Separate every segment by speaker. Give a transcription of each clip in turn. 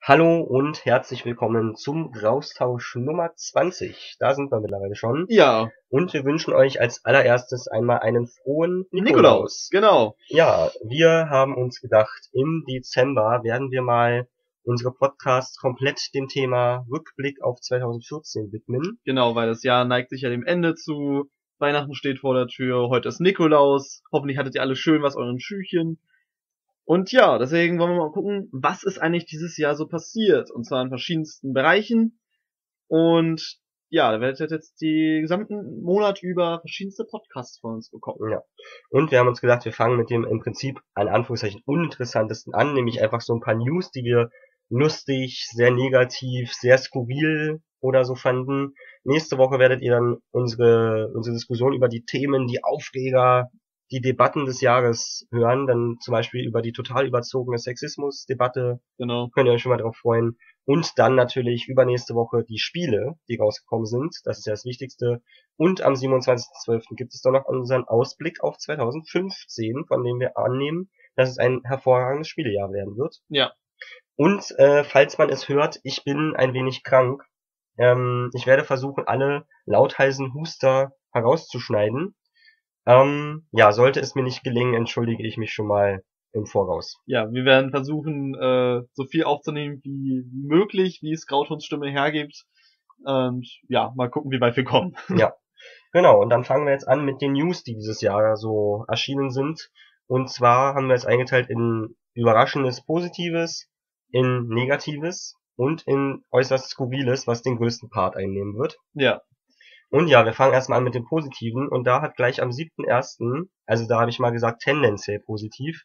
Speaker 1: Hallo und herzlich willkommen zum Raustausch Nummer 20. Da sind wir mittlerweile schon.
Speaker 2: Ja,
Speaker 1: Und wir wünschen euch als allererstes einmal einen frohen Nikolaus.
Speaker 2: Nikolaus, genau.
Speaker 1: Ja, wir haben uns gedacht, im Dezember werden wir mal unsere Podcasts komplett dem Thema Rückblick auf 2014 widmen.
Speaker 2: Genau, weil das Jahr neigt sich ja dem Ende zu. Weihnachten steht vor der Tür, heute ist Nikolaus. Hoffentlich hattet ihr alle schön was euren Schüchen. Und ja, deswegen wollen wir mal gucken, was ist eigentlich dieses Jahr so passiert. Und zwar in verschiedensten Bereichen. Und ja, da werdet ihr jetzt die gesamten Monat über verschiedenste Podcasts von uns bekommen.
Speaker 1: Ja. Und wir haben uns gedacht, wir fangen mit dem im Prinzip an Anführungszeichen uninteressantesten an, nämlich einfach so ein paar News, die wir lustig, sehr negativ, sehr skurril oder so fanden. Nächste Woche werdet ihr dann unsere, unsere Diskussion über die Themen, die Aufreger, die Debatten des Jahres hören, dann zum Beispiel über die total überzogene Sexismus-Debatte,
Speaker 2: Genau.
Speaker 1: könnt ihr euch schon mal drauf freuen. Und dann natürlich übernächste Woche die Spiele, die rausgekommen sind. Das ist ja das Wichtigste. Und am 27.12. gibt es dann noch unseren Ausblick auf 2015, von dem wir annehmen, dass es ein hervorragendes Spielejahr werden wird.
Speaker 2: Ja.
Speaker 1: Und äh, falls man es hört, ich bin ein wenig krank. Ähm, ich werde versuchen, alle lautheißen Huster herauszuschneiden. Ähm, ja, sollte es mir nicht gelingen, entschuldige ich mich schon mal im Voraus.
Speaker 2: Ja, wir werden versuchen, äh, so viel aufzunehmen wie, möglich, wie es Grautons Stimme hergibt. Und ja, mal gucken, wie weit wir kommen.
Speaker 1: Ja. Genau, und dann fangen wir jetzt an mit den News, die dieses Jahr so erschienen sind. Und zwar haben wir es eingeteilt in überraschendes Positives, in Negatives und in äußerst Skurriles, was den größten Part einnehmen wird.
Speaker 2: Ja,
Speaker 1: Und ja, wir fangen erstmal an mit dem Positiven und da hat gleich am 7.1., also da habe ich mal gesagt tendenziell positiv,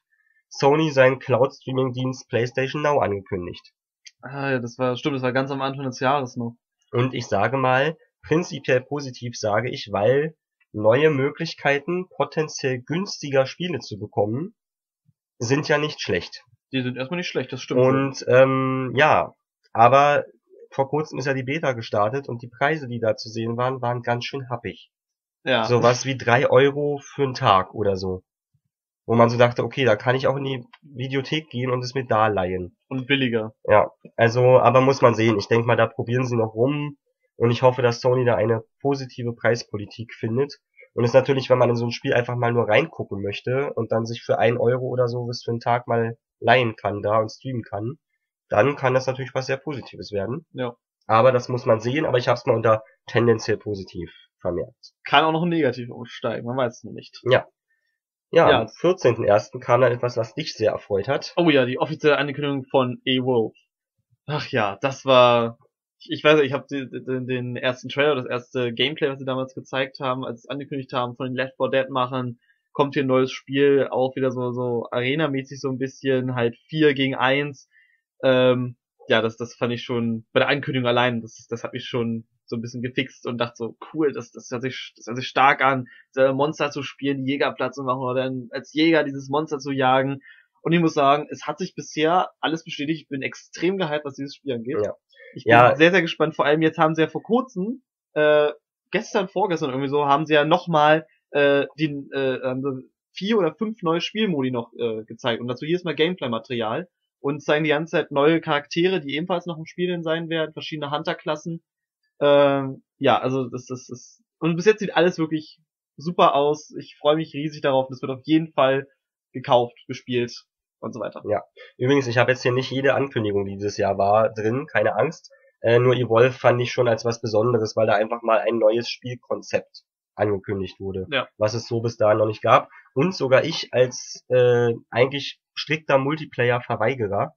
Speaker 1: Sony seinen Cloud-Streaming-Dienst PlayStation Now angekündigt.
Speaker 2: ah, ja, das war, stimmt, das war ganz am Anfang des Jahres noch.
Speaker 1: Und ich sage mal, prinzipiell positiv sage ich, weil neue Möglichkeiten, potenziell günstiger Spiele zu bekommen, sind ja nicht schlecht.
Speaker 2: Die sind erstmal nicht schlecht, das stimmt.
Speaker 1: Und ähm, ja, aber vor kurzem ist ja die Beta gestartet und die Preise, die da zu sehen waren, waren ganz schön happig.
Speaker 2: ja,
Speaker 1: Sowas wie drei Euro für einen Tag oder so. Wo man so dachte, okay, da kann ich auch in die Videothek gehen und es mir da leihen.
Speaker 2: und billiger.
Speaker 1: Ja, also, aber muss man sehen. Ich denke mal, da probieren sie noch rum und ich hoffe, dass Sony da eine positive Preispolitik findet. Und es ist natürlich, wenn man in so ein Spiel einfach mal nur reingucken möchte und dann sich für ein Euro oder so was für einen Tag mal leihen kann da und streamen kann, dann kann das natürlich was sehr Positives werden.
Speaker 2: Ja.
Speaker 1: Aber das muss man sehen, aber ich habe es mal unter tendenziell positiv vermerkt.
Speaker 2: Kann auch noch negativ aussteigen, man weiß es noch nicht.
Speaker 1: Ja. Ja,
Speaker 2: Ja.
Speaker 1: am 14.01. kam dann etwas, was dich sehr erfreut hat.
Speaker 2: Oh ja, die offizielle Ankündigung von A-Wolf. Ach ja, das war. Ich, weiß nicht, ich habe den, den ersten Trailer, das erste Gameplay, was sie damals gezeigt haben, als sie es angekündigt haben, von den Left 4 Dead Machern, kommt hier ein neues Spiel, auch wieder so, so Arena-mäßig so ein bisschen, halt 4 gegen 1. Ähm, ja, das, das fand ich schon, bei der Ankündigung allein, das, das hat mich schon so ein bisschen gefixt und dachte so, cool, das, das hört sich, das hört sich stark an, Monster zu spielen, Jägerplatz zu machen oder dann als Jäger dieses Monster zu jagen. Und ich muss sagen, es hat sich bisher alles bestätigt. Ich bin extrem gehypt, was dieses Spiel angeht.
Speaker 1: Ja.
Speaker 2: Ich bin
Speaker 1: Ja.
Speaker 2: sehr, sehr gespannt. Vor allem jetzt haben sie ja vor kurzem, äh, gestern, vorgestern irgendwie so, haben sie ja nochmal äh, die äh, vier oder fünf neue Spielmodi noch äh, gezeigt. Und dazu jedes Mal Gameplay-Material. Und zeigen die ganze Zeit neue Charaktere, die ebenfalls noch im Spiel sein werden, verschiedene Hunter-Klassen. Ähm, ja, also das, das, das. Und bis jetzt sieht alles wirklich super aus. Ich freue mich riesig darauf. Das wird auf jeden Fall gekauft, gespielt und so weiter.
Speaker 1: Übrigens, ich habe jetzt hier nicht jede Ankündigung, die dieses Jahr war, drin, keine Angst. Äh, nur Evolve fand ich schon als was Besonderes, weil da einfach mal ein neues Spielkonzept angekündigt wurde,
Speaker 2: Ja.
Speaker 1: was es so bis dahin noch nicht gab. Und sogar ich als äh, eigentlich strikter Multiplayer-Verweigerer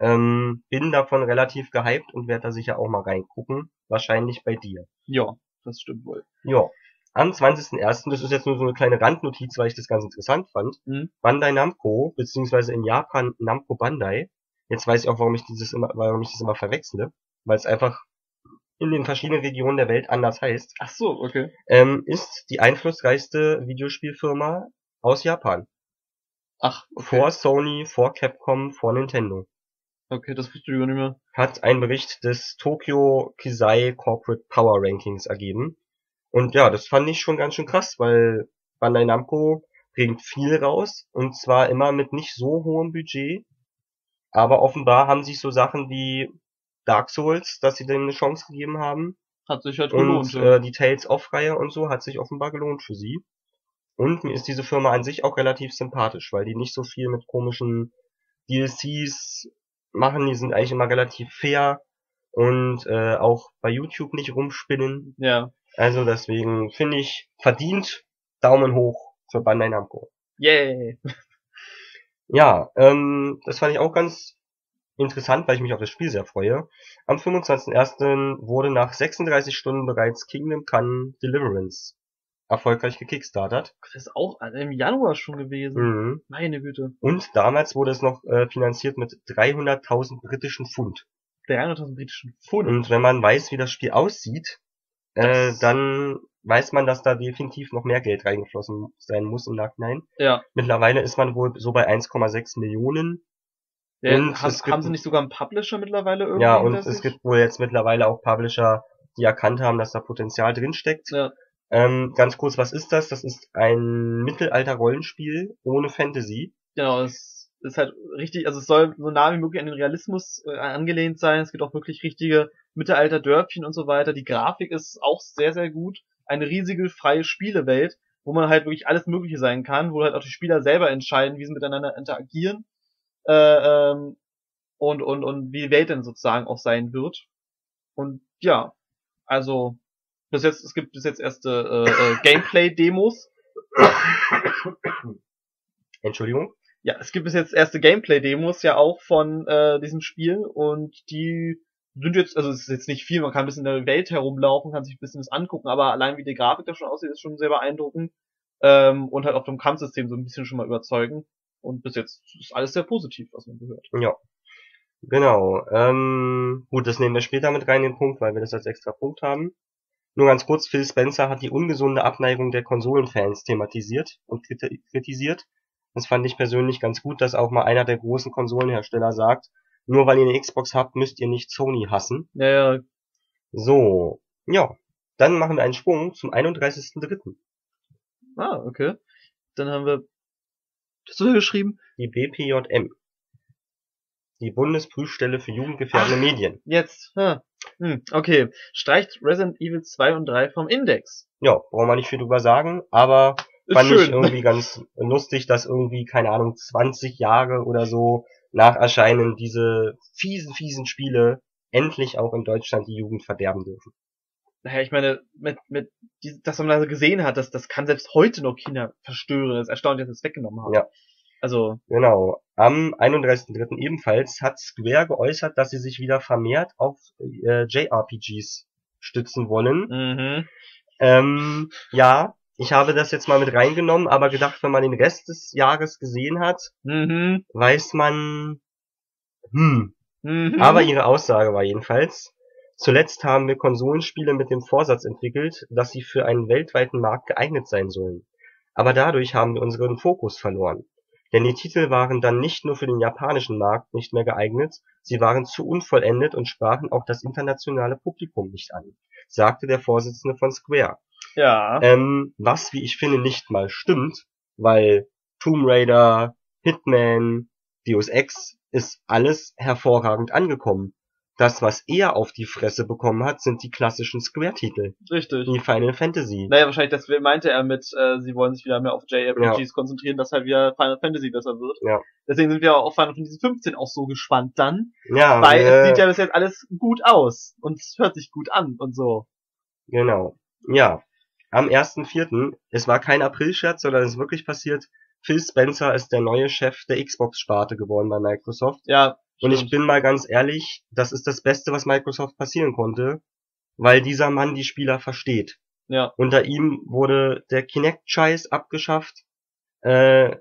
Speaker 1: ähm, bin davon relativ gehypt und werde da sicher auch mal reingucken. Wahrscheinlich bei dir.
Speaker 2: Ja, das stimmt wohl.
Speaker 1: Ja. Am 20.01., das ist jetzt nur so eine kleine Randnotiz, weil ich das ganz interessant fand,
Speaker 2: Mhm.
Speaker 1: Bandai Namco, beziehungsweise in Japan Namco Bandai, jetzt weiß ich auch, warum ich dieses immer, warum ich das immer verwechsle, weil es einfach in den verschiedenen Regionen der Welt anders heißt,
Speaker 2: Ach so, okay.
Speaker 1: ähm, ist die einflussreichste Videospielfirma aus Japan.
Speaker 2: Ach, okay.
Speaker 1: Vor Sony, vor Capcom, vor Nintendo.
Speaker 2: Okay, das wusste ich gar nicht mehr.
Speaker 1: Hat ein Bericht des Tokyo Kisei Corporate Power Rankings ergeben. Und ja, das fand ich schon ganz schön krass, weil Bandai Namco bringt viel raus und zwar immer mit nicht so hohem Budget. Aber offenbar haben sich so Sachen wie Dark Souls, dass sie dem eine Chance gegeben haben.
Speaker 2: Hat sich halt gelohnt.
Speaker 1: Und
Speaker 2: ja.
Speaker 1: äh, die Tales of-Reihe und so hat sich offenbar gelohnt für sie. Und mir ist diese Firma an sich auch relativ sympathisch, weil die nicht so viel mit komischen DLCs machen. Die sind eigentlich immer relativ fair und äh, auch bei YouTube nicht rumspinnen.
Speaker 2: ja.
Speaker 1: Also deswegen finde ich verdient Daumen hoch für Bandai Namco.
Speaker 2: Yay.
Speaker 1: Ja, ähm, das fand ich auch ganz interessant, weil ich mich auf das Spiel sehr freue. Am 25.01. wurde nach 36 Stunden bereits Kingdom Come Deliverance erfolgreich gekickstartert.
Speaker 2: Das ist auch im Januar schon gewesen.
Speaker 1: Mhm.
Speaker 2: Meine Güte.
Speaker 1: Und damals wurde es noch äh, finanziert mit 300.000 britischen Pfund.
Speaker 2: 300.000 britischen Pfund.
Speaker 1: Und wenn man weiß, wie das Spiel aussieht, äh, dann weiß man, dass da definitiv noch mehr Geld reingeflossen sein muss im Nachhinein.
Speaker 2: Ja.
Speaker 1: Mittlerweile ist man wohl so bei 1,6 Millionen.
Speaker 2: ja
Speaker 1: Und
Speaker 2: haben,
Speaker 1: gibt-
Speaker 2: haben sie nicht sogar einen Publisher mittlerweile irgendwie?
Speaker 1: Ja, und es gibt wohl jetzt mittlerweile auch Publisher, die erkannt haben, dass da Potenzial drinsteckt.
Speaker 2: Ja.
Speaker 1: Ähm, ganz kurz, was ist das? Das ist ein Mittelalter-Rollenspiel ohne Fantasy.
Speaker 2: Genau, es ist halt richtig, also es soll so nah wie möglich an den Realismus äh, angelehnt sein. Es gibt auch wirklich richtige Mittelalter-Dörfchen und so weiter. Die Grafik ist auch sehr, sehr gut. Eine riesige freie Spielewelt, wo man halt wirklich alles Mögliche sein kann, wo halt auch die Spieler selber entscheiden, wie sie miteinander interagieren äh, ähm, und, und, und wie die Welt denn sozusagen auch sein wird. Und ja, also bis jetzt, es gibt bis jetzt erste äh, äh, Gameplay-Demos.
Speaker 1: Entschuldigung.
Speaker 2: Ja, es gibt bis jetzt erste Gameplay-Demos ja auch von äh, diesem Spiel und die sind jetzt, also es ist jetzt nicht viel, man kann ein bisschen in der Welt herumlaufen, kann sich ein bisschen das angucken, aber allein wie die Grafik da schon aussieht, ist schon sehr beeindruckend ähm, und halt auch vom Kampfsystem so ein bisschen schon mal überzeugen und bis jetzt ist alles sehr positiv, was man gehört.
Speaker 1: Ja. Genau. Ähm, gut, das nehmen wir später mit rein, den Punkt, weil wir das als extra Punkt haben. Nur ganz kurz, Phil Spencer hat die ungesunde Abneigung der Konsolenfans thematisiert und kriti- kritisiert. Das fand ich persönlich ganz gut, dass auch mal einer der großen Konsolenhersteller sagt, nur weil ihr eine Xbox habt, müsst ihr nicht Sony hassen.
Speaker 2: Ja, ja,
Speaker 1: So, ja. Dann machen wir einen Sprung zum 31.03.
Speaker 2: ah, okay. Dann haben wir das so geschrieben.
Speaker 1: Die BPJM. Die Bundesprüfstelle für jugendgefährdende Medien.
Speaker 2: Jetzt, ha. Hm, okay. Streicht Resident Evil 2 und 3 vom Index.
Speaker 1: Ja, brauchen wir nicht viel drüber sagen, aber
Speaker 2: Ist
Speaker 1: fand ich
Speaker 2: schön.
Speaker 1: irgendwie ganz lustig, dass irgendwie, keine Ahnung, 20 Jahre oder so nach Erscheinen diese fiesen, fiesen Spiele endlich auch in Deutschland die Jugend verderben dürfen.
Speaker 2: naja, ich meine, mit, mit, dass man da so gesehen hat, das, das kann selbst heute noch Kinder verstören. Das ist erstaunlich, dass sie es weggenommen haben.
Speaker 1: Ja.
Speaker 2: Also,
Speaker 1: Genau. Am 31.03. ebenfalls hat Square geäußert, dass sie sich wieder vermehrt auf äh, JRPGs stützen wollen.
Speaker 2: mhm.
Speaker 1: Ähm, ja, ich habe das jetzt mal mit reingenommen, aber gedacht, wenn man den Rest des Jahres gesehen hat,
Speaker 2: Mhm.
Speaker 1: weiß man, hm,
Speaker 2: Mhm.
Speaker 1: Aber ihre Aussage war jedenfalls, zuletzt haben wir Konsolenspiele mit dem Vorsatz entwickelt, dass sie für einen weltweiten Markt geeignet sein sollen. Aber dadurch haben wir unseren Fokus verloren. Denn die Titel waren dann nicht nur für den japanischen Markt nicht mehr geeignet, sie waren zu unvollendet und sprachen auch das internationale Publikum nicht an, sagte der Vorsitzende von Square.
Speaker 2: ja.
Speaker 1: Ähm, was, wie ich finde, nicht mal stimmt, weil Tomb Raider, Hitman, Deus Ex ist alles hervorragend angekommen. Das, was er auf die Fresse bekommen hat, sind die klassischen Square-Titel,
Speaker 2: Richtig.
Speaker 1: wie Final Fantasy.
Speaker 2: Naja, wahrscheinlich, das meinte er mit, äh, sie wollen sich wieder mehr auf JRPGs konzentrieren, dass halt wieder Final Fantasy besser wird.
Speaker 1: Ja.
Speaker 2: Deswegen sind wir auf Final Fantasy 15 auch so gespannt dann,
Speaker 1: Ja,
Speaker 2: weil
Speaker 1: äh,
Speaker 2: es sieht ja bis jetzt alles gut aus und es hört sich gut an und so.
Speaker 1: Genau. Ja. Am 1.4., es war kein Aprilscherz, sondern es ist wirklich passiert, Phil Spencer ist der neue Chef der Xbox-Sparte geworden bei Microsoft.
Speaker 2: Ja.
Speaker 1: Und ich bin mal ganz ehrlich, das ist das Beste, was Microsoft passieren konnte, weil dieser Mann die Spieler versteht.
Speaker 2: Ja.
Speaker 1: Unter ihm wurde der Kinect-Scheiß abgeschafft. Äh,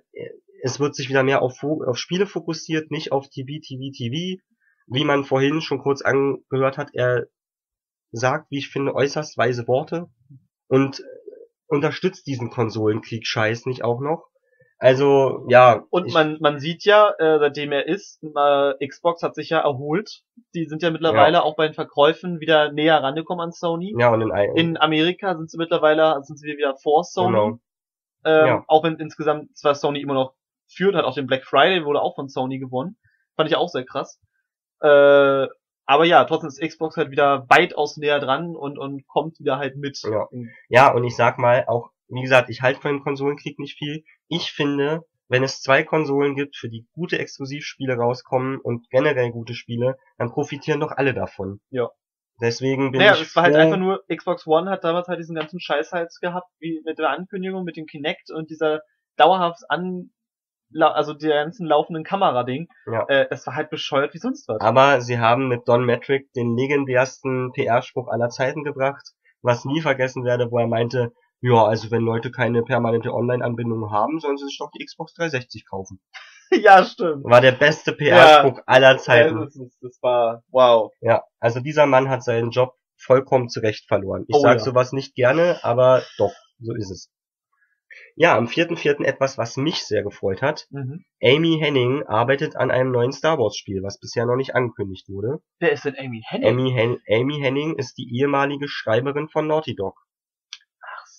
Speaker 1: es wird sich wieder mehr auf, auf Spiele fokussiert, nicht auf TV, TV, TV. Wie man vorhin schon kurz angehört hat, er sagt, wie ich finde, äußerst weise Worte und äh, unterstützt diesen Konsolenkrieg-Scheiß nicht auch noch. Also, ja.
Speaker 2: Und man, man sieht ja, äh, seitdem er ist, äh, Xbox hat sich ja erholt. Die sind ja mittlerweile auch bei den Verkäufen wieder näher rangekommen an Sony.
Speaker 1: Ja, und in,
Speaker 2: In Amerika sind sie mittlerweile, sind sie wieder vor Sony.
Speaker 1: Genau.
Speaker 2: Ähm,
Speaker 1: Ja.
Speaker 2: Auch wenn insgesamt zwar Sony immer noch führt, hat auch den Black Friday wurde auch von Sony gewonnen. Fand ich auch sehr krass. Äh, aber ja, trotzdem ist Xbox halt wieder weitaus näher dran und, und kommt wieder halt mit.
Speaker 1: Ja. Ja, und ich sag mal, auch, wie gesagt, ich halte von dem Konsolenkrieg nicht viel. Ich finde, wenn es zwei Konsolen gibt, für die gute Exklusivspiele rauskommen und generell gute Spiele, dann profitieren doch alle davon.
Speaker 2: Ja.
Speaker 1: Deswegen bin
Speaker 2: Naja,
Speaker 1: ich
Speaker 2: es war halt einfach nur, Xbox One hat damals halt diesen ganzen Scheiß halt gehabt, wie mit der Ankündigung, mit dem Kinect und dieser dauerhaft an, also der ganzen laufenden Kamerading.
Speaker 1: Ja.
Speaker 2: Äh, es war halt bescheuert wie sonst was.
Speaker 1: Aber sie haben mit Don Metric den legendärsten PR-Spruch aller Zeiten gebracht, was nie vergessen werde, wo er meinte, ja, also wenn Leute keine permanente Online-Anbindung haben, sollen sie sich doch die Xbox 360 kaufen.
Speaker 2: ja, stimmt.
Speaker 1: War der beste PR-Spruch aller
Speaker 2: Ja,
Speaker 1: Zeiten.
Speaker 2: das, das, das war, wow.
Speaker 1: Ja, also dieser Mann hat seinen Job vollkommen zurecht verloren. Ich
Speaker 2: Oh
Speaker 1: sag
Speaker 2: ja.
Speaker 1: sowas nicht gerne, aber doch, so ist es. Ja, am 4.4. etwas, was mich sehr gefreut hat.
Speaker 2: Mhm.
Speaker 1: Amy Henning arbeitet an einem neuen Star Wars Spiel, was bisher noch nicht angekündigt wurde.
Speaker 2: Wer ist denn Amy Hennig?
Speaker 1: Amy, Hen Amy Henning ist die ehemalige Schreiberin von Naughty Dog,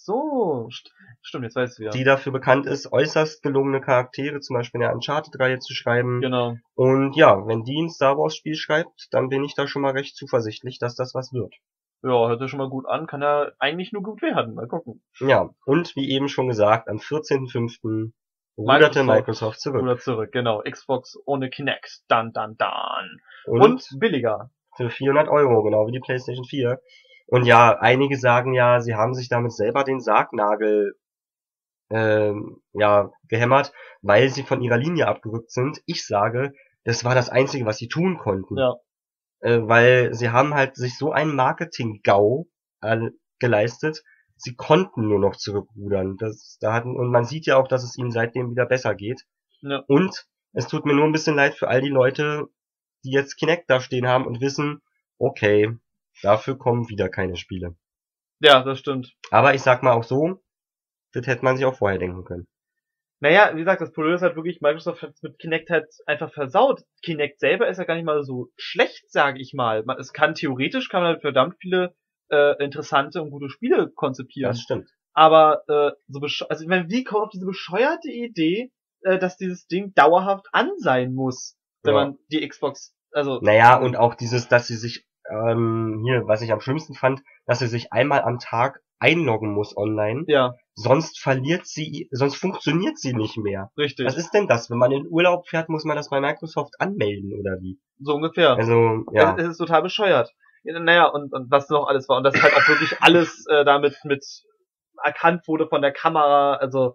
Speaker 2: so. St stimmt, jetzt weiß ich wieder.
Speaker 1: die dafür bekannt ist, äußerst gelungene Charaktere, zum Beispiel in der Uncharted-Reihe zu schreiben.
Speaker 2: genau.
Speaker 1: Und ja, wenn die ein Star Wars Spiel schreibt, dann bin ich da schon mal recht zuversichtlich, dass das was wird.
Speaker 2: Ja, hört sich schon mal gut an. Kann ja eigentlich nur gut werden. Mal gucken.
Speaker 1: Ja, und wie eben schon gesagt, am 14.05. ruderte
Speaker 2: Microsoft.
Speaker 1: Microsoft zurück.
Speaker 2: Oder zurück, genau. Xbox ohne Kinect. Dann, dann, dann.
Speaker 1: Und,
Speaker 2: Und, billiger.
Speaker 1: für 400 Euro, genau wie die PlayStation 4. Und ja, einige sagen ja, sie haben sich damit selber den Sargnagel ähm, ja, gehämmert, weil sie von ihrer Linie abgerückt sind. Ich sage, das war das Einzige, was sie tun konnten.
Speaker 2: Ja.
Speaker 1: Äh, weil sie haben halt sich so einen Marketing-GAU äh, geleistet, sie konnten nur noch zurückrudern. Das, da hatten, und man sieht ja auch, dass es ihnen seitdem wieder besser geht.
Speaker 2: Ja.
Speaker 1: Und es tut mir nur ein bisschen leid für all die Leute, die jetzt Kinect da stehen haben und wissen, okay, dafür kommen wieder keine Spiele.
Speaker 2: Ja, das stimmt.
Speaker 1: Aber ich sag mal auch so, das hätte man sich auch vorher denken können.
Speaker 2: Naja, wie gesagt, das Problem ist halt wirklich, Microsoft hat mit Kinect halt einfach versaut. Kinect selber ist ja gar nicht mal so schlecht, sage ich mal. Man, es kann theoretisch, kann man halt verdammt viele äh, interessante und gute Spiele konzipieren.
Speaker 1: Das stimmt.
Speaker 2: Aber äh, so also ich meine, wie kommt auf diese bescheuerte Idee, äh, dass dieses Ding dauerhaft an sein muss, wenn
Speaker 1: Ja.
Speaker 2: man die Xbox, also
Speaker 1: Naja, und auch dieses, dass sie sich, ähm, hier, was ich am schlimmsten fand, dass sie sich einmal am Tag einloggen muss online,
Speaker 2: ja,
Speaker 1: sonst verliert sie, sonst funktioniert sie nicht mehr.
Speaker 2: richtig,
Speaker 1: Was ist denn das? Wenn man in Urlaub fährt, muss man das bei Microsoft anmelden, oder wie?
Speaker 2: so ungefähr.
Speaker 1: Also, ja.
Speaker 2: Es, ist total bescheuert. Ja, Naja, und, und was noch alles war. Und das halt auch wirklich alles äh, damit mit erkannt wurde von der Kamera. Also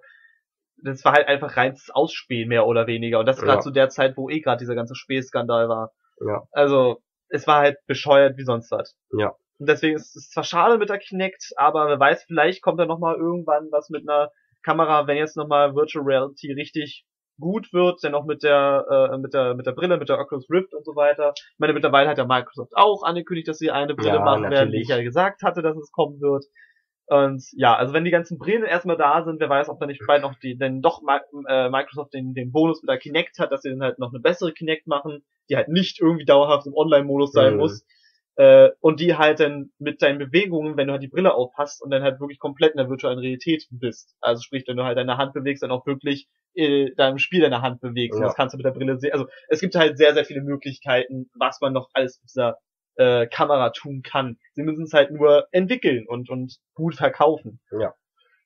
Speaker 2: das war halt einfach reines Ausspähen, mehr oder weniger. Und das gerade
Speaker 1: Ja.
Speaker 2: zu der Zeit, wo eh gerade dieser ganze Spähskandal war.
Speaker 1: Ja.
Speaker 2: Also, es war halt bescheuert wie sonst was.
Speaker 1: Ja.
Speaker 2: Und deswegen ist es zwar schade mit der Kinect, aber wer weiß, vielleicht kommt da nochmal irgendwann was mit einer Kamera, wenn jetzt nochmal Virtual Reality richtig gut wird, denn auch mit der, äh, mit der, mit der Brille, mit der Oculus Rift und so weiter. Ich meine, mittlerweile hat ja Microsoft auch angekündigt, dass sie eine Brille
Speaker 1: Ja,
Speaker 2: machen werden, die ich ja gesagt hatte, dass es kommen wird. Und ja, also wenn die ganzen Brillen erstmal da sind, wer weiß, ob da nicht bald noch die, denn doch äh, Microsoft den, den Bonus mit der Kinect hat, dass sie dann halt noch eine bessere Kinect machen, die halt nicht irgendwie dauerhaft im Online-Modus sein
Speaker 1: Mhm.
Speaker 2: muss. Äh, und die halt dann mit deinen Bewegungen, wenn du halt die Brille aufhast und dann halt wirklich komplett in der virtuellen Realität bist. Also sprich, wenn du halt deine Hand bewegst, dann auch wirklich äh, deinem Spiel deine Hand bewegst.
Speaker 1: Ja.
Speaker 2: das kannst du mit der Brille sehen. Also es gibt halt sehr, sehr viele Möglichkeiten, was man noch alles mit dieser äh, Kamera tun kann. Sie müssen es halt nur entwickeln und, und gut verkaufen.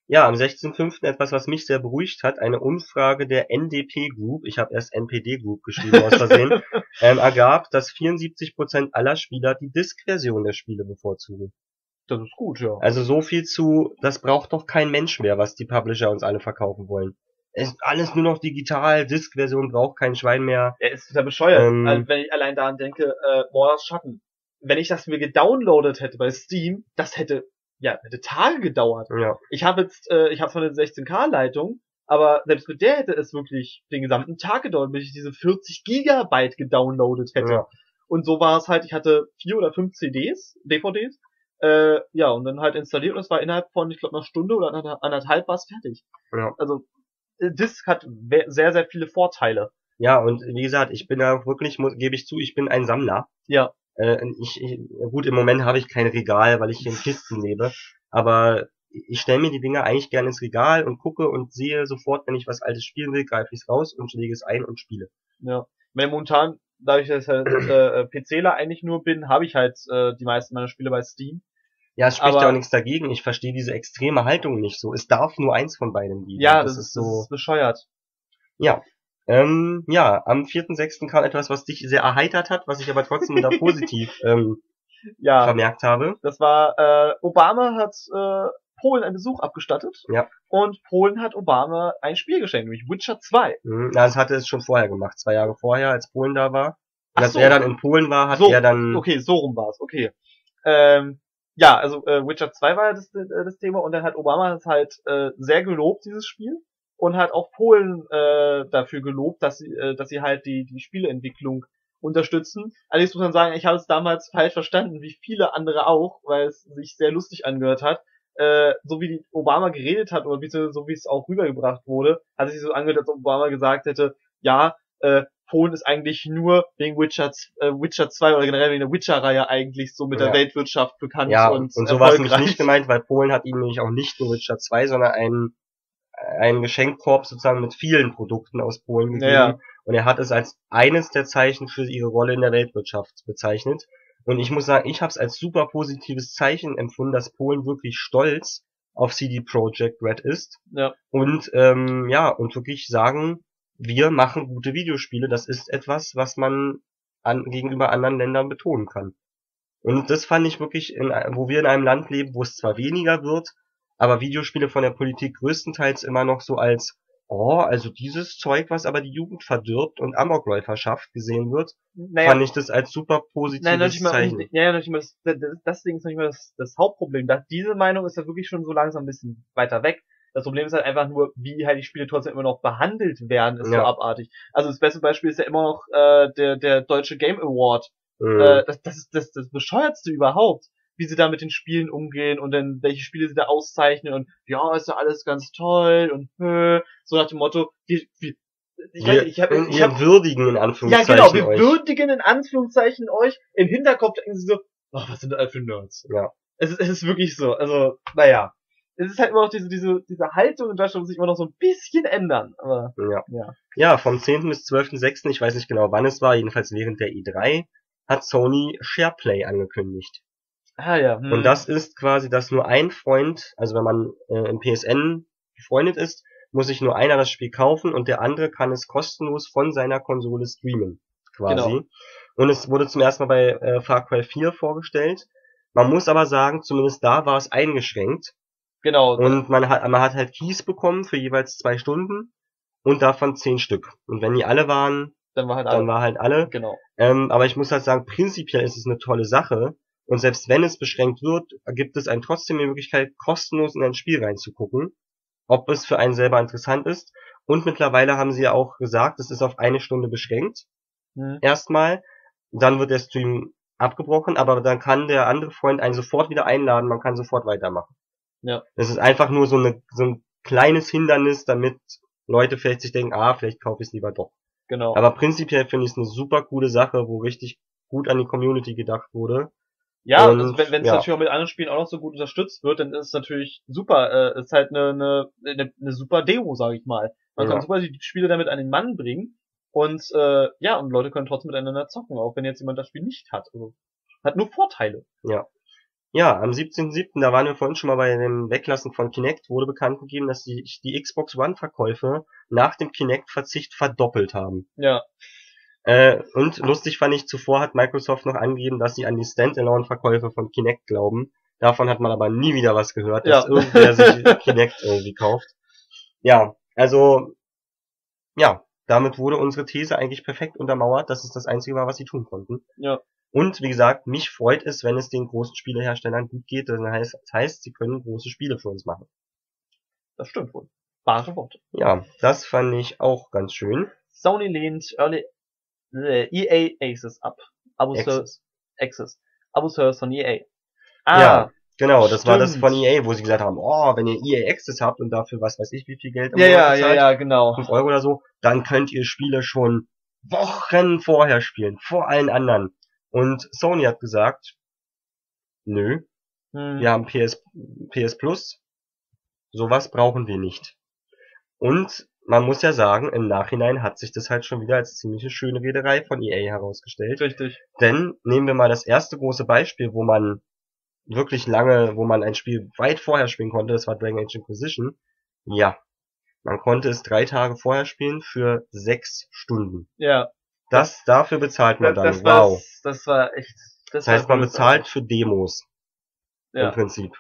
Speaker 1: Ja, am 16.05. etwas, was mich sehr beruhigt hat, eine Umfrage der NDP Group, ich habe erst NPD Group geschrieben aus Versehen, ähm, ergab, dass 74% aller Spieler die Disk-Version der Spiele bevorzugen.
Speaker 2: Das ist gut, ja.
Speaker 1: Also so viel zu, das braucht doch kein Mensch mehr, was die Publisher uns alle verkaufen wollen. Es ist alles nur noch digital, Disk-Version braucht kein Schwein mehr.
Speaker 2: Er ist total bescheuert.
Speaker 1: Ähm.
Speaker 2: also wenn ich allein daran denke, äh, Mordors Schatten. Wenn ich das mir gedownloadet hätte bei Steam, das hätte, ja, hätte Tage gedauert.
Speaker 1: Ja,
Speaker 2: Ich habe jetzt, äh, ich habe von der 16K-Leitung, aber selbst mit der hätte es wirklich den gesamten Tag gedauert, bis ich diese 40 Gigabyte gedownloadet hätte.
Speaker 1: ja,
Speaker 2: Und so war es halt, ich hatte vier oder fünf CDs, DVDs, äh, ja, und dann halt installiert und es war innerhalb von, ich glaube, einer Stunde oder ander- anderthalb war es fertig.
Speaker 1: ja.
Speaker 2: Also, äh, Disk hat sehr, sehr viele Vorteile.
Speaker 1: Ja, und wie gesagt, ich bin da wirklich, muss, gebe ich zu, ich bin ein Sammler.
Speaker 2: Ja,
Speaker 1: Äh, ich, ich, gut, im Moment habe ich kein Regal, weil ich hier in Kisten lebe. Aber ich stelle mir die Dinger eigentlich gerne ins Regal und gucke und sehe sofort, wenn ich was Altes spielen will, greife ich es raus und lege es ein und spiele.
Speaker 2: Ja. Weil momentan dass ich halt äh, PCler eigentlich nur bin, habe ich halt äh, die meisten meiner Spiele bei Steam.
Speaker 1: Ja, es spricht
Speaker 2: Aber-
Speaker 1: ja auch nichts dagegen. Ich verstehe diese extreme Haltung nicht so. Es darf nur eins von beiden geben.
Speaker 2: Ja,
Speaker 1: das,
Speaker 2: das,
Speaker 1: ist
Speaker 2: das
Speaker 1: so.
Speaker 2: ist bescheuert.
Speaker 1: Ja. Ähm, ja, am 4.6. kam etwas, was dich sehr erheitert hat, was ich aber trotzdem da positiv ähm,
Speaker 2: Ja,
Speaker 1: vermerkt habe.
Speaker 2: das war, äh, Obama hat äh, Polen einen Besuch abgestattet.
Speaker 1: Ja.
Speaker 2: Und Polen hat Obama ein Spiel geschenkt, nämlich Witcher 2.
Speaker 1: Mhm. Na, das hatte es schon vorher gemacht, zwei Jahre vorher, als Polen da war. Und als
Speaker 2: so.
Speaker 1: er dann in Polen war, hat
Speaker 2: So,
Speaker 1: er dann.
Speaker 2: Okay, so rum war's. okay. Ähm, ja, also äh, Witcher 2 war ja das, äh, das Thema und dann hat Obama das halt äh, sehr gelobt, dieses Spiel. Und hat auch Polen äh, dafür gelobt, dass sie, äh, dass sie halt die, die Spieleentwicklung unterstützen. Allerdings muss man sagen, ich habe es damals falsch verstanden, wie viele andere auch, weil es sich sehr lustig angehört hat. Äh, so wie Obama geredet hat, oder beziehungsweise so wie es auch rübergebracht wurde, hat es sich so angehört, als ob Obama gesagt hätte, ja, äh, Polen ist eigentlich nur wegen Witcher, äh, Witcher 2 oder generell wegen der Witcher-Reihe eigentlich so mit der
Speaker 1: Ja.
Speaker 2: Weltwirtschaft bekannt
Speaker 1: ja,
Speaker 2: und,
Speaker 1: und, so war es nicht gemeint, weil Polen hat ihm nämlich auch nicht nur Witcher 2, sondern einen, einen Geschenkkorb sozusagen mit vielen Produkten aus Polen gegeben.
Speaker 2: Ja, ja.
Speaker 1: Und er hat es als eines der Zeichen für ihre Rolle in der Weltwirtschaft bezeichnet. Und ich muss sagen, ich habe es als super positives Zeichen empfunden, dass Polen wirklich stolz auf CD Projekt Red ist.
Speaker 2: Ja.
Speaker 1: Und ähm, ja, und wirklich sagen, wir machen gute Videospiele. Das ist etwas, was man an, gegenüber anderen Ländern betonen kann. Und das fand ich wirklich, in, wo wir in einem Land leben, wo es zwar weniger wird, aber Videospiele von der Politik größtenteils immer noch so als, oh, also dieses Zeug, was aber die Jugend verdirbt und Amokläufer schafft, gesehen wird,
Speaker 2: naja,
Speaker 1: fand ich das als super positives
Speaker 2: Nein, noch nicht mal,
Speaker 1: Zeichen.
Speaker 2: nicht, ja, ja, noch nicht mal das, das, das Ding ist noch nicht mal das, das Hauptproblem. Da, diese Meinung ist ja wirklich schon so langsam ein bisschen weiter weg. Das Problem ist halt einfach nur, wie halt die Spiele trotzdem immer noch behandelt werden, ist so
Speaker 1: Ja.
Speaker 2: abartig. Also das beste Beispiel ist ja immer noch äh, der, der deutsche Game Award.
Speaker 1: Mhm.
Speaker 2: Äh, das, das ist das, das bescheuertste überhaupt, wie sie da mit den Spielen umgehen und dann welche Spiele sie da auszeichnen und ja, ist ja alles ganz toll und äh, so nach dem Motto, wir, wir, ich, weiß
Speaker 1: wir,
Speaker 2: nicht, ich ich
Speaker 1: wir
Speaker 2: hab,
Speaker 1: würdigen in
Speaker 2: ja,
Speaker 1: Anführungszeichen
Speaker 2: genau, wir
Speaker 1: euch.
Speaker 2: würdigen in Anführungszeichen euch. Im Hinterkopf denken sie so, ach, was sind das für Nerds?
Speaker 1: Ja.
Speaker 2: Es ist, es ist wirklich so. Also, naja. Es ist halt immer noch diese, diese, diese Haltung in Deutschland muss sich immer noch so ein bisschen ändern. Aber,
Speaker 1: Ja.
Speaker 2: ja.
Speaker 1: Ja, vom 10. bis 12.06., ich weiß nicht genau wann es war, jedenfalls während der E3, hat Sony SharePlay angekündigt.
Speaker 2: Ah, ja. Hm.
Speaker 1: Und das ist quasi, dass nur ein Freund, also wenn man äh, im PSN befreundet ist, muss sich nur einer das Spiel kaufen und der andere kann es kostenlos von seiner Konsole streamen, quasi.
Speaker 2: Genau.
Speaker 1: Und es wurde zum ersten Mal bei äh, Far Cry 4 vorgestellt. Man muss aber sagen, zumindest da war es eingeschränkt.
Speaker 2: Genau.
Speaker 1: Und man hat, man hat halt Keys bekommen für jeweils zwei Stunden und davon zehn Stück. Und wenn die alle waren,
Speaker 2: dann war halt
Speaker 1: dann
Speaker 2: alles.
Speaker 1: war halt alle.
Speaker 2: Genau.
Speaker 1: Ähm, aber ich muss halt sagen, prinzipiell ist es eine tolle Sache. Und selbst wenn es beschränkt wird, gibt es einen trotzdem die Möglichkeit, kostenlos in ein Spiel reinzugucken, ob es für einen selber interessant ist. Und mittlerweile haben sie ja auch gesagt, es ist auf eine Stunde beschränkt.
Speaker 2: Hm.
Speaker 1: Erstmal. Dann wird der Stream abgebrochen, aber dann kann der andere Freund einen sofort wieder einladen, man kann sofort weitermachen.
Speaker 2: Ja.
Speaker 1: Das ist einfach nur so, eine, so ein kleines Hindernis, damit Leute vielleicht sich denken, ah, vielleicht kaufe ich es lieber doch.
Speaker 2: Genau.
Speaker 1: Aber prinzipiell finde ich es eine super coole Sache, wo richtig gut an die Community gedacht wurde.
Speaker 2: Ja,
Speaker 1: und,
Speaker 2: wenn es
Speaker 1: ja.
Speaker 2: natürlich auch mit anderen Spielen auch noch so gut unterstützt wird, dann ist es natürlich super. Äh, ist halt eine, eine, eine, eine super Demo, sage ich mal. Man
Speaker 1: Ja.
Speaker 2: kann super die Spiele damit an den Mann bringen. Und äh, ja, und Leute können trotzdem miteinander zocken, auch wenn jetzt jemand das Spiel nicht hat. Also, hat nur Vorteile.
Speaker 1: Ja, am 17.07., da waren wir vorhin schon mal bei dem Weglassen von Kinect, wurde bekannt gegeben, dass die, die Xbox One-Verkäufe nach dem Kinect-Verzicht verdoppelt haben.
Speaker 2: Ja,
Speaker 1: Äh, und lustig fand ich, zuvor hat Microsoft noch angegeben, dass sie an die Standalone-Verkäufe von Kinect glauben. Davon hat man aber nie wieder was gehört, dass
Speaker 2: Ja.
Speaker 1: irgendwer sich Kinect irgendwie kauft. Ja, also, ja, damit wurde unsere These eigentlich perfekt untermauert. Das ist das Einzige war, was sie tun konnten.
Speaker 2: ja.
Speaker 1: Und wie gesagt, mich freut es, wenn es den großen Spieleherstellern gut geht. Das heißt, das heißt, sie können große Spiele für uns machen.
Speaker 2: Das stimmt wohl. Wahre Worte.
Speaker 1: Ja, das fand ich auch ganz schön.
Speaker 2: Sony lehnt Early äh, EA Access ab. Abo
Speaker 1: Access.
Speaker 2: Access. Abo Service von EA. Ah,
Speaker 1: Ja, Genau, das war das
Speaker 2: stimmt.
Speaker 1: von EA, wo sie gesagt haben, oh, wenn ihr EA Access habt und dafür was weiß ich wie viel Geld im
Speaker 2: ja,
Speaker 1: Monat
Speaker 2: ja, ja, ja, genau.
Speaker 1: 5 Euro oder so, dann könnt ihr Spiele schon Wochen vorher spielen, vor allen anderen. Und Sony hat gesagt, nö,
Speaker 2: Hm.
Speaker 1: wir haben PS, PS Plus, sowas brauchen wir nicht. Und man muss ja sagen, im Nachhinein hat sich das halt schon wieder als ziemlich schöne Rederei von EA herausgestellt.
Speaker 2: Richtig.
Speaker 1: Denn nehmen wir mal das erste große Beispiel, wo man wirklich lange, wo man ein Spiel weit vorher spielen konnte, das war Dragon Age Inquisition. Ja, man konnte es drei Tage vorher spielen für sechs Stunden.
Speaker 2: Ja.
Speaker 1: Das, dafür bezahlt man
Speaker 2: Das,
Speaker 1: dann.
Speaker 2: das,
Speaker 1: wow.
Speaker 2: das war echt. Das,
Speaker 1: Das heißt, man bezahlt für Demos
Speaker 2: Ja.
Speaker 1: im Prinzip.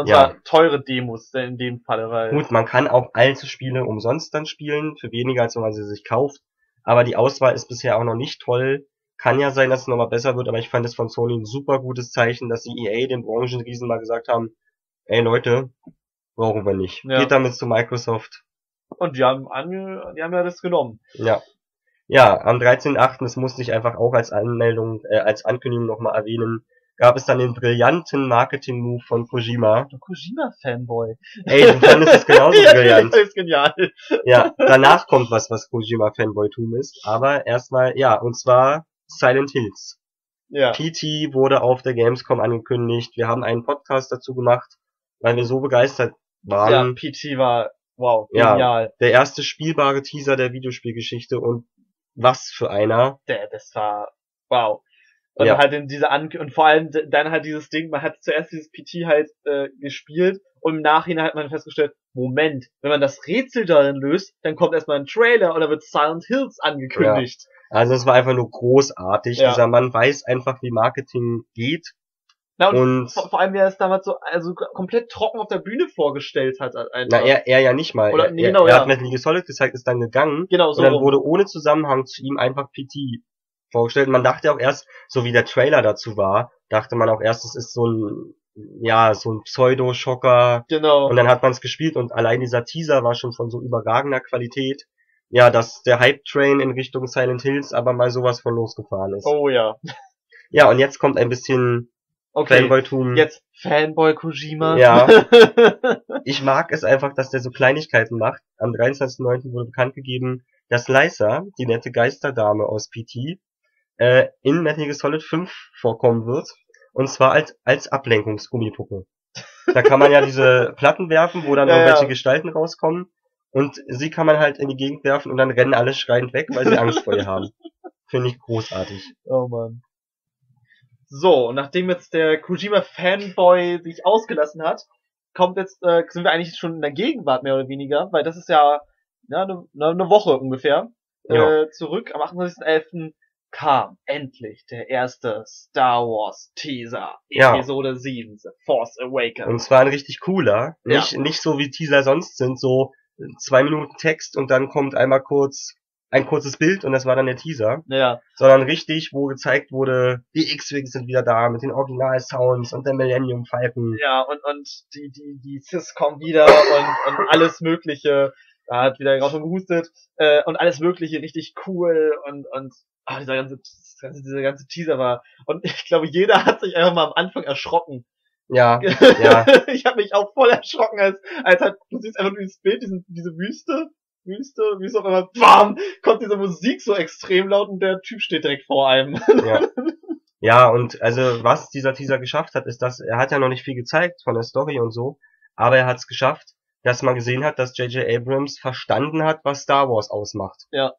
Speaker 2: Und
Speaker 1: ja.
Speaker 2: zwar teure Demos in dem Falle, weil.
Speaker 1: Gut, man kann auch alte Spiele umsonst dann spielen, für weniger als wenn man sie sich kauft. Aber die Auswahl ist bisher auch noch nicht toll. Kann ja sein, dass es nochmal besser wird, aber ich fand es von Sony ein super gutes Zeichen, dass die EA den Branchenriesen mal gesagt haben, ey Leute, brauchen wir nicht.
Speaker 2: Ja.
Speaker 1: Geht damit zu Microsoft.
Speaker 2: Und die haben ange, die haben ja das genommen.
Speaker 1: Ja. Ja, am 13.8., das musste ich einfach auch als Anmeldung, äh, als Ankündigung nochmal erwähnen, gab es dann den brillanten Marketing-Move von Kojima.
Speaker 2: Der Kojima-Fanboy.
Speaker 1: Ey, du fandest es genauso brillant.
Speaker 2: Das ist genial.
Speaker 1: Ja, danach kommt was, was Kojima Fanboy-Tum ist. Aber erstmal, ja, und zwar Silent Hills.
Speaker 2: Ja.
Speaker 1: PT wurde auf der Gamescom angekündigt. Wir haben einen Podcast dazu gemacht, weil wir so begeistert
Speaker 2: Ja,
Speaker 1: waren.
Speaker 2: PT war, wow,
Speaker 1: Ja.
Speaker 2: genial.
Speaker 1: Der erste spielbare Teaser der Videospielgeschichte und was für einer.
Speaker 2: Der, das war, wow. Und
Speaker 1: Ja.
Speaker 2: halt in diese An und vor allem dann halt dieses Ding, man hat zuerst dieses PT halt äh, gespielt und im Nachhinein hat man festgestellt, Moment, wenn man das Rätsel darin löst, dann kommt erstmal ein Trailer oder wird Silent Hills angekündigt.
Speaker 1: Also es war einfach nur großartig.
Speaker 2: Ja.
Speaker 1: Dieser Mann weiß einfach, wie Marketing geht.
Speaker 2: Na, und,
Speaker 1: Und
Speaker 2: vor, vor allem, wie er es damals so also komplett trocken auf der Bühne vorgestellt hat. halt Einfach.
Speaker 1: na, er, er ja nicht mal.
Speaker 2: Oder-
Speaker 1: er,
Speaker 2: nee,
Speaker 1: er,
Speaker 2: genau,
Speaker 1: er
Speaker 2: ja.
Speaker 1: hat Metal Gear Solid gezeigt, ist dann gegangen.
Speaker 2: genau so.
Speaker 1: Und dann
Speaker 2: rum.
Speaker 1: wurde ohne Zusammenhang zu ihm einfach PT vorgestellt. Man dachte auch erst, so wie der Trailer dazu war, dachte man auch erst, es ist so ein, ja, so ein Pseudo-Schocker.
Speaker 2: genau.
Speaker 1: Und dann hat man es gespielt und allein dieser Teaser war schon von so überragender Qualität. Ja, dass der Hype-Train in Richtung Silent Hills aber mal sowas von losgefahren ist.
Speaker 2: oh ja.
Speaker 1: Ja, und jetzt kommt ein bisschen
Speaker 2: Okay.
Speaker 1: Fanboy-Tum.
Speaker 2: Jetzt Fanboy Kojima.
Speaker 1: Ja. Ich mag es einfach, dass der so Kleinigkeiten macht. Am 23.09. wurde bekannt gegeben, dass Lysa, die nette Geisterdame aus PT, äh, in Metal Gear Solid 5 vorkommen wird. Und zwar als, als Ablenkungsgummipuppe. Da kann man ja diese Platten werfen, wo dann
Speaker 2: Ja,
Speaker 1: irgendwelche
Speaker 2: ja.
Speaker 1: Gestalten rauskommen. Und sie kann man halt in die Gegend werfen und dann rennen alle schreiend weg, weil sie Angst vor ihr haben. Finde ich großartig.
Speaker 2: Oh man. So, und nachdem jetzt der Kojima Fanboy sich ausgelassen hat, kommt jetzt, äh, sind wir eigentlich schon in der Gegenwart mehr oder weniger, weil das ist ja, ja, eine, eine Woche ungefähr,
Speaker 1: Ja.
Speaker 2: äh, zurück. Am 28.11. kam endlich der erste Star Wars Teaser,
Speaker 1: Ja.
Speaker 2: Episode 7, The Force Awakens.
Speaker 1: Und zwar ein richtig cooler.
Speaker 2: Ja.
Speaker 1: Nicht, nicht so wie Teaser sonst sind, so zwei Minuten Text und dann kommt einmal kurz ein kurzes Bild und das war dann der Teaser.
Speaker 2: ja,
Speaker 1: Sondern richtig, wo gezeigt wurde, die X-Wings sind wieder da mit den Original-Sounds und der Millennium Falcon.
Speaker 2: ja, und, und die, die, die Sis kommen wieder und, und alles mögliche. Da hat wieder gerade schon gehustet, äh, und alles mögliche richtig cool und, und, ah, dieser ganze, ganze, dieser ganze Teaser war, und ich glaube, jeder hat sich einfach mal am Anfang erschrocken.
Speaker 1: Ja, ja.
Speaker 2: ich habe mich auch voll erschrocken, als, als halt, du siehst einfach nur dieses Bild, diesen, diese Wüste, Wüste, wie es auch immer, bam, kommt diese Musik so extrem laut und der Typ steht direkt vor einem.
Speaker 1: ja. Ja, und also was dieser Teaser geschafft hat, ist, dass er hat ja noch nicht viel gezeigt von der Story und so, aber er hat es geschafft, dass man gesehen hat, dass J.J. Abrams verstanden hat, was Star Wars ausmacht.
Speaker 2: Ja.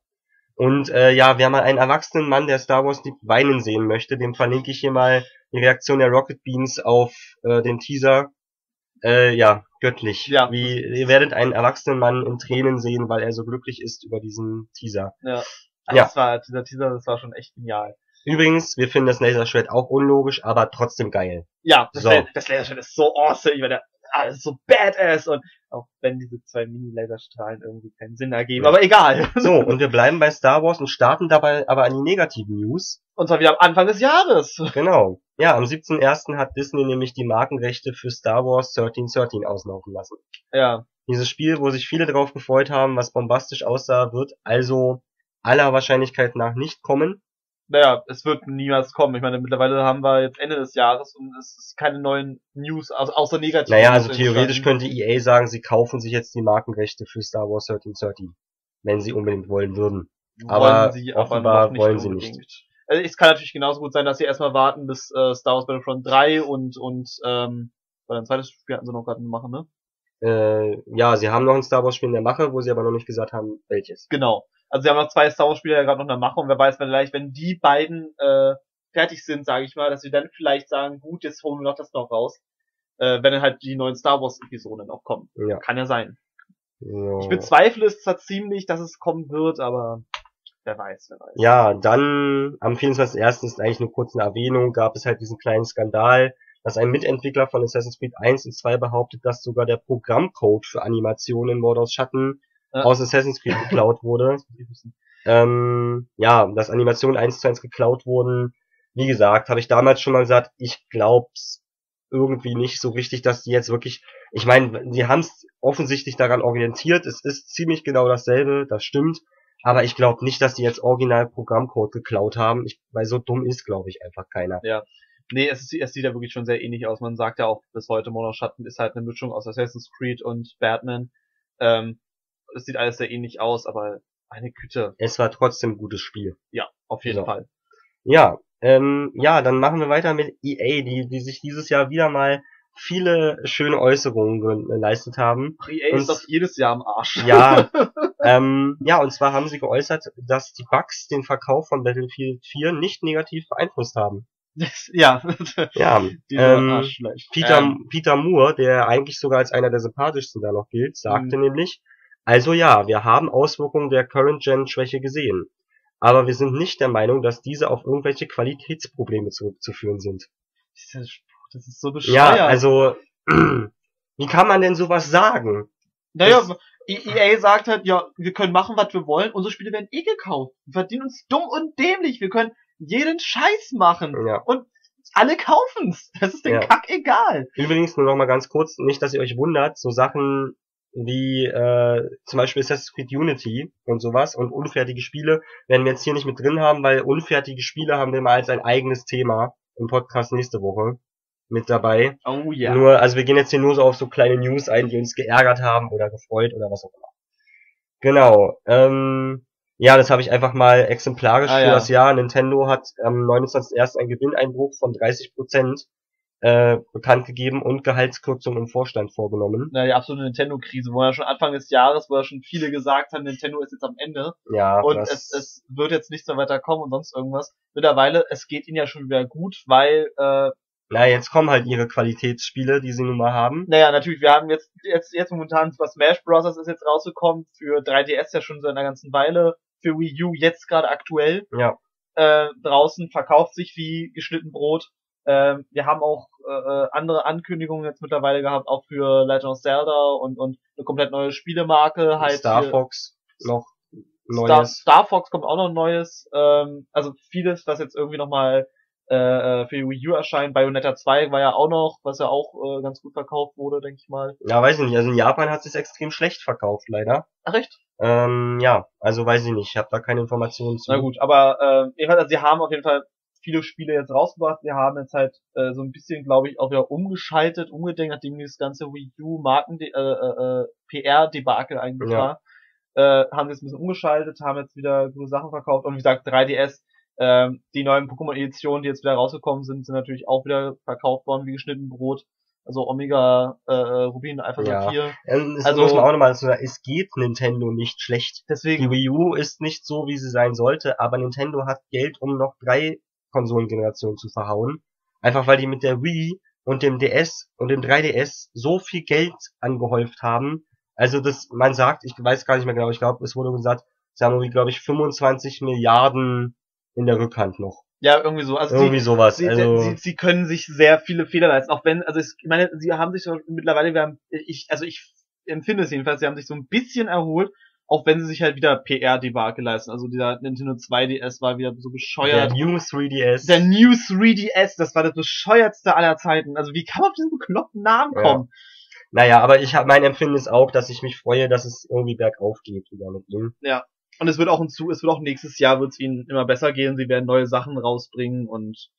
Speaker 1: Und äh, ja, wer mal einen erwachsenen Mann, der Star Wars liebt, weinen sehen möchte, dem verlinke ich hier mal die Reaktion der Rocket Beans auf äh, den Teaser. Äh, ja, göttlich.
Speaker 2: Ja.
Speaker 1: Wie, ihr werdet einen erwachsenen Mann in Tränen sehen, weil er so glücklich ist über diesen Teaser.
Speaker 2: Ja.
Speaker 1: Ja.
Speaker 2: Das war, dieser Teaser, das war schon echt genial.
Speaker 1: Übrigens, wir finden das Laserschwert auch unlogisch, aber trotzdem geil.
Speaker 2: Ja, das,
Speaker 1: So.
Speaker 2: das Laserschwert ist so awesome, ich meine, ah, das ist so badass und auch wenn diese zwei Mini-Laserstrahlen irgendwie keinen Sinn ergeben,
Speaker 1: Ja.
Speaker 2: aber egal.
Speaker 1: So, und wir bleiben bei Star Wars und starten dabei aber an die negativen News.
Speaker 2: Und zwar wieder am Anfang des Jahres.
Speaker 1: Genau. Ja, am 17.01. hat Disney nämlich die Markenrechte für Star Wars 1313 auslaufen lassen.
Speaker 2: Ja,
Speaker 1: Dieses Spiel, wo sich viele drauf gefreut haben, was bombastisch aussah, wird also aller Wahrscheinlichkeit nach nicht kommen.
Speaker 2: Naja, es wird niemals kommen. Ich meine, mittlerweile haben wir jetzt Ende des Jahres und es ist keine neuen News, also außer negativ.
Speaker 1: Naja, also theoretisch könnte EA sagen, sie kaufen sich jetzt die Markenrechte für Star Wars 1313, wenn sie unbedingt wollen würden. aber
Speaker 2: wollen sie aber
Speaker 1: offenbar
Speaker 2: nicht
Speaker 1: wollen sie
Speaker 2: unbedingt. Also es kann natürlich genauso gut sein, dass sie erstmal warten, bis äh, Star Wars Battlefront 3 und und ähm, weil ein zweites Spiel hatten sie noch gerade machen, ne?
Speaker 1: Äh, ja, sie haben noch ein Star Wars Spiel in der Mache, wo sie aber noch nicht gesagt haben, welches.
Speaker 2: Genau. Also sie haben noch zwei Star Wars Spiele ja gerade noch in der Mache und wer weiß, wenn vielleicht, wenn die beiden äh, fertig sind, sage ich mal, dass sie dann vielleicht sagen, gut, jetzt holen wir noch das noch raus. Äh, wenn dann halt die neuen Star Wars Episoden noch kommen.
Speaker 1: Ja.
Speaker 2: Kann ja sein.
Speaker 1: Ja.
Speaker 2: Ich bezweifle es zwar ziemlich, dass es kommen wird, aber wer weiß, wer weiß.
Speaker 1: Ja, dann am 24.01. ist eigentlich eine kurze Erwähnung, gab es halt diesen kleinen Skandal, dass ein Mitentwickler von Assassin's Creed 1 und 2 behauptet, dass sogar der Programmcode für Animationen in Mordors Schatten
Speaker 2: Ja.
Speaker 1: aus Assassin's Creed geklaut wurde. Ähm, ja, dass Animationen 1 zu 1 geklaut wurden. Wie gesagt, habe ich damals schon mal gesagt, ich glaub's irgendwie nicht so richtig, dass die jetzt wirklich, ich meine, sie haben es offensichtlich daran orientiert, es ist ziemlich genau dasselbe, das stimmt, aber ich glaube nicht, dass die jetzt original Programmcode geklaut haben, ich, weil so dumm ist, glaube ich, einfach keiner.
Speaker 2: Nee, es, ist, es sieht ja wirklich schon sehr ähnlich aus. Man sagt ja auch bis heute, Mono Schatten ist halt eine Mischung aus Assassin's Creed und Batman. Ähm, es sieht alles sehr ähnlich aus, aber eine Güte.
Speaker 1: Es war trotzdem ein gutes Spiel.
Speaker 2: Ja, auf jeden
Speaker 1: So.
Speaker 2: Fall.
Speaker 1: Ja, ähm, ja, dann machen wir weiter mit EA, die, die sich dieses Jahr wieder mal viele schöne Äußerungen ge- geleistet haben.
Speaker 2: Ach, EA
Speaker 1: Und-
Speaker 2: ist doch jedes Jahr am Arsch.
Speaker 1: Ja, ähm, ja, und zwar haben sie geäußert, dass die Bugs den Verkauf von Battlefield 4 nicht negativ beeinflusst haben.
Speaker 2: Ja.
Speaker 1: Ja,
Speaker 2: Dieser
Speaker 1: ähm. Peter,
Speaker 2: Ähm,
Speaker 1: Peter Moore, der eigentlich sogar als einer der sympathischsten da noch gilt, sagte
Speaker 2: Mhm.
Speaker 1: nämlich, also ja, wir haben Auswirkungen der Current-Gen-Schwäche gesehen. Aber wir sind nicht der Meinung, dass diese auf irgendwelche Qualitätsprobleme zurückzuführen sind.
Speaker 2: dieser Spruch, das ist so bescheuert.
Speaker 1: Ja, also, wie kann man denn sowas sagen?
Speaker 2: Naja,
Speaker 1: das-
Speaker 2: EA sagt halt, ja, wir können machen, was wir wollen. Unsere Spiele werden eh gekauft. Wir verdienen uns dumm und dämlich. Wir können jeden Scheiß machen.
Speaker 1: Ja.
Speaker 2: Und alle kaufen's. Das ist den
Speaker 1: Ja.
Speaker 2: Kack egal.
Speaker 1: Übrigens nur noch mal ganz kurz, nicht, dass ihr euch wundert, so Sachen wie äh, zum Beispiel Assassin's Creed Unity und sowas und unfertige Spiele werden wir jetzt hier nicht mit drin haben, weil unfertige Spiele haben wir mal als ein eigenes Thema im Podcast nächste Woche mit dabei.
Speaker 2: Oh ja.
Speaker 1: Nur, also wir gehen jetzt hier nur so auf so kleine News ein, die uns geärgert haben oder gefreut oder was auch immer. Genau. Ähm, ja, das habe ich einfach mal exemplarisch
Speaker 2: Ah,
Speaker 1: für
Speaker 2: ja.
Speaker 1: das Jahr. Nintendo hat am 29.01. einen Gewinneinbruch von 30 Prozent äh, bekannt gegeben und Gehaltskürzungen im Vorstand vorgenommen.
Speaker 2: Na, die absolute Nintendo-Krise, wo ja schon Anfang des Jahres, wo ja schon viele gesagt haben, Nintendo ist jetzt am Ende
Speaker 1: Ja,
Speaker 2: und es, es wird jetzt nichts mehr weiter kommen und sonst irgendwas. Mittlerweile, es geht ihnen ja schon wieder gut, weil, äh,
Speaker 1: na, jetzt kommen halt ihre Qualitätsspiele, die sie nun mal haben.
Speaker 2: naja, natürlich, wir haben jetzt, jetzt, jetzt momentan zwar Smash Bros. ist jetzt rausgekommen, für 3DS ja schon seit einer ganzen Weile, für Wii U jetzt gerade aktuell,
Speaker 1: Ja,
Speaker 2: äh, draußen verkauft sich wie geschnitten Brot. Ähm, wir haben auch äh, äh, andere Ankündigungen jetzt mittlerweile gehabt, auch für Legend of Zelda und, und eine komplett neue Spielemarke. Halt
Speaker 1: Star Fox noch
Speaker 2: Star,
Speaker 1: neues.
Speaker 2: Star Fox kommt auch noch ein neues. Ähm, also vieles, was jetzt irgendwie nochmal äh, äh, für die Wii U erscheint. Bayonetta 2 war ja auch noch, was ja auch äh, ganz gut verkauft wurde, denke ich mal.
Speaker 1: Ja, weiß ich nicht. Also in Japan hat es extrem schlecht verkauft, leider.
Speaker 2: Ach echt?
Speaker 1: Ähm, ja, also weiß ich nicht. Ich habe da keine Informationen zu.
Speaker 2: Na gut, aber äh, jedenfalls, also sie haben auf jeden Fall viele Spiele jetzt rausgebracht. Wir haben jetzt halt äh, so ein bisschen, glaube ich, auch wieder umgeschaltet, umgedenkt, nachdem dieses ganze Wii U Marken äh, äh, PR-Debakel eigentlich
Speaker 1: Ja.
Speaker 2: war. Äh, haben sie jetzt ein bisschen umgeschaltet, haben jetzt wieder gute Sachen verkauft und wie gesagt 3DS, ähm, die neuen Pokémon-Editionen, die jetzt wieder rausgekommen sind, sind natürlich auch wieder verkauft worden wie geschnitten Brot. Also Omega, äh, äh, Rubin, Alpha
Speaker 1: Ja.
Speaker 2: Saphir.
Speaker 1: Ähm, das
Speaker 2: Also-
Speaker 1: muss man auch nochmal sagen, es geht Nintendo nicht schlecht.
Speaker 2: Deswegen,
Speaker 1: Die Wii U ist nicht so, wie sie sein sollte, aber Nintendo hat Geld, um noch drei Konsolengenerationen zu verhauen. Einfach weil die mit der Wii und dem DS und dem 3DS so viel Geld angehäuft haben. Also das, man sagt, ich weiß gar nicht mehr genau, ich glaube, es wurde gesagt, sie haben irgendwie, glaube ich, 25 Milliarden in der Rückhand noch.
Speaker 2: ja, irgendwie so. Also
Speaker 1: Irgendwie
Speaker 2: die,
Speaker 1: sowas.
Speaker 2: Sie,
Speaker 1: also,
Speaker 2: sie, sie können sich sehr viele Fehler leisten, auch wenn, also es, ich meine, sie haben sich so mittlerweile, wir haben, ich, also ich empfinde es jedenfalls, sie haben sich so ein bisschen erholt, auch wenn sie sich halt wieder PR-Debakel leisten. Also dieser Nintendo 2DS war wieder so
Speaker 1: der
Speaker 2: bescheuert.
Speaker 1: New 3DS.
Speaker 2: Der New 3DS, das war das bescheuertste aller Zeiten. Also wie kann man auf diesen bekloppten Namen
Speaker 1: Ja.
Speaker 2: kommen?
Speaker 1: Naja, aber ich habe mein Empfinden ist auch, dass ich mich freue, dass es irgendwie bergauf geht wieder mit ihm.
Speaker 2: Und es wird auch hinzu, es wird auch nächstes Jahr wird es ihnen immer besser gehen. Sie werden neue Sachen rausbringen und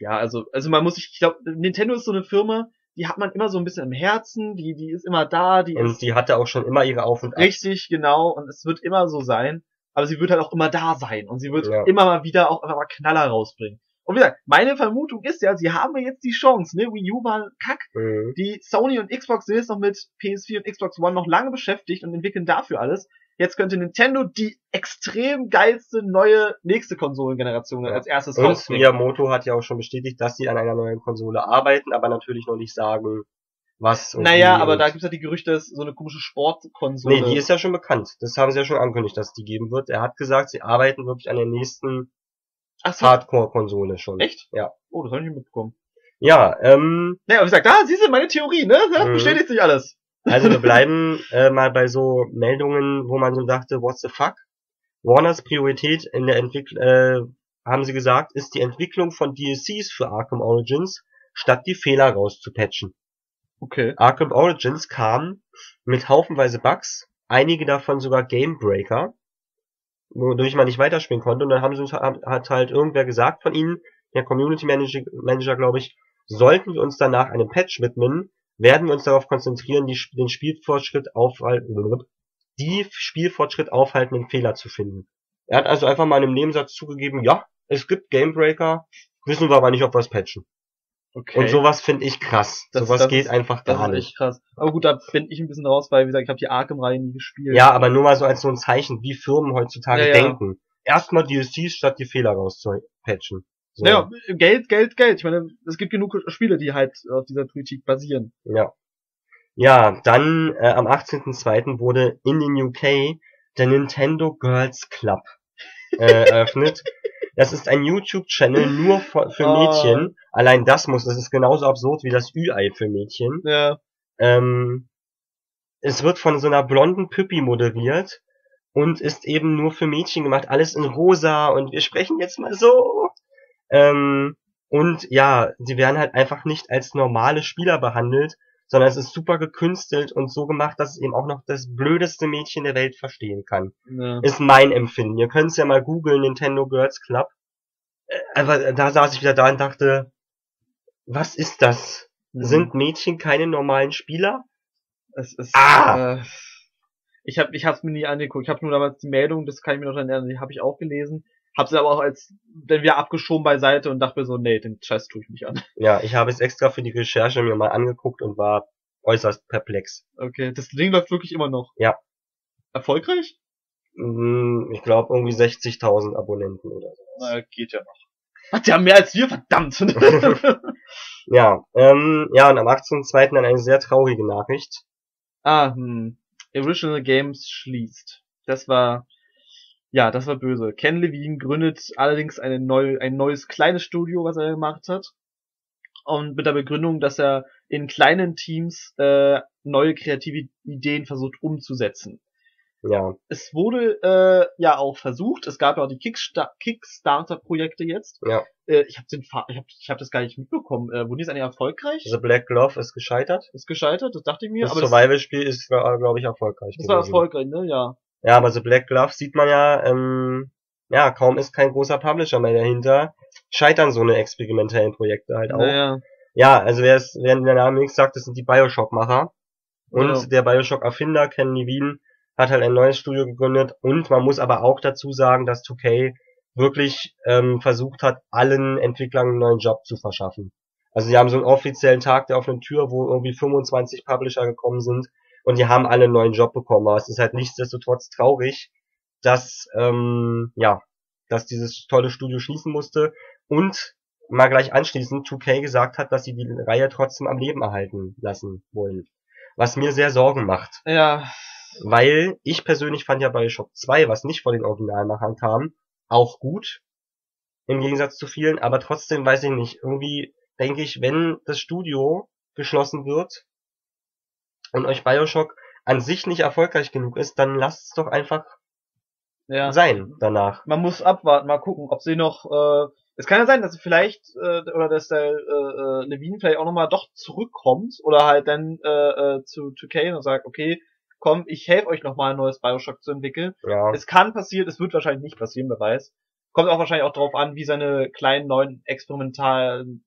Speaker 2: ja, also also man muss sich, ich glaube, Nintendo ist so eine Firma, die hat man immer so ein bisschen im Herzen, die die ist immer da, die
Speaker 1: Und
Speaker 2: ist
Speaker 1: die hatte auch schon immer ihre Auf und Abs.
Speaker 2: richtig genau und es wird immer so sein. Aber sie wird halt auch immer da sein und sie wird
Speaker 1: Ja.
Speaker 2: immer mal wieder auch einfach mal Knaller rausbringen. Und wie gesagt, meine Vermutung ist ja, sie haben ja jetzt die Chance, ne? Wii U war kack.
Speaker 1: Mhm.
Speaker 2: Die Sony und Xbox sind jetzt noch mit PS4 und Xbox One noch lange beschäftigt und entwickeln dafür alles. Jetzt könnte Nintendo die extrem geilste neue nächste Konsolengeneration
Speaker 1: Ja.
Speaker 2: als erstes
Speaker 1: Und
Speaker 2: rausbringen.
Speaker 1: Miyamoto hat ja auch schon bestätigt, dass sie an einer neuen Konsole arbeiten, aber natürlich noch nicht sagen, was. und
Speaker 2: Naja, aber da gibt's ja die Gerüchte, dass so eine komische Sportkonsole.
Speaker 1: Nee, die ist ja schon bekannt. Das haben sie ja schon angekündigt, dass die geben wird. Er hat gesagt, sie arbeiten wirklich an der nächsten
Speaker 2: so,
Speaker 1: Hardcore-Konsole schon.
Speaker 2: echt?
Speaker 1: Ja.
Speaker 2: Oh, das habe ich nicht mitbekommen.
Speaker 1: Ja, ähm,
Speaker 2: Naja, aber wie gesagt, da, siehst du meine Theorie, ne?
Speaker 1: Mhm.
Speaker 2: Bestätigt sich alles.
Speaker 1: Also wir bleiben äh, mal bei so Meldungen, wo man so dachte, what the fuck? Warners Priorität in der Entwicklung, äh, haben sie gesagt, ist die Entwicklung von DLCs für Arkham Origins, statt die Fehler rauszupatchen.
Speaker 2: Okay.
Speaker 1: Arkham Origins kam mit haufenweise Bugs, einige davon sogar Gamebreaker, wodurch man nicht weiterspielen konnte. Und dann haben sie uns, hat halt irgendwer gesagt von ihnen, der Community Manager, Manager glaube ich, sollten wir uns danach einem Patch widmen, werden wir uns darauf konzentrieren, die, den Spielfortschritt aufhalten, die Spielfortschritt aufhaltenden Fehler zu finden. Er hat also einfach mal in einem Nebensatz zugegeben, ja, es gibt Gamebreaker, wissen wir aber nicht, ob wir es patchen.
Speaker 2: Okay.
Speaker 1: Und sowas finde ich krass.
Speaker 2: Das-
Speaker 1: sowas
Speaker 2: das
Speaker 1: geht
Speaker 2: ist-
Speaker 1: einfach
Speaker 2: das
Speaker 1: gar nicht.
Speaker 2: krass. Aber gut, da bin ich ein bisschen raus, weil, wie gesagt, ich habe die Arkham-Reihe nie gespielt.
Speaker 1: Ja, aber nur mal so als so ein Zeichen, wie Firmen heutzutage
Speaker 2: Ja, ja.
Speaker 1: denken. Erstmal DLCs statt die Fehler rauszupatchen. So.
Speaker 2: Naja, Geld, Geld, Geld. Ich meine, es gibt genug Spiele, die halt auf dieser Politik basieren.
Speaker 1: Ja. Ja, dann äh, am 18.02. wurde in den UK der Nintendo Girls Club äh, eröffnet. Das ist ein YouTube-Channel nur für, für
Speaker 2: Oh.
Speaker 1: Mädchen. Allein das muss, das ist genauso absurd wie das Ü-Ei für Mädchen.
Speaker 2: Ja.
Speaker 1: Ähm, es wird von so einer blonden Püppi moderiert und ist eben nur für Mädchen gemacht, alles in rosa und wir sprechen jetzt mal so. Ähm, und ja, sie werden halt einfach nicht als normale Spieler behandelt, sondern es ist super gekünstelt und so gemacht, dass es eben auch noch das blödeste Mädchen der Welt verstehen kann.
Speaker 2: ja.
Speaker 1: Ist mein Empfinden. Ihr könnt es ja mal googeln, Nintendo Girls Club. Äh, Aber da saß ich wieder da und dachte, was ist das?
Speaker 2: Mhm.
Speaker 1: Sind Mädchen keine normalen Spieler?
Speaker 2: Es ist,
Speaker 1: Ah!
Speaker 2: äh, ich habe ich hab's mir nie angeguckt. Ich habe nur damals die Meldung, das kann ich mir noch erinnern, die habe ich auch gelesen. Hab's aber auch als dann wieder abgeschoben beiseite und dachte mir so, nee, den Scheiß tue ich nicht an.
Speaker 1: Ja, ich habe es extra für die Recherche mir mal angeguckt und war äußerst perplex.
Speaker 2: Okay, das Ding läuft wirklich immer noch.
Speaker 1: Ja.
Speaker 2: Erfolgreich?
Speaker 1: Hm, Ich glaube irgendwie 60.000 Abonnenten oder so.
Speaker 2: Na, geht ja noch. Was, die haben mehr als wir, verdammt!
Speaker 1: Ja, ähm, ja, und am 18.02. dann eine sehr traurige Nachricht.
Speaker 2: ah, hm. Original Games schließt. Das war, ja, das war böse. Ken Levine gründet allerdings eine neue, ein neues kleines Studio, was er gemacht hat. Und mit der Begründung, dass er in kleinen Teams äh, neue kreative Ideen versucht umzusetzen.
Speaker 1: Ja,
Speaker 2: Es wurde äh, ja auch versucht, es gab ja auch die Kickstar Kickstarter-Projekte jetzt.
Speaker 1: ja.
Speaker 2: Äh, ich habe den Fa ich hab, ich hab das gar nicht mitbekommen. Äh, wurden die eigentlich erfolgreich?
Speaker 1: The Black Glove ist gescheitert.
Speaker 2: Ist gescheitert, das dachte ich mir.
Speaker 1: Das Survival-Spiel ist, glaube ich, erfolgreich
Speaker 2: das war
Speaker 1: gewesen.
Speaker 2: erfolgreich, ne? Ja.
Speaker 1: Ja, aber The Black Glove sieht man ja, ähm, ja, kaum ist kein großer Publisher mehr dahinter, scheitern so eine experimentellen Projekte halt auch.
Speaker 2: Naja.
Speaker 1: Ja, also wer es, wer der Name nichts sagt, das sind die Bioshock-Macher. Und
Speaker 2: Ja.
Speaker 1: der Bioshock-Erfinder, Ken Levine, hat halt ein neues Studio gegründet. Und man muss aber auch dazu sagen, dass 2K wirklich ähm, versucht hat, allen Entwicklern einen neuen Job zu verschaffen. Also sie haben so einen offiziellen Tag der offenen Tür, wo irgendwie 25 Publisher gekommen sind und die haben alle einen neuen Job bekommen. Aber es ist halt nichtsdestotrotz traurig, dass ähm, ja, dass dieses tolle Studio schließen musste und mal gleich anschließend 2K gesagt hat, dass sie die Reihe trotzdem am Leben erhalten lassen wollen. Was mir sehr Sorgen macht.
Speaker 2: Ja.
Speaker 1: Weil ich persönlich fand ja Bioshock 2, was nicht von den Originalmachern kam, auch gut. Im Gegensatz zu vielen, aber trotzdem weiß ich nicht. Irgendwie denke ich, wenn das Studio geschlossen wird und euch Bioshock an sich nicht erfolgreich genug ist, dann lasst es doch einfach
Speaker 2: Ja.
Speaker 1: sein danach.
Speaker 2: Man muss abwarten, mal gucken, ob sie noch. Äh, es kann ja sein, dass sie vielleicht äh, oder dass der äh, äh, Levine vielleicht auch nochmal doch zurückkommt oder halt dann äh, äh, zu 2K und sagt, okay, komm, ich helfe euch nochmal ein neues Bioshock zu entwickeln.
Speaker 1: Ja.
Speaker 2: Es kann passieren, es wird wahrscheinlich nicht passieren, wer weiß. Kommt auch wahrscheinlich auch drauf an, wie seine kleinen neuen experimentalen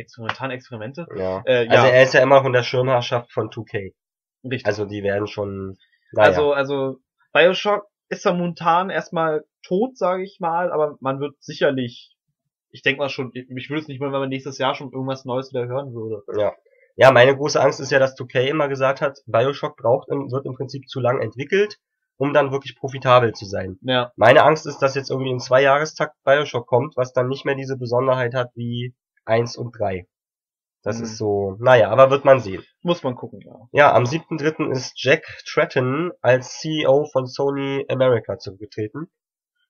Speaker 2: experimentalen Experimente.
Speaker 1: ja.
Speaker 2: Äh,
Speaker 1: Also
Speaker 2: ja,
Speaker 1: er ist ja immer von der Schirmherrschaft von 2K.
Speaker 2: richtig.
Speaker 1: Also die werden schon. Naja.
Speaker 2: Also, also Bioshock ist ja momentan erstmal tot, sage ich mal, aber man wird sicherlich ich denke mal schon, mich würde es nicht wundern, wenn man nächstes Jahr schon irgendwas Neues wieder hören würde.
Speaker 1: Ja. Ja, meine große Angst ist ja, dass 2K immer gesagt hat, Bioshock braucht, im- wird im Prinzip zu lang entwickelt, um dann wirklich profitabel zu sein.
Speaker 2: Ja,
Speaker 1: Meine Angst ist, dass jetzt irgendwie in zwei Jahrestakt Bioshock kommt, was dann nicht mehr diese Besonderheit hat wie 1 und 3. Das
Speaker 2: Mhm.
Speaker 1: ist so, naja, aber wird man sehen.
Speaker 2: muss man gucken, ja.
Speaker 1: Ja, am 7.3. ist Jack Tretton als CEO von Sony America zurückgetreten.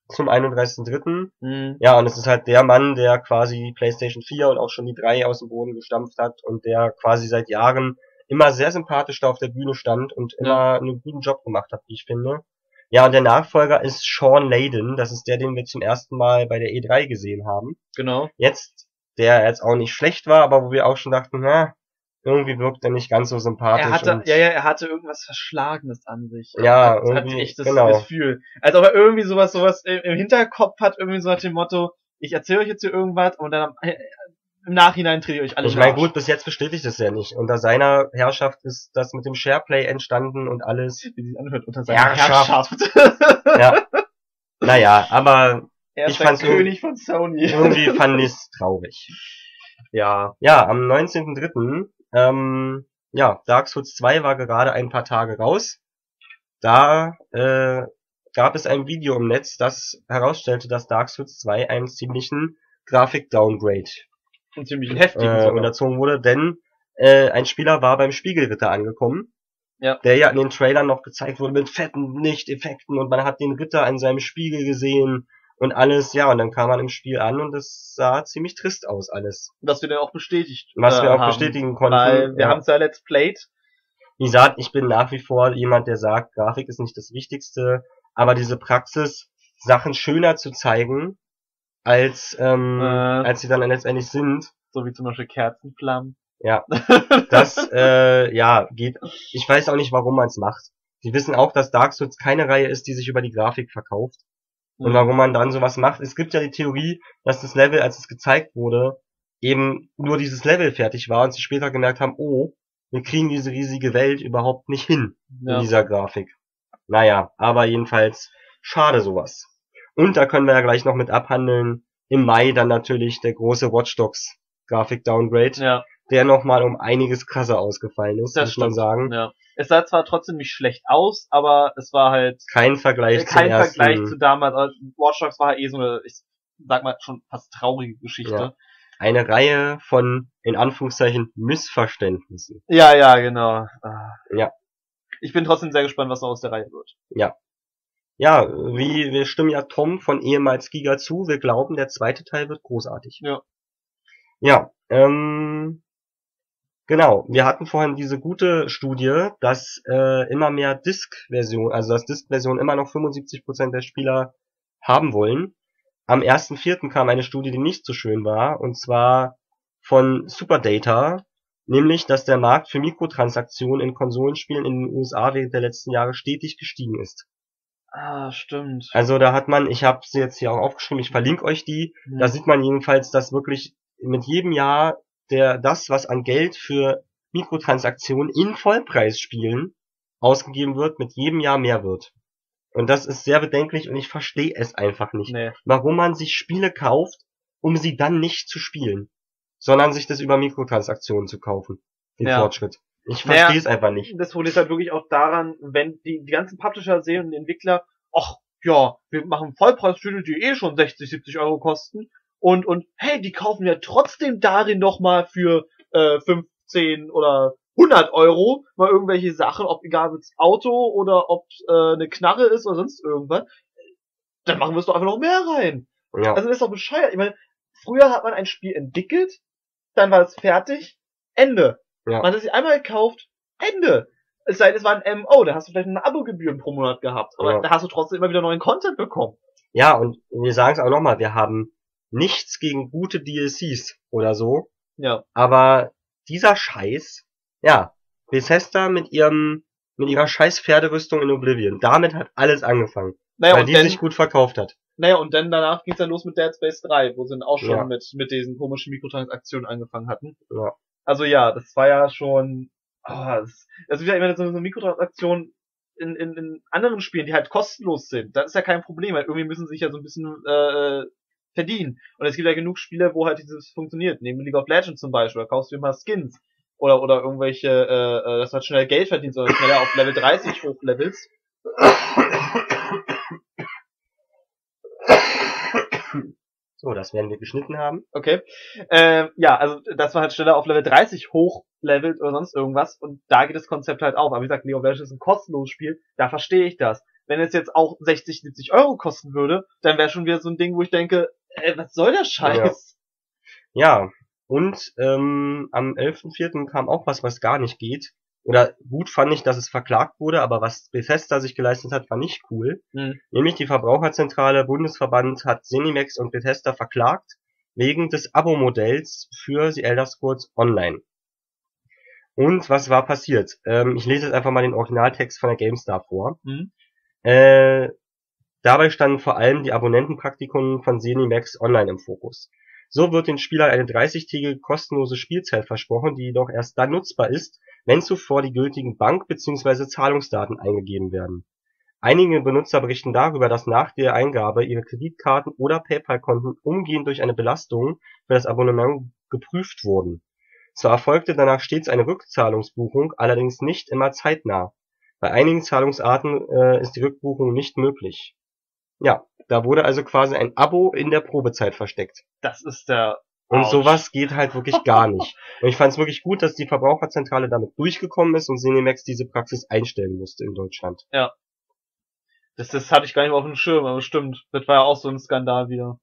Speaker 1: Zum 31.3.
Speaker 2: Mhm.
Speaker 1: Ja, und es ist halt der Mann, der quasi die PlayStation 4 und auch schon die 3 aus dem Boden gestampft hat und der quasi seit Jahren immer sehr sympathisch da auf der Bühne stand und immer einen guten Job gemacht hat, wie ich finde. Ja, und der Nachfolger ist Sean Layden, das ist der, den wir zum ersten Mal bei der E3 gesehen haben.
Speaker 2: Genau.
Speaker 1: Jetzt, der jetzt auch nicht schlecht war, aber wo wir auch schon dachten, na, irgendwie wirkt er nicht ganz so sympathisch.
Speaker 2: Er hatte, ja, ja, er hatte irgendwas Verschlagenes an sich.
Speaker 1: Ja,
Speaker 2: hat, hat
Speaker 1: irgendwie,
Speaker 2: echt das
Speaker 1: genau.
Speaker 2: Gefühl. Als ob er irgendwie sowas, sowas im Hinterkopf hat, irgendwie so nach dem Motto, ich erzähle euch jetzt hier irgendwas und dann äh, im Nachhinein drehe ich euch alle
Speaker 1: Ich meine, gut, bis jetzt bestätigt es ja nicht. Unter seiner Herrschaft ist das mit dem Shareplay entstanden und alles.
Speaker 2: Wie sich anhört unter seiner
Speaker 1: Herrschaft.
Speaker 2: Herrschaft.
Speaker 1: Ja. naja, aber
Speaker 2: er
Speaker 1: Ich
Speaker 2: ist der
Speaker 1: fand's
Speaker 2: König von Sony.
Speaker 1: irgendwie fand ich es traurig.
Speaker 2: ja.
Speaker 1: Ja, am 19.03. Ähm, ja, Dark Souls 2 war gerade ein paar Tage raus. Da äh, gab es ein Video im Netz, das herausstellte, dass Dark Souls 2 einen ziemlichen Grafik-Downgrade
Speaker 2: Und ziemlich heftig.
Speaker 1: äh, unterzogen wurde, denn äh, ein Spieler war beim Spiegelritter angekommen,
Speaker 2: Ja.
Speaker 1: der ja in den Trailern noch gezeigt wurde mit fetten Lichteffekten und man hat den Ritter an seinem Spiegel gesehen und alles, ja, und dann kam man im Spiel an und es sah ziemlich trist aus alles.
Speaker 2: was wir dann auch bestätigt
Speaker 1: Was
Speaker 2: äh,
Speaker 1: wir auch
Speaker 2: haben.
Speaker 1: bestätigen konnten.
Speaker 2: Weil wir
Speaker 1: ja.
Speaker 2: haben es ja Let's Played.
Speaker 1: Wie gesagt, ich bin nach wie vor jemand, der sagt, Grafik ist nicht das Wichtigste, aber diese Praxis, Sachen schöner zu zeigen, als, ähm,
Speaker 2: Äh.
Speaker 1: als sie dann letztendlich sind,
Speaker 2: So wie zum Beispiel Kerzenflammen.
Speaker 1: Ja, das äh, ja geht. Ich weiß auch nicht, warum man es macht. Sie wissen auch, dass Dark Souls keine Reihe ist, die sich über die Grafik verkauft. Und warum man dann sowas macht. Es gibt ja die Theorie, dass das Level, als es gezeigt wurde, eben nur dieses Level fertig war und sie später gemerkt haben, oh, wir kriegen diese riesige Welt überhaupt nicht hin in
Speaker 2: Ja.
Speaker 1: dieser Grafik. Naja, aber jedenfalls schade sowas. Und da können wir ja gleich noch mit abhandeln. Im Mai dann natürlich der große Watch Dogs Grafik Downgrade
Speaker 2: ja,
Speaker 1: der nochmal um einiges krasser ausgefallen ist,
Speaker 2: Das
Speaker 1: muss man
Speaker 2: stimmt.
Speaker 1: sagen.
Speaker 2: ja. Es sah zwar trotzdem nicht schlecht aus, aber es war halt
Speaker 1: Kein Vergleich
Speaker 2: kein
Speaker 1: zum ersten.
Speaker 2: Vergleich zu damals. Also Watch Dogs war eh so eine, ich sag mal, schon fast traurige Geschichte.
Speaker 1: Ja. Eine Reihe von, in Anführungszeichen, Missverständnissen.
Speaker 2: Ja, ja, genau. Ah.
Speaker 1: Ja.
Speaker 2: Ich bin trotzdem sehr gespannt, was noch aus der Reihe wird.
Speaker 1: Ja, wie, wir stimmen ja Tom von ehemals Giga zu. Wir glauben, der zweite Teil wird großartig.
Speaker 2: Ja.
Speaker 1: Ja, ähm, genau. Wir hatten vorhin diese gute Studie, dass äh, immer mehr Disk-Version, also dass Disk-Version immer noch 75% der Spieler haben wollen. Am 1.4. kam eine Studie, die nicht so schön war, und zwar von Superdata, nämlich, dass der Markt für Mikrotransaktionen in Konsolenspielen in den USA während der letzten Jahre stetig gestiegen ist.
Speaker 2: Ah, stimmt.
Speaker 1: Also da hat man, ich habe sie jetzt hier auch aufgeschrieben, ich verlinke euch die,
Speaker 2: Hm.
Speaker 1: da sieht man jedenfalls, dass wirklich mit jedem Jahr der das, was an Geld für Mikrotransaktionen in Vollpreisspielen ausgegeben wird, mit jedem Jahr mehr wird. Und das ist sehr bedenklich und ich verstehe es einfach nicht.
Speaker 2: nee.
Speaker 1: Warum man sich Spiele kauft, um sie dann nicht zu spielen, sondern sich das über Mikrotransaktionen zu kaufen. Den
Speaker 2: Ja.
Speaker 1: Fortschritt. Ich
Speaker 2: Naja,
Speaker 1: verstehe es einfach nicht.
Speaker 2: Das Problem ist halt wirklich auch daran, wenn die, die ganzen Publisher sehen und die Entwickler, ach, ja, wir machen Vollpreisspiele, die eh schon 60, 70 Euro kosten. Und, und, hey, die kaufen ja trotzdem darin noch mal für, äh, 15 oder 100 Euro mal irgendwelche Sachen, ob egal ob es Auto oder ob äh, eine Knarre ist oder sonst irgendwas. Dann machen wir es doch einfach noch mehr rein.
Speaker 1: Ja.
Speaker 2: Also das ist doch bescheuert. Ich meine, früher hat man ein Spiel entwickelt, dann war es fertig, Ende.
Speaker 1: Ja.
Speaker 2: Man hat es sich einmal gekauft, Ende. Es sei denn, es war ein MO, da hast du vielleicht eine Abogebühren pro Monat gehabt, aber
Speaker 1: Ja.
Speaker 2: da hast du trotzdem immer wieder neuen Content bekommen.
Speaker 1: Ja, und wir sagen es auch nochmal, wir haben nichts gegen gute DLCs oder so,
Speaker 2: Ja.
Speaker 1: aber dieser Scheiß, ja, Bethesda mit ihrem, mit ihrer scheiß Pferderüstung in Oblivion, damit hat alles angefangen,
Speaker 2: Naja,
Speaker 1: weil
Speaker 2: und
Speaker 1: die
Speaker 2: dann,
Speaker 1: sich gut verkauft hat.
Speaker 2: naja, und dann danach ging's dann los mit Dead Space 3, wo sie dann auch schon
Speaker 1: Ja.
Speaker 2: mit, mit diesen komischen Mikrotransaktionen angefangen hatten.
Speaker 1: Ja.
Speaker 2: Also ja, das war ja schon, ah, das, das ist ja immer so eine Mikrotransaktion in, in, in anderen Spielen, die halt kostenlos sind. Das ist ja kein Problem, weil irgendwie müssen sie sich ja so ein bisschen, äh, verdienen. Und es gibt ja genug Spiele, wo halt dieses funktioniert. Neben League of Legends zum Beispiel, da kaufst du immer Skins. Oder, oder irgendwelche, äh, äh, dass du halt schnell Geld verdienst oder schneller auf Level 30 hochlevelst.
Speaker 1: So, das werden wir geschnitten haben.
Speaker 2: Okay. Ähm, ja, also dass man halt schneller auf Level 30 hochlevelt oder sonst irgendwas und da geht das Konzept halt auf. Aber wie gesagt, League of Legends ist ein kostenloses Spiel, da verstehe ich das. Wenn es jetzt auch 60, 70 Euro kosten würde, dann wäre schon wieder so ein Ding, wo ich denke, ey, was soll der Scheiß?
Speaker 1: Ja, und ähm, am 11.04. kam auch was, was gar nicht geht. Oder gut fand ich, dass es verklagt wurde, aber was Bethesda sich geleistet hat, war nicht cool.
Speaker 2: Hm.
Speaker 1: Nämlich die Verbraucherzentrale Bundesverband hat Zenimax und Bethesda verklagt wegen des Abo-Modells für The Elder Scrolls Online. Und was war passiert? Ähm, ich lese jetzt einfach mal den Originaltext von der GameStar vor.
Speaker 2: Hm.
Speaker 1: Äh, dabei standen vor allem die Abonnentenpraktiken von Zenimax Online im Fokus. So wird den Spielern eine 30-tägige kostenlose Spielzeit versprochen, die jedoch erst dann nutzbar ist, wenn zuvor die gültigen Bank- bzw. Zahlungsdaten eingegeben werden. Einige Benutzer berichten darüber, dass nach der Eingabe ihre Kreditkarten oder PayPal-Konten umgehend durch eine Belastung für das Abonnement geprüft wurden. Zwar erfolgte danach stets eine Rückzahlungsbuchung, allerdings nicht immer zeitnah. Bei einigen Zahlungsarten äh, ist die Rückbuchung nicht möglich. Ja, da wurde also quasi ein Abo in der Probezeit versteckt.
Speaker 2: Das ist der
Speaker 1: Und sowas geht halt wirklich gar nicht. Und ich fand es wirklich gut, dass die Verbraucherzentrale damit durchgekommen ist und Cinemax diese Praxis einstellen musste in Deutschland.
Speaker 2: Das, das hatte ich gar nicht auf dem Schirm, aber stimmt. Das war ja auch so ein Skandal wieder.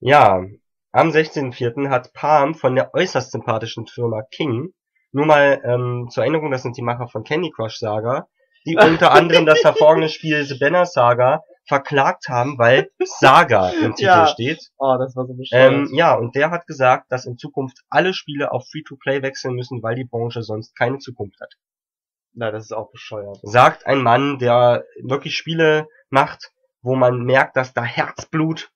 Speaker 1: Ja, am 16.04. hat Palm von der äußerst sympathischen Firma King, nur mal ähm, zur Erinnerung, das sind die Macher von Candy Crush Saga, die unter anderem das hervorragende Spiel The Banner Saga verklagt haben, weil Saga im Titel
Speaker 2: Ja.
Speaker 1: steht.
Speaker 2: Oh, das war so bescheuert.
Speaker 1: Ähm, ja, und der hat gesagt, dass in Zukunft alle Spiele auf Free-to-Play wechseln müssen, weil die Branche sonst keine Zukunft hat.
Speaker 2: Na, das ist auch bescheuert.
Speaker 1: Sagt ein Mann, der wirklich Spiele macht, wo man merkt, dass da Herzblut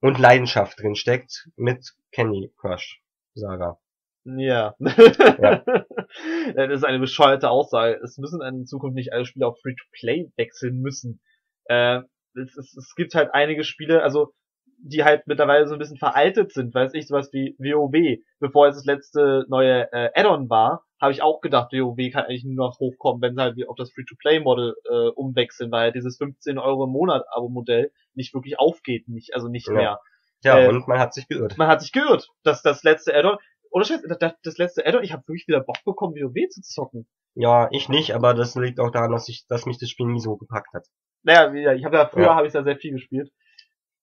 Speaker 1: und Leidenschaft drin steckt mit Candy Crush Saga.
Speaker 2: Ja.
Speaker 1: Ja.
Speaker 2: das ist eine bescheuerte Aussage. Es müssen in Zukunft nicht alle Spiele auf Free-to-Play wechseln müssen. Äh, es, es, es gibt halt einige Spiele, also die halt mittlerweile so ein bisschen veraltet sind, weiß ich, sowas wie WoW. Bevor es das letzte neue äh, Add-on war, habe ich auch gedacht, WoW kann eigentlich nur noch hochkommen, wenn sie halt auf das Free-to-Play-Model äh, umwechseln, weil halt dieses 15 Euro im Monat Abo-Modell nicht wirklich aufgeht, nicht, also nicht
Speaker 1: Ja.
Speaker 2: mehr.
Speaker 1: Ja,
Speaker 2: Äh,
Speaker 1: und man hat sich geirrt.
Speaker 2: man hat sich geirrt, dass das letzte Addon, oder Scheiß, das, das letzte Addon, ich habe wirklich wieder Bock bekommen, WoW zu zocken.
Speaker 1: Ja, ich nicht, aber das liegt auch daran, dass ich, dass mich das Spiel nie so gepackt hat.
Speaker 2: Naja, ich habe ja früher
Speaker 1: Ja.
Speaker 2: habe ich ja sehr viel gespielt.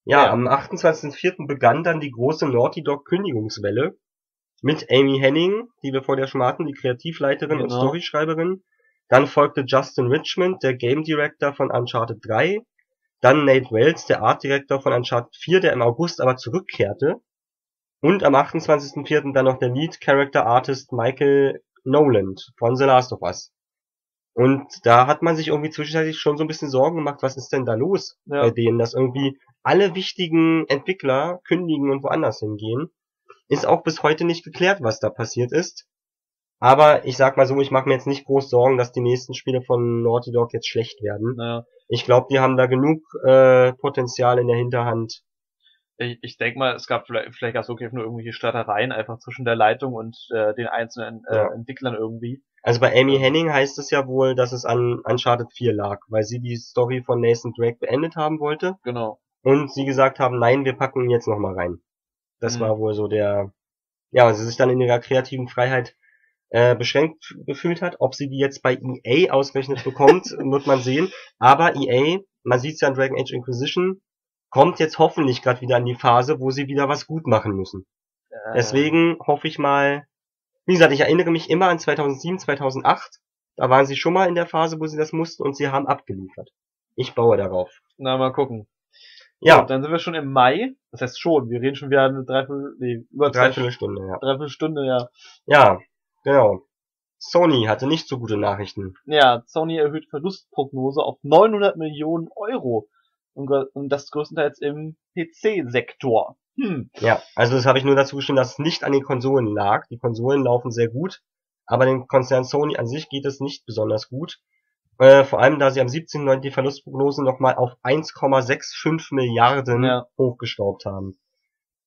Speaker 1: Ja,
Speaker 2: Ja.
Speaker 1: am 28.04. begann dann die große Naughty Dog Kündigungswelle mit Amy Henning, die wir vorher schon hatten, die Kreativleiterin und
Speaker 2: Genau.
Speaker 1: Storyschreiberin. Dann folgte Justin Richmond, der Game Director von Uncharted 3. Dann Nate Wells, der Art Director von Uncharted 4, der im August aber zurückkehrte. Und am 28.04. dann noch der Lead Character Artist Michael Noland von The Last of Us. Und da hat man sich irgendwie zwischenzeitlich schon so ein bisschen Sorgen gemacht, was ist denn da los
Speaker 2: Ja.
Speaker 1: bei denen, dass irgendwie alle wichtigen Entwickler kündigen und woanders hingehen. Ist auch bis heute nicht geklärt, was da passiert ist. Aber ich sag mal so, ich mache mir jetzt nicht groß Sorgen, dass die nächsten Spiele von Naughty Dog jetzt schlecht werden.
Speaker 2: Naja,
Speaker 1: Ich glaube, die haben da genug äh, Potenzial in der Hinterhand.
Speaker 2: ich, ich denke mal, es gab vielleicht, vielleicht gab es wirklich nur irgendwelche Streitereien einfach zwischen der Leitung und äh, den einzelnen äh,
Speaker 1: Ja.
Speaker 2: Entwicklern irgendwie.
Speaker 1: Also bei Amy Henning heißt es ja wohl, dass es an Uncharted 4 lag, weil sie die Story von Nathan Drake beendet haben wollte
Speaker 2: Genau.
Speaker 1: und sie gesagt haben, nein, wir packen ihn jetzt nochmal rein. Das
Speaker 2: Mhm.
Speaker 1: war wohl so der, ja, sie sich dann in ihrer kreativen Freiheit äh, beschränkt gefühlt hat. Ob sie die jetzt bei EA ausgerechnet bekommt, wird man sehen. Aber EA, man sieht's ja in Dragon Age Inquisition, kommt jetzt hoffentlich gerade wieder an die Phase, wo sie wieder was gut machen müssen.
Speaker 2: Äh,
Speaker 1: Deswegen hoffe ich mal, wie gesagt, ich erinnere mich immer an 2007, 2008. Da waren sie schon mal in der Phase, wo sie das mussten und sie haben abgeliefert. Ich baue darauf.
Speaker 2: Na, mal gucken.
Speaker 1: Ja,
Speaker 2: So, dann sind wir schon im Mai. Das heißt schon, wir reden schon wieder eine Dreiviertel, nee, über
Speaker 1: dreiviertel Stunde, ja.
Speaker 2: Dreiviertel Stunde, ja.
Speaker 1: Ja, genau. Sony hatte nicht so gute Nachrichten.
Speaker 2: Ja, Sony erhöht Verlustprognose auf 900 Millionen Euro. Und, das größtenteils im PC-Sektor. Hm.
Speaker 1: Ja, also das habe ich nur dazu geschrieben, dass es nicht an den Konsolen lag. Die Konsolen laufen sehr gut, aber dem Konzern Sony an sich geht es nicht besonders gut. Äh, vor allem, da sie am 17.9. die Verlustprognose nochmal auf 1,65 Milliarden
Speaker 2: Ja.
Speaker 1: hochgeschraubt haben.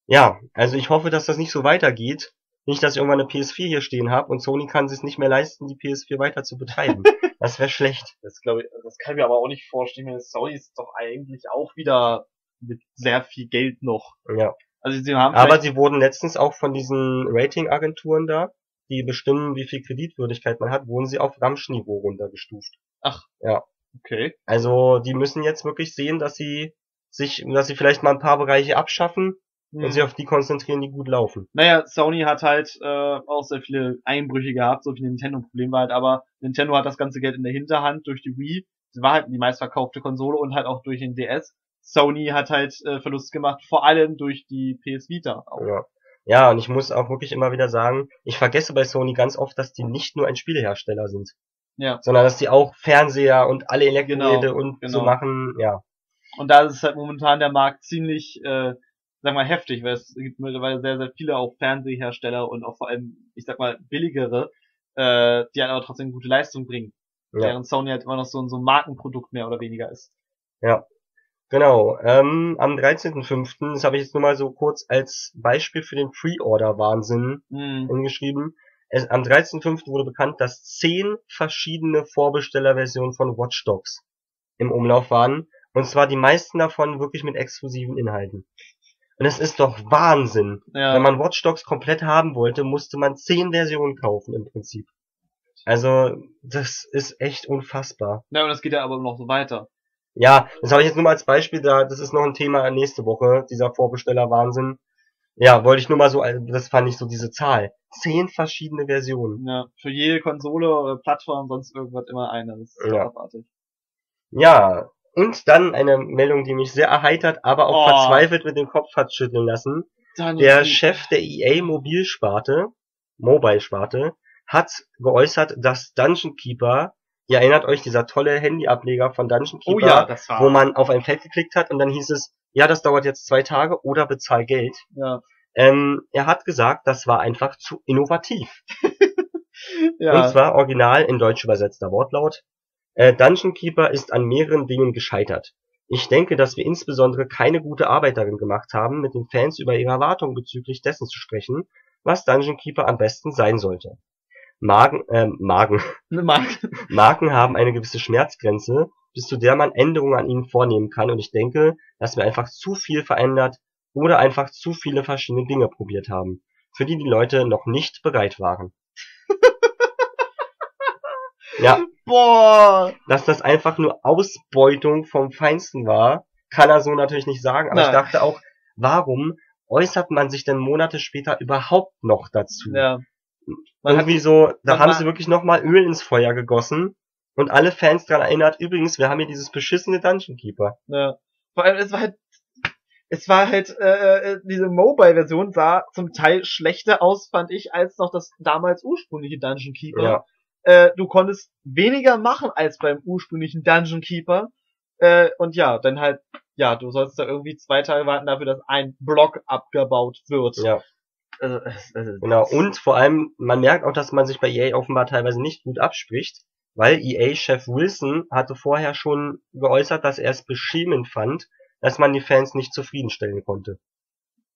Speaker 1: Ja, also ich hoffe, dass das nicht so weitergeht. Nicht, dass ich irgendwann eine PS4 hier stehen habe und Sony kann sich nicht mehr leisten, die PS4 weiter zu betreiben. das wäre schlecht.
Speaker 2: Das glaube ich, das kann ich mir aber auch nicht vorstellen. Sony ist doch eigentlich auch wieder mit sehr viel Geld noch.
Speaker 1: Ja.
Speaker 2: Also sie haben
Speaker 1: Aber sie wurden letztens auch von diesen Ratingagenturen da, die bestimmen, wie viel Kreditwürdigkeit man hat, wurden sie auf Ramschniveau runtergestuft.
Speaker 2: okay.
Speaker 1: Also die müssen jetzt wirklich sehen, dass sie sich, dass sie vielleicht mal ein paar Bereiche abschaffen Und sich auf die konzentrieren, die gut laufen.
Speaker 2: Naja, Sony hat halt äh, auch sehr viele Einbrüche gehabt, so wie Nintendo ein Problem war halt, aber Nintendo hat das ganze Geld in der Hinterhand durch die Wii. Sie war halt die meistverkaufte Konsole und halt auch durch den DS. Sony hat halt äh, Verlust gemacht, vor allem durch die PS Vita. Auch.
Speaker 1: Ja. ja, und ich muss auch wirklich immer wieder sagen, ich vergesse bei Sony ganz oft, dass die nicht nur ein Spielehersteller sind,
Speaker 2: Ja.
Speaker 1: sondern dass die auch Fernseher und alle Elektrogeräte
Speaker 2: Genau,
Speaker 1: und
Speaker 2: genau.
Speaker 1: so machen, ja.
Speaker 2: Und da ist halt momentan der Markt ziemlich, äh, sag mal, heftig, weil es gibt mittlerweile sehr, sehr viele auch Fernsehersteller und auch vor allem, ich sag mal, billigere, äh, die halt aber trotzdem gute Leistung bringen.
Speaker 1: Ja.
Speaker 2: Während Sony halt immer noch so, ein- so ein Markenprodukt mehr oder weniger ist.
Speaker 1: Genau. Ähm, am 13.05., das habe ich jetzt nur mal so kurz als Beispiel für den Pre-Order-Wahnsinn
Speaker 2: Hm.
Speaker 1: hingeschrieben. Es, am 13.05. wurde bekannt, dass zehn verschiedene Vorbestellerversionen von Watch Dogs im Umlauf waren. Und zwar die meisten davon wirklich mit exklusiven Inhalten. Und es ist doch Wahnsinn.
Speaker 2: Ja.
Speaker 1: Wenn man Watch Dogs komplett haben wollte, musste man zehn Versionen kaufen im Prinzip. Also, das ist echt unfassbar.
Speaker 2: Ja, und das geht ja aber noch so weiter.
Speaker 1: Ja, das habe ich jetzt nur mal als Beispiel da, das ist noch ein Thema nächste Woche, dieser Vorbestellerwahnsinn. Ja, wollte ich nur mal so, also das fand ich so diese Zahl. Zehn verschiedene Versionen.
Speaker 2: Ja, für jede Konsole oder Plattform sonst irgendwas immer eine. Das ist
Speaker 1: Ja.
Speaker 2: abartig.
Speaker 1: Ja, und dann eine Meldung, die mich sehr erheitert, aber auch
Speaker 2: Oh.
Speaker 1: verzweifelt mit dem Kopf hat schütteln lassen.
Speaker 2: Dann
Speaker 1: Der Chef der EA Mobilsparte, Mobile-Sparte, hat geäußert, dass Dungeon Keeper, ihr erinnert euch, dieser tolle Handyableger von Dungeon
Speaker 2: Oh
Speaker 1: Keeper,
Speaker 2: ja, das war.
Speaker 1: wo man auf ein Feld geklickt hat und dann hieß es, ja, das dauert jetzt zwei Tage oder bezahl Geld.
Speaker 2: ja.
Speaker 1: Ähm, er hat gesagt, das war einfach zu innovativ.
Speaker 2: ja.
Speaker 1: Und zwar original in Deutsch übersetzter Wortlaut. Äh, Dungeon Keeper ist an mehreren Dingen gescheitert. Ich denke, dass wir insbesondere keine gute Arbeit darin gemacht haben, mit den Fans über ihre Erwartungen bezüglich dessen zu sprechen, was Dungeon Keeper am besten sein sollte. Magen, ähm, Magen,
Speaker 2: Marke.
Speaker 1: Marken haben eine gewisse Schmerzgrenze, bis zu der man Änderungen an ihnen vornehmen kann und ich denke, dass wir einfach zu viel verändert oder einfach zu viele verschiedene Dinge probiert haben, für die die Leute noch nicht bereit waren. Ja,
Speaker 2: Boah.
Speaker 1: dass das einfach nur Ausbeutung vom Feinsten war, kann er so natürlich nicht sagen, aber ich
Speaker 2: Nein.
Speaker 1: dachte auch, warum äußert man sich denn Monate später überhaupt noch dazu?
Speaker 2: Ja. Man hat,
Speaker 1: Irgendwie so, da haben sie wirklich nochmal Öl ins Feuer gegossen und alle Fans daran erinnert, übrigens, wir haben hier dieses beschissene Dungeon Keeper.
Speaker 2: ja. Vor allem, es war halt, es war halt, äh, äh, diese Mobile-Version sah zum Teil schlechter aus, fand ich, als noch das damals ursprüngliche Dungeon Keeper.
Speaker 1: Ja.
Speaker 2: Äh, du konntest weniger machen als beim ursprünglichen Dungeon Keeper. Äh, und ja, dann halt, ja, du sollst da irgendwie zwei Tage warten dafür, dass ein Block abgebaut wird.
Speaker 1: Ja,
Speaker 2: Also,
Speaker 1: genau. Und vor allem, man merkt auch, dass man sich bei EA offenbar teilweise nicht gut abspricht, weil EA-Chef Wilson hatte vorher schon geäußert, dass er es beschämend fand, dass man die Fans nicht zufriedenstellen konnte.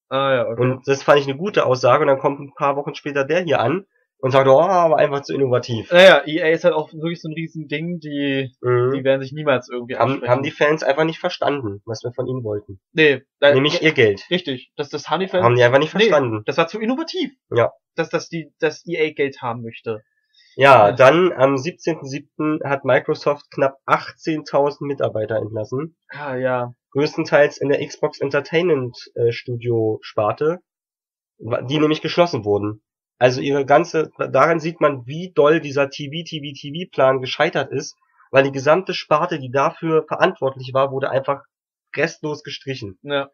Speaker 2: Ah ja, okay.
Speaker 1: Und das fand ich eine gute Aussage und dann kommt ein paar Wochen später der hier an und sagt, oh, aber einfach zu innovativ.
Speaker 2: naja, EA ist halt auch wirklich so ein riesen Ding, die,
Speaker 1: Mhm.
Speaker 2: die werden sich niemals irgendwie
Speaker 1: haben, haben die Fans einfach nicht verstanden, was wir von ihnen wollten.
Speaker 2: nee, da,
Speaker 1: Nämlich ihr Geld.
Speaker 2: richtig, dass das Honeyfans,
Speaker 1: Haben die einfach nicht
Speaker 2: Nee.
Speaker 1: verstanden.
Speaker 2: das war zu innovativ.
Speaker 1: Ja.
Speaker 2: Dass, dass die, dass EA Geld haben möchte.
Speaker 1: Ja, dann am 17.07. hat Microsoft knapp 18.000 Mitarbeiter entlassen.
Speaker 2: Ah, ja.
Speaker 1: Größtenteils in der Xbox Entertainment äh, Studio Sparte, die nämlich geschlossen wurden. Also ihre ganze, daran sieht man, wie doll dieser TV-TV-TV-Plan gescheitert ist, weil die gesamte Sparte, die dafür verantwortlich war, wurde einfach restlos gestrichen.
Speaker 2: Ja.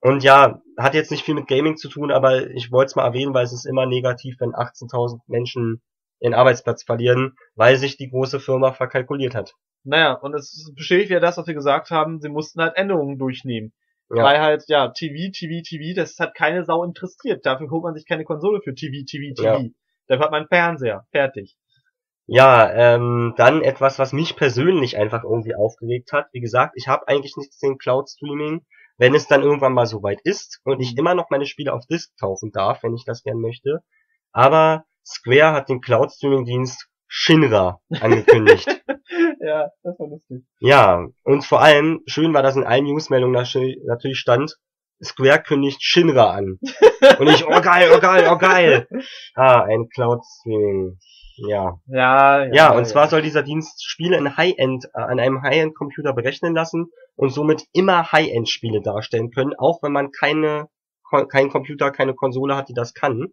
Speaker 1: Und ja, hat jetzt nicht viel mit Gaming zu tun, aber ich wollte es mal erwähnen, weil es ist immer negativ, wenn 18.000 Menschen ihren Arbeitsplatz verlieren, weil sich die große Firma verkalkuliert hat.
Speaker 2: Naja, und es bestätigt ja das, was wir gesagt haben, sie mussten halt Änderungen durchnehmen.
Speaker 1: Ja.
Speaker 2: Weil halt, ja, TV, TV, TV, das hat keine Sau interessiert. Dafür holt man sich keine Konsole für TV, TV, TV.
Speaker 1: Ja.
Speaker 2: Dafür hat man einen Fernseher. Fertig.
Speaker 1: Ja, ähm, dann etwas, was mich persönlich einfach irgendwie aufgeregt hat. Wie gesagt, ich habe eigentlich nichts gegen Cloud Streaming, wenn es dann irgendwann mal soweit ist und ich immer noch meine Spiele auf Disk kaufen darf, wenn ich das gern möchte. Aber Square hat den Cloud Streaming Dienst Shinra angekündigt.
Speaker 2: ja, das war lustig.
Speaker 1: ja, und vor allem, schön war, dass in allen Newsmeldungen natürlich stand, Square kündigt Shinra an. Und ich, oh geil, oh geil, oh geil. Ah, ein Cloud Streaming. Ja.
Speaker 2: Ja,
Speaker 1: Ja, und zwar soll dieser Dienst Spiele in High-End, äh, an einem High-End-Computer berechnen lassen und somit immer High-End-Spiele darstellen können, auch wenn man keine, kein Computer, keine Konsole hat, die das kann.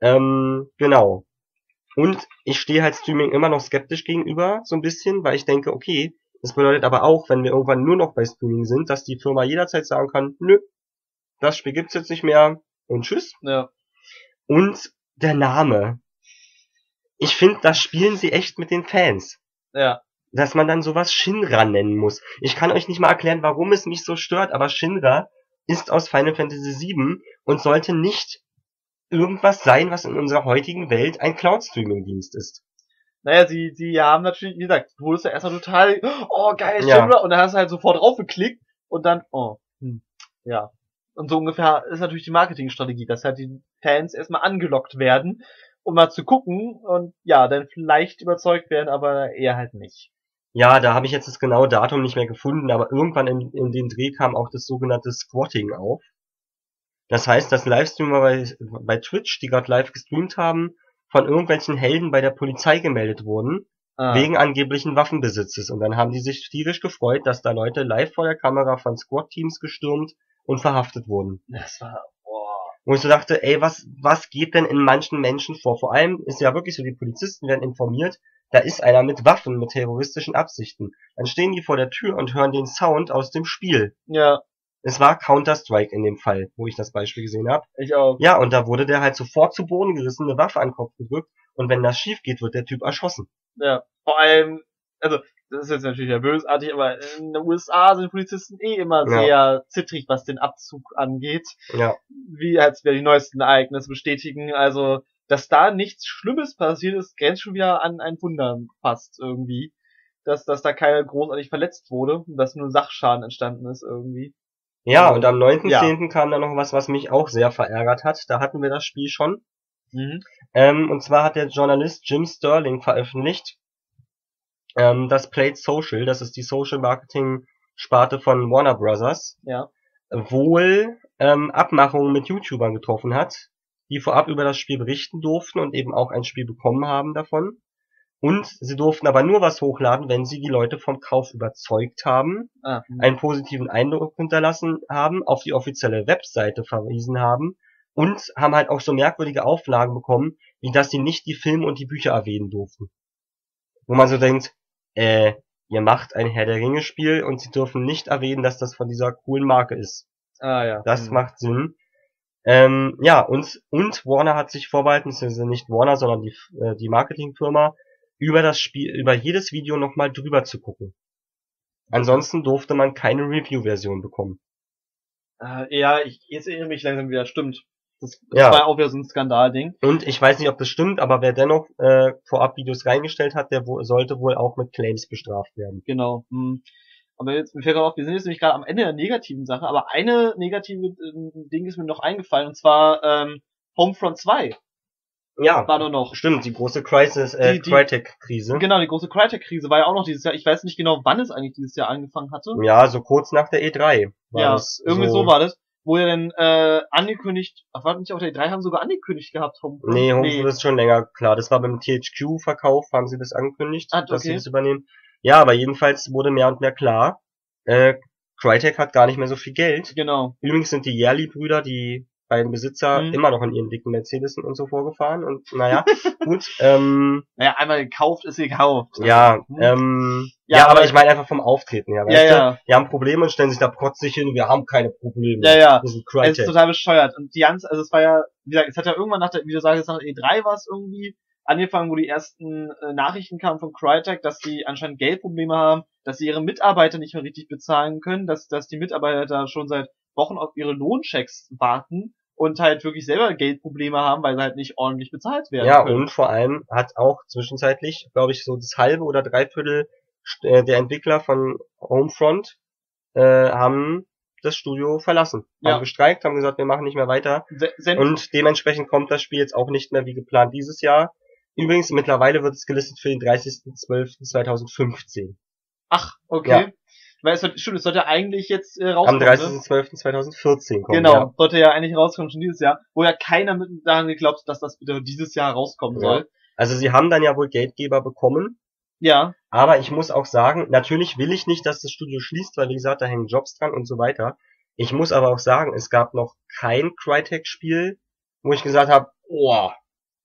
Speaker 1: Ähm, genau. Und ich stehe halt Streaming immer noch skeptisch gegenüber, so ein bisschen, weil ich denke, okay, das bedeutet aber auch, wenn wir irgendwann nur noch bei Streaming sind, dass die Firma jederzeit sagen kann, nö, das Spiel gibt's jetzt nicht mehr und tschüss.
Speaker 2: Ja.
Speaker 1: Und der Name. Ich finde, das spielen sie echt mit den Fans.
Speaker 2: Ja.
Speaker 1: Dass man dann sowas Shinra nennen muss. Ich kann euch nicht mal erklären, warum es mich so stört, aber Shinra ist aus Final Fantasy VII und sollte nicht irgendwas sein, was in unserer heutigen Welt ein Cloud-Streaming-Dienst ist.
Speaker 2: Naja, sie, sie haben natürlich, wie gesagt, du wurdest ja erstmal total, oh geil,
Speaker 1: Ja.
Speaker 2: Und dann hast du halt sofort draufgeklickt und dann, oh, hm, ja. Und so ungefähr ist natürlich die Marketingstrategie, dass halt die Fans erstmal angelockt werden, um mal zu gucken und ja, dann vielleicht überzeugt werden, aber eher halt nicht.
Speaker 1: Ja, da habe ich jetzt das genaue Datum nicht mehr gefunden, aber irgendwann in, in den Dreh kam auch das sogenannte Squatting auf. Das heißt, dass Livestreamer bei, bei Twitch, die gerade live gestreamt haben, von irgendwelchen Helden bei der Polizei gemeldet wurden,
Speaker 2: Ah,
Speaker 1: wegen angeblichen Waffenbesitzes. Und dann haben die sich tierisch gefreut, dass da Leute live vor der Kamera von Squad-Teams gestürmt und verhaftet wurden.
Speaker 2: das war, boah.
Speaker 1: Wo ich so dachte, ey, was, was geht denn in manchen Menschen vor? Vor allem ist ja wirklich so, die Polizisten werden informiert, da ist einer mit Waffen, mit terroristischen Absichten. Dann stehen die vor der Tür und hören den Sound aus dem Spiel.
Speaker 2: Ja,
Speaker 1: Es war Counter-Strike in dem Fall, wo ich das Beispiel gesehen habe.
Speaker 2: ich auch.
Speaker 1: Ja, und da wurde der halt sofort zu Boden gerissen, eine Waffe an den Kopf gedrückt und wenn das schief geht, wird der Typ erschossen.
Speaker 2: Ja, vor allem, also, das ist jetzt natürlich ja bösartig, aber in den USA sind Polizisten eh immer
Speaker 1: Ja.
Speaker 2: sehr zittrig, was den Abzug angeht.
Speaker 1: Ja,
Speaker 2: Wie als wir die neuesten Ereignisse bestätigen. Also, dass da nichts Schlimmes passiert ist, grenzt schon wieder an ein Wunder fast irgendwie. Dass, dass da keiner großartig verletzt wurde, dass nur Sachschaden entstanden ist irgendwie.
Speaker 1: Ja und am 9.10.
Speaker 2: ja.
Speaker 1: kam dann noch was, was mich auch sehr verärgert hat. Da hatten wir das Spiel schon.
Speaker 2: Mhm.
Speaker 1: Ähm, und zwar hat der Journalist Jim Sterling veröffentlicht, ähm, das Played Social, das ist die Social Marketing Sparte von Warner Brothers,
Speaker 2: Ja.
Speaker 1: wohl ähm, Abmachungen mit YouTubern getroffen hat, die vorab über das Spiel berichten durften und eben auch ein Spiel bekommen haben davon. Und sie durften aber nur was hochladen, wenn sie die Leute vom Kauf überzeugt haben,
Speaker 2: Ah, mhm.
Speaker 1: einen positiven Eindruck hinterlassen haben, auf die offizielle Webseite verwiesen haben und haben halt auch so merkwürdige Auflagen bekommen, wie dass sie nicht die Filme und die Bücher erwähnen durften. Wo man so denkt, äh, ihr macht ein Herr der Ringe Spiel und sie dürfen nicht erwähnen, dass das von dieser coolen Marke ist.
Speaker 2: ah ja.
Speaker 1: Das
Speaker 2: Mhm.
Speaker 1: macht Sinn. Ähm, ja, und, und Warner hat sich vorbehalten, beziehungsweise nicht Warner, sondern die, äh, die Marketingfirma, über das Spiel, über jedes Video nochmal drüber zu gucken. Ansonsten durfte man keine Review-Version bekommen.
Speaker 2: Äh, ja, ich, jetzt erinnere mich langsam wieder, stimmt. Das, das
Speaker 1: Ja.
Speaker 2: war auch wieder so ein Skandalding.
Speaker 1: Und ich weiß nicht, ob das stimmt, aber wer dennoch äh, vorab Videos reingestellt hat, der wo, sollte wohl auch mit Claims bestraft werden.
Speaker 2: Genau. Hm. Aber jetzt, mir fällt gerade auf, wir sind jetzt nämlich gerade am Ende der negativen Sache, aber eine negative äh, Ding ist mir noch eingefallen, und zwar ähm, Homefront 2
Speaker 1: Ja,
Speaker 2: war nur noch.
Speaker 1: stimmt, die große Crisis, äh,
Speaker 2: Die- die-
Speaker 1: Crytek-Krise.
Speaker 2: Genau, die große Crytek-Krise war ja auch noch dieses Jahr. Ich weiß nicht genau, wann es eigentlich dieses Jahr angefangen hatte.
Speaker 1: Ja, so kurz nach der E3 war
Speaker 2: ja,
Speaker 1: das
Speaker 2: irgendwie so. war das. Wo er dann äh, angekündigt, ach, war nicht auf der E3 haben sogar angekündigt gehabt, Homefront.
Speaker 1: Nee, Homefront ist schon länger klar. Das war beim THQ-Verkauf, haben sie das angekündigt,
Speaker 2: Ah,
Speaker 1: dass sie
Speaker 2: okay.
Speaker 1: das übernehmen. Ja, aber jedenfalls wurde mehr und mehr klar, äh, Crytek hat gar nicht mehr so viel Geld.
Speaker 2: Genau.
Speaker 1: Übrigens sind die Yerli-Brüder, die beiden Besitzer,
Speaker 2: Mhm.
Speaker 1: immer noch in ihren dicken Mercedes und so vorgefahren. Und naja, gut. Ähm,
Speaker 2: Naja, einmal gekauft ist gekauft.
Speaker 1: ja,
Speaker 2: Hm.
Speaker 1: ähm,
Speaker 2: Ja,
Speaker 1: ja, aber
Speaker 2: aber-
Speaker 1: ich meine einfach vom Auftreten her.
Speaker 2: ja,
Speaker 1: Weißt
Speaker 2: ja.
Speaker 1: Du? Die haben Probleme und stellen sich da protzig hin. Wir haben keine Probleme.
Speaker 2: Ja, ja.
Speaker 1: Wir sind
Speaker 2: Es ist total bescheuert. Und die ganze, also es war ja, wie gesagt, es hat ja irgendwann nach der, wie du sagst, nach der E3 war es irgendwie, angefangen, wo die ersten äh, Nachrichten kamen von Crytek, dass die anscheinend Geldprobleme haben, dass sie ihre Mitarbeiter nicht mehr richtig bezahlen können, dass, dass die Mitarbeiter da schon seit Wochen auf ihre Lohnchecks warten und halt wirklich selber Geldprobleme haben, weil sie halt nicht ordentlich bezahlt werden.
Speaker 1: Ja,
Speaker 2: können.
Speaker 1: und vor allem hat auch zwischenzeitlich, glaube ich, so das halbe oder dreiviertel äh, der Entwickler von Homefront äh, haben das Studio verlassen.
Speaker 2: Ja.
Speaker 1: Haben gestreikt, haben gesagt, wir machen nicht mehr weiter.
Speaker 2: Se-
Speaker 1: Und dementsprechend kommt das Spiel jetzt auch nicht mehr wie geplant dieses Jahr. Übrigens, mittlerweile wird es gelistet für den 30.12.2015.
Speaker 2: Ach, okay.
Speaker 1: Ja.
Speaker 2: Weil es sollte, stimmt, es sollte eigentlich jetzt äh,
Speaker 1: Am
Speaker 2: rauskommen. ne?
Speaker 1: 30.12.2014 kommen.
Speaker 2: Genau,
Speaker 1: Ja.
Speaker 2: sollte ja eigentlich rauskommen schon dieses Jahr, wo ja keiner mit daran geglaubt, hat, dass das bitte dieses Jahr rauskommen
Speaker 1: Ja.
Speaker 2: soll.
Speaker 1: Also sie haben dann ja wohl Geldgeber bekommen.
Speaker 2: Ja,
Speaker 1: Aber ich muss auch sagen, natürlich will ich nicht, dass das Studio schließt, weil wie gesagt, da hängen Jobs dran und so weiter. Ich muss aber auch sagen, es gab noch kein Crytek-Spiel, wo ich gesagt habe, oh,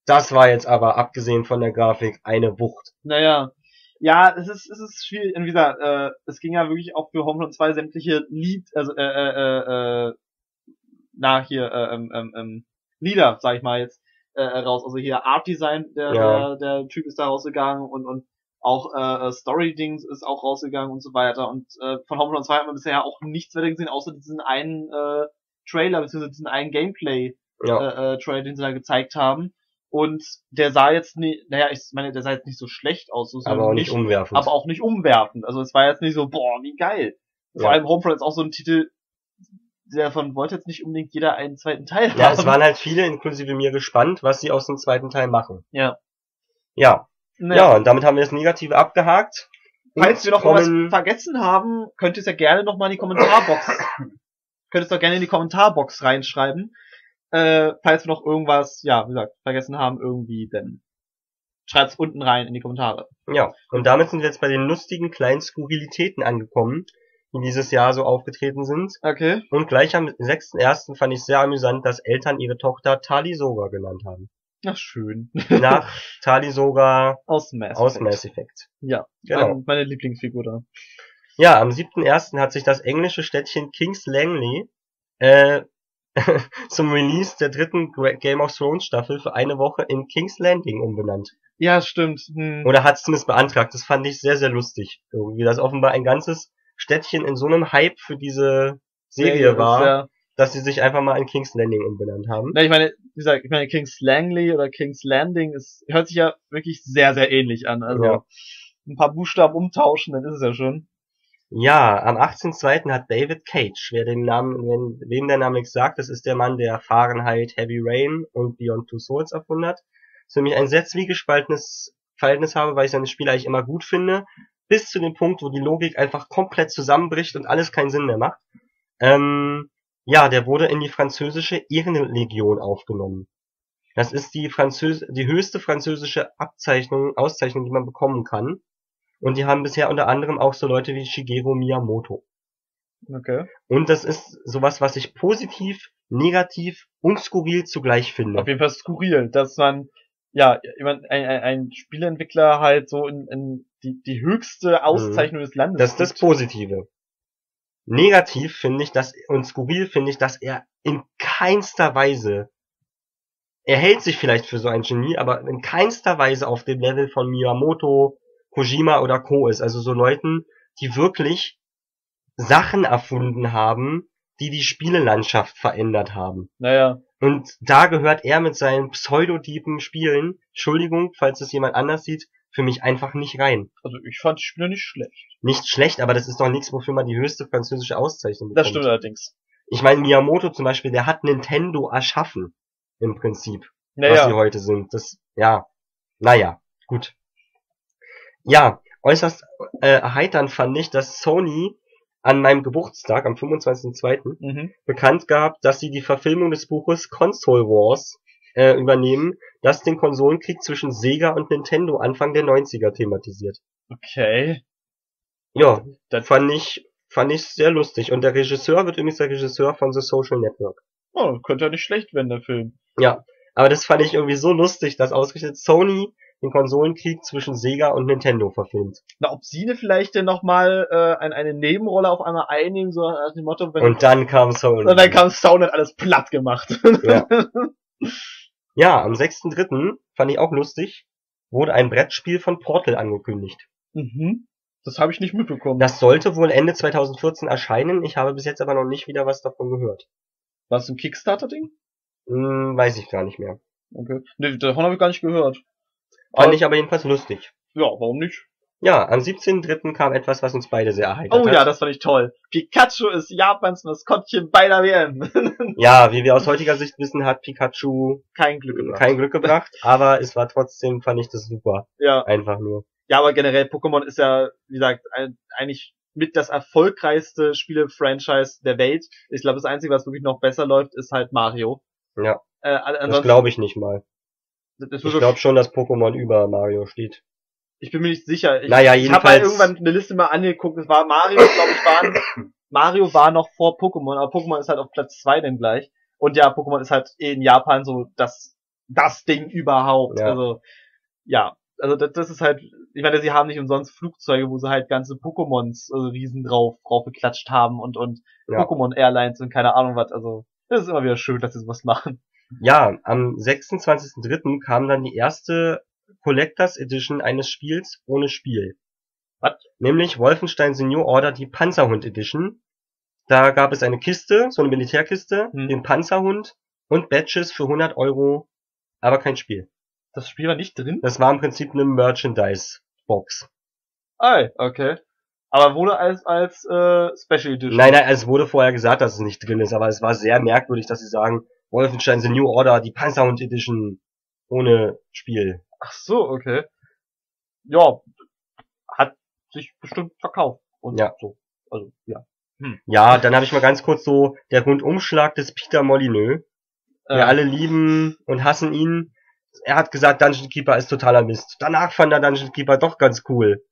Speaker 1: das war jetzt aber abgesehen von der Grafik eine Wucht.
Speaker 2: naja. Ja, es ist, es ist schwierig. Und wie gesagt, äh, es ging ja wirklich auch für Homefront 2 sämtliche Lied, also äh, äh, äh, äh, na hier, äh, ähm, ähm, ähm, Lieder, sag ich mal jetzt, äh, raus. Also hier Art Design, der,
Speaker 1: Ja.
Speaker 2: der, der Typ ist da rausgegangen und, und auch äh, Story-Dings ist auch rausgegangen und so weiter. Und äh, von Homefront 2 hat man bisher auch nichts weiter gesehen, außer diesen einen äh, Trailer, beziehungsweise diesen einen Gameplay,
Speaker 1: Ja,
Speaker 2: äh, äh, Trailer, den sie da gezeigt haben. Und der sah jetzt nicht, naja, ich meine, der sah jetzt nicht so schlecht aus, so
Speaker 1: aber auch nicht umwerfend.
Speaker 2: aber auch nicht umwerfend. Also es war jetzt nicht so, boah, wie geil. Vor
Speaker 1: Ja.
Speaker 2: allem Homefront ist auch so ein Titel, davon wollte jetzt nicht unbedingt jeder einen zweiten Teil
Speaker 1: ja,
Speaker 2: haben.
Speaker 1: es waren halt viele, inklusive mir, gespannt, was sie aus dem zweiten Teil machen.
Speaker 2: ja.
Speaker 1: Ja,
Speaker 2: Naja,
Speaker 1: ja, und damit haben wir das Negative abgehakt.
Speaker 2: Falls wir noch was
Speaker 1: kommen-
Speaker 2: vergessen haben, könnt ihr es ja gerne noch mal in die Kommentarbox, könnt ihr es doch gerne in die Kommentarbox reinschreiben. Äh, falls wir noch irgendwas, ja, wie gesagt, vergessen haben, irgendwie, dann schreibt's unten rein in die Kommentare.
Speaker 1: Ja, und damit sind wir jetzt bei den lustigen kleinen Skurrilitäten angekommen, die dieses Jahr so aufgetreten sind.
Speaker 2: Okay.
Speaker 1: Und gleich am 6.1. fand ich sehr amüsant, dass Eltern ihre Tochter Tali Soga genannt haben.
Speaker 2: Ach, schön.
Speaker 1: Nach Tali Soga
Speaker 2: Aus Mass
Speaker 1: aus
Speaker 2: Effect.
Speaker 1: Mass Effect.
Speaker 2: Ja,
Speaker 1: Genau.
Speaker 2: meine, meine Lieblingsfigur da.
Speaker 1: Ja, am 7.1. hat sich das englische Städtchen Kings Langley äh, zum Release der dritten Game of Thrones Staffel für eine Woche in Kings Landing umbenannt.
Speaker 2: Ja, stimmt. Hm.
Speaker 1: Oder hat es zumindest beantragt. Das fand ich sehr, sehr lustig. Irgendwie, dass offenbar ein ganzes Städtchen in so einem Hype für diese Serie
Speaker 2: ist
Speaker 1: war,
Speaker 2: Ja,
Speaker 1: dass sie sich einfach mal in Kings Landing umbenannt haben.
Speaker 2: Na, ich meine, wie gesagt, ich meine, King's Langley oder King's Landing ist, hört sich ja wirklich sehr, sehr ähnlich an. Also
Speaker 1: Ja.
Speaker 2: ein paar Buchstaben umtauschen, dann ist es ja schon.
Speaker 1: Ja, am 18.02. hat David Cage, wer den Namen, wenn, wem der Name nichts sagt, das ist der Mann, der Fahrenheit, Heavy Rain und Beyond Two Souls erfunden hat. Das für mich ein sehr zwiegespaltenes Verhältnis habe, weil ich seine Spiele eigentlich immer gut finde, bis zu dem Punkt, wo die Logik einfach komplett zusammenbricht und alles keinen Sinn mehr macht. Ähm, ja, der wurde in die französische Ehrenlegion aufgenommen. Das ist die Französ die höchste französische Abzeichnung, Auszeichnung, die man bekommen kann. Und die haben bisher unter anderem auch so Leute wie Shigeru Miyamoto.
Speaker 2: Okay.
Speaker 1: Und das ist sowas, was ich positiv, negativ und skurril zugleich finde.
Speaker 2: Auf jeden Fall skurril, dass man, ja, ein, ein, ein Spieleentwickler halt so in, in die, die höchste Auszeichnung des Landes.
Speaker 1: Mhm. Das ist das. Positive. Negativ finde ich das, und skurril finde ich, dass er in keinster Weise, er hält sich vielleicht für so ein Genie, aber in keinster Weise auf dem Level von Miyamoto, Kojima oder Co. ist. Also so Leuten, die wirklich Sachen erfunden haben, die die Spielelandschaft verändert haben.
Speaker 2: Naja,
Speaker 1: Und da gehört er mit seinen pseudotiefen Spielen, Entschuldigung, falls es jemand anders sieht, für mich einfach nicht rein.
Speaker 2: also ich fand die Spiele nicht schlecht.
Speaker 1: Nicht schlecht, aber das ist doch nichts, wofür man die höchste französische Auszeichnung bekommt.
Speaker 2: Das stimmt allerdings.
Speaker 1: Ich meine, Miyamoto zum Beispiel, der hat Nintendo erschaffen. Im Prinzip. Was sie
Speaker 2: Naja,
Speaker 1: heute sind. Das, ja. Naja, gut. Ja, äußerst äh, erheiternd fand ich, dass Sony an meinem Geburtstag, am 25.02.,
Speaker 2: mhm.
Speaker 1: bekannt gab, dass sie die Verfilmung des Buches Console Wars äh, übernehmen, das den Konsolenkrieg zwischen Sega und Nintendo Anfang der 90er thematisiert.
Speaker 2: okay.
Speaker 1: Ja,
Speaker 2: Das-
Speaker 1: fand ich, fand ich sehr lustig. Und der Regisseur wird übrigens der Regisseur von The Social Network.
Speaker 2: Oh, könnte ja nicht schlecht werden, der Film.
Speaker 1: Ja, aber das fand ich irgendwie so lustig, dass ausgerechnet Sony den Konsolenkrieg zwischen Sega und Nintendo verfilmt.
Speaker 2: Na, ob sie vielleicht denn nochmal äh, ein, eine Nebenrolle auf einmal einnehmen, so nach dem Motto, wenn
Speaker 1: Und dann kam Sony.
Speaker 2: und dann kam Sound und hat alles platt gemacht.
Speaker 1: Ja. ja, am 6.3. fand ich auch lustig, wurde ein Brettspiel von Portal angekündigt.
Speaker 2: mhm. Das habe ich nicht mitbekommen.
Speaker 1: Das sollte wohl Ende 2014 erscheinen, ich habe bis jetzt aber noch nicht wieder was davon gehört.
Speaker 2: War es ein Kickstarter-Ding?
Speaker 1: Hm, weiß ich gar nicht mehr.
Speaker 2: Okay. Nee, davon habe ich gar nicht gehört.
Speaker 1: Fand
Speaker 2: Aber-
Speaker 1: ich aber jedenfalls lustig.
Speaker 2: Ja, warum nicht?
Speaker 1: Ja, am 17.3. kam etwas, was uns beide sehr erheitert
Speaker 2: Oh
Speaker 1: hat.
Speaker 2: ja, das fand ich toll. Pikachu ist Japans Maskottchen bei der WM.
Speaker 1: Ja, wie wir aus heutiger Sicht wissen, hat Pikachu
Speaker 2: Kein Glück gebracht.
Speaker 1: kein Glück gebracht, aber es war trotzdem, fand ich das super.
Speaker 2: Ja.
Speaker 1: Einfach nur.
Speaker 2: ja, aber generell Pokémon ist ja, wie gesagt, eigentlich mit das erfolgreichste Spiele-Franchise der Welt. Ich glaube, das Einzige, was wirklich noch besser läuft, ist halt Mario.
Speaker 1: Ja,
Speaker 2: Äh,
Speaker 1: das glaube ich nicht mal.
Speaker 2: Das
Speaker 1: Ich glaube schon, dass Pokémon über Mario steht.
Speaker 2: Ich bin mir nicht sicher. Ich,
Speaker 1: Naja,
Speaker 2: ich habe mal
Speaker 1: jedenfalls-
Speaker 2: irgendwann eine Liste mal angeguckt. Es war Mario, glaube ich, war Mario war noch vor Pokémon, aber Pokémon ist halt auf Platz zwei dann gleich. Und ja, Pokémon ist halt in Japan so das das Ding überhaupt.
Speaker 1: Ja.
Speaker 2: Also ja, also das, das ist halt. Ich meine, sie haben nicht umsonst Flugzeuge, wo sie halt ganze Pokémons also Riesen drauf drauf geklatscht haben und und
Speaker 1: Ja.
Speaker 2: Pokémon Airlines und keine Ahnung was. Also das ist immer wieder schön, dass sie sowas machen.
Speaker 1: Ja, am 26.03. kam dann die erste Collectors Edition eines Spiels ohne Spiel.
Speaker 2: Was?
Speaker 1: Nämlich Wolfenstein Senior Order, die Panzerhund Edition. Da gab es eine Kiste, so eine Militärkiste,
Speaker 2: Hm.
Speaker 1: den Panzerhund und Badges für 100 Euro, aber kein Spiel.
Speaker 2: Das Spiel war nicht drin.
Speaker 1: Das war im Prinzip eine Merchandise-Box.
Speaker 2: Ah, okay. Aber wurde als als äh, Special Edition.
Speaker 1: Nein, nein, es wurde vorher gesagt, dass es nicht drin ist, aber es war sehr merkwürdig, dass sie sagen, Wolfenstein Senior Order, die Panzerhund Edition ohne Spiel.
Speaker 2: Ach so, okay. Ja, hat sich bestimmt verkauft. Und
Speaker 1: Ja.
Speaker 2: so. Also, ja.
Speaker 1: Ja, dann habe ich mal ganz kurz so der Rundumschlag des Peter Molyneux. Wir
Speaker 2: Äh,
Speaker 1: alle lieben und hassen ihn. Er hat gesagt, Dungeon Keeper ist totaler Mist. Danach fand er Dungeon Keeper doch ganz cool.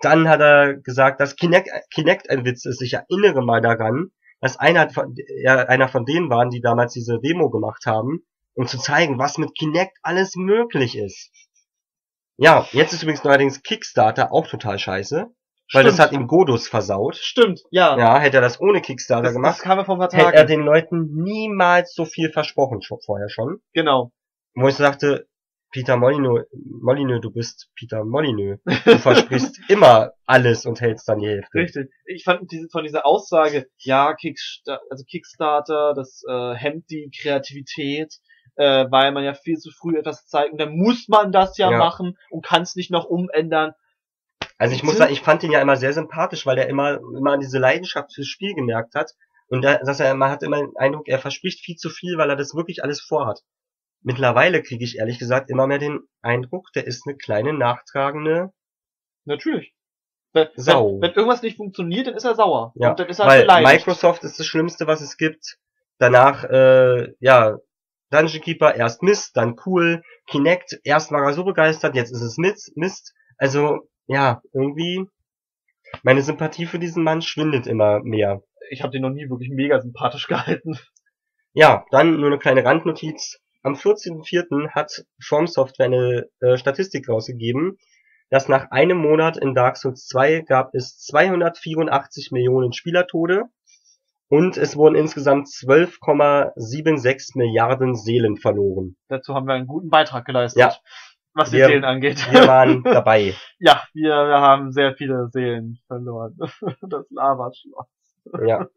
Speaker 1: Dann hat er gesagt, dass Kinect, Kinect ein Witz ist. Ich erinnere mal daran, dass einer von, ja, einer von denen waren, die damals diese Demo gemacht haben, um zu zeigen, was mit Kinect alles möglich ist. Ja, jetzt ist übrigens neuerdings Kickstarter auch total scheiße, weil das
Speaker 2: stimmt.
Speaker 1: hat ihm Godus versaut.
Speaker 2: Stimmt, ja.
Speaker 1: Ja, hätte er das ohne Kickstarter
Speaker 2: das,
Speaker 1: gemacht,
Speaker 2: das kam ja vor ein paar
Speaker 1: hätte er
Speaker 2: Tagen.
Speaker 1: den Leuten niemals so viel versprochen vorher schon.
Speaker 2: Genau.
Speaker 1: Wo ich sagte, Peter Molyneux, Molyneux, du bist Peter Molyneux. Du versprichst immer alles und hältst dann die Hälfte.
Speaker 2: Richtig. Ich fand diese, von dieser Aussage, ja, Kickstarter, also Kickstarter, das äh, hemmt die Kreativität, äh, weil man ja viel zu früh etwas zeigt und dann muss man das ja,
Speaker 1: Ja.
Speaker 2: machen und kann es nicht noch umändern.
Speaker 1: Also ich muss sagen, ich fand ihn ja immer sehr sympathisch, weil er immer, immer an diese Leidenschaft fürs Spiel gemerkt hat. Und da, dass er, man hat immer den Eindruck, er verspricht viel zu viel, weil er das wirklich alles vorhat. Mittlerweile kriege ich ehrlich gesagt immer mehr den Eindruck, der ist eine kleine nachtragende
Speaker 2: Natürlich. Wenn,
Speaker 1: Sau.
Speaker 2: wenn, wenn irgendwas nicht funktioniert, dann ist er sauer.
Speaker 1: Ja,
Speaker 2: und dann ist er
Speaker 1: weil
Speaker 2: beleidigt.
Speaker 1: Microsoft ist das Schlimmste, was es gibt. Danach, äh, ja, Dungeon Keeper erst Mist, dann cool. Kinect, erst war er so begeistert, jetzt ist es Mist. Mist. Also, ja, irgendwie, meine Sympathie für diesen Mann schwindet immer mehr.
Speaker 2: ich habe den noch nie wirklich mega sympathisch gehalten.
Speaker 1: Ja, dann nur eine kleine Randnotiz. Am 14.04. hat From Software eine äh, Statistik rausgegeben, dass nach einem Monat in Dark Souls 2 gab es 284 Millionen Spielertode und es wurden insgesamt 12,76 Milliarden Seelen verloren.
Speaker 2: Dazu haben wir einen guten Beitrag geleistet,
Speaker 1: Ja.
Speaker 2: was die
Speaker 1: Wir-
Speaker 2: Seelen angeht.
Speaker 1: Wir waren dabei.
Speaker 2: ja, wir, wir haben sehr viele Seelen verloren. das Lava-Schloss.
Speaker 1: Ja.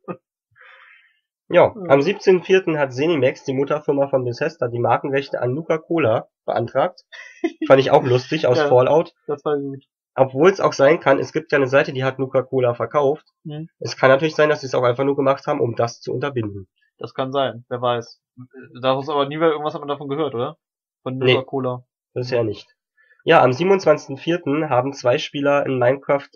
Speaker 1: Ja, am 17.04. hat Zenimax, die Mutterfirma von Bethesda, die Markenrechte an Nuka-Cola beantragt. Fand ich auch lustig aus
Speaker 2: Ja.
Speaker 1: Fallout.
Speaker 2: Das war gut.
Speaker 1: Obwohl es auch sein kann, es gibt ja eine Seite, die hat Nuka-Cola verkauft.
Speaker 2: Mhm.
Speaker 1: Es kann natürlich sein, dass sie es auch einfach nur gemacht haben, um das zu unterbinden.
Speaker 2: Das kann sein, wer weiß. Daraus aber nie mehr irgendwas hat man davon gehört, oder? Von
Speaker 1: Nee.
Speaker 2: Coca-Cola.
Speaker 1: Bisher nicht. Ja, am 27.04. haben zwei Spieler in Minecraft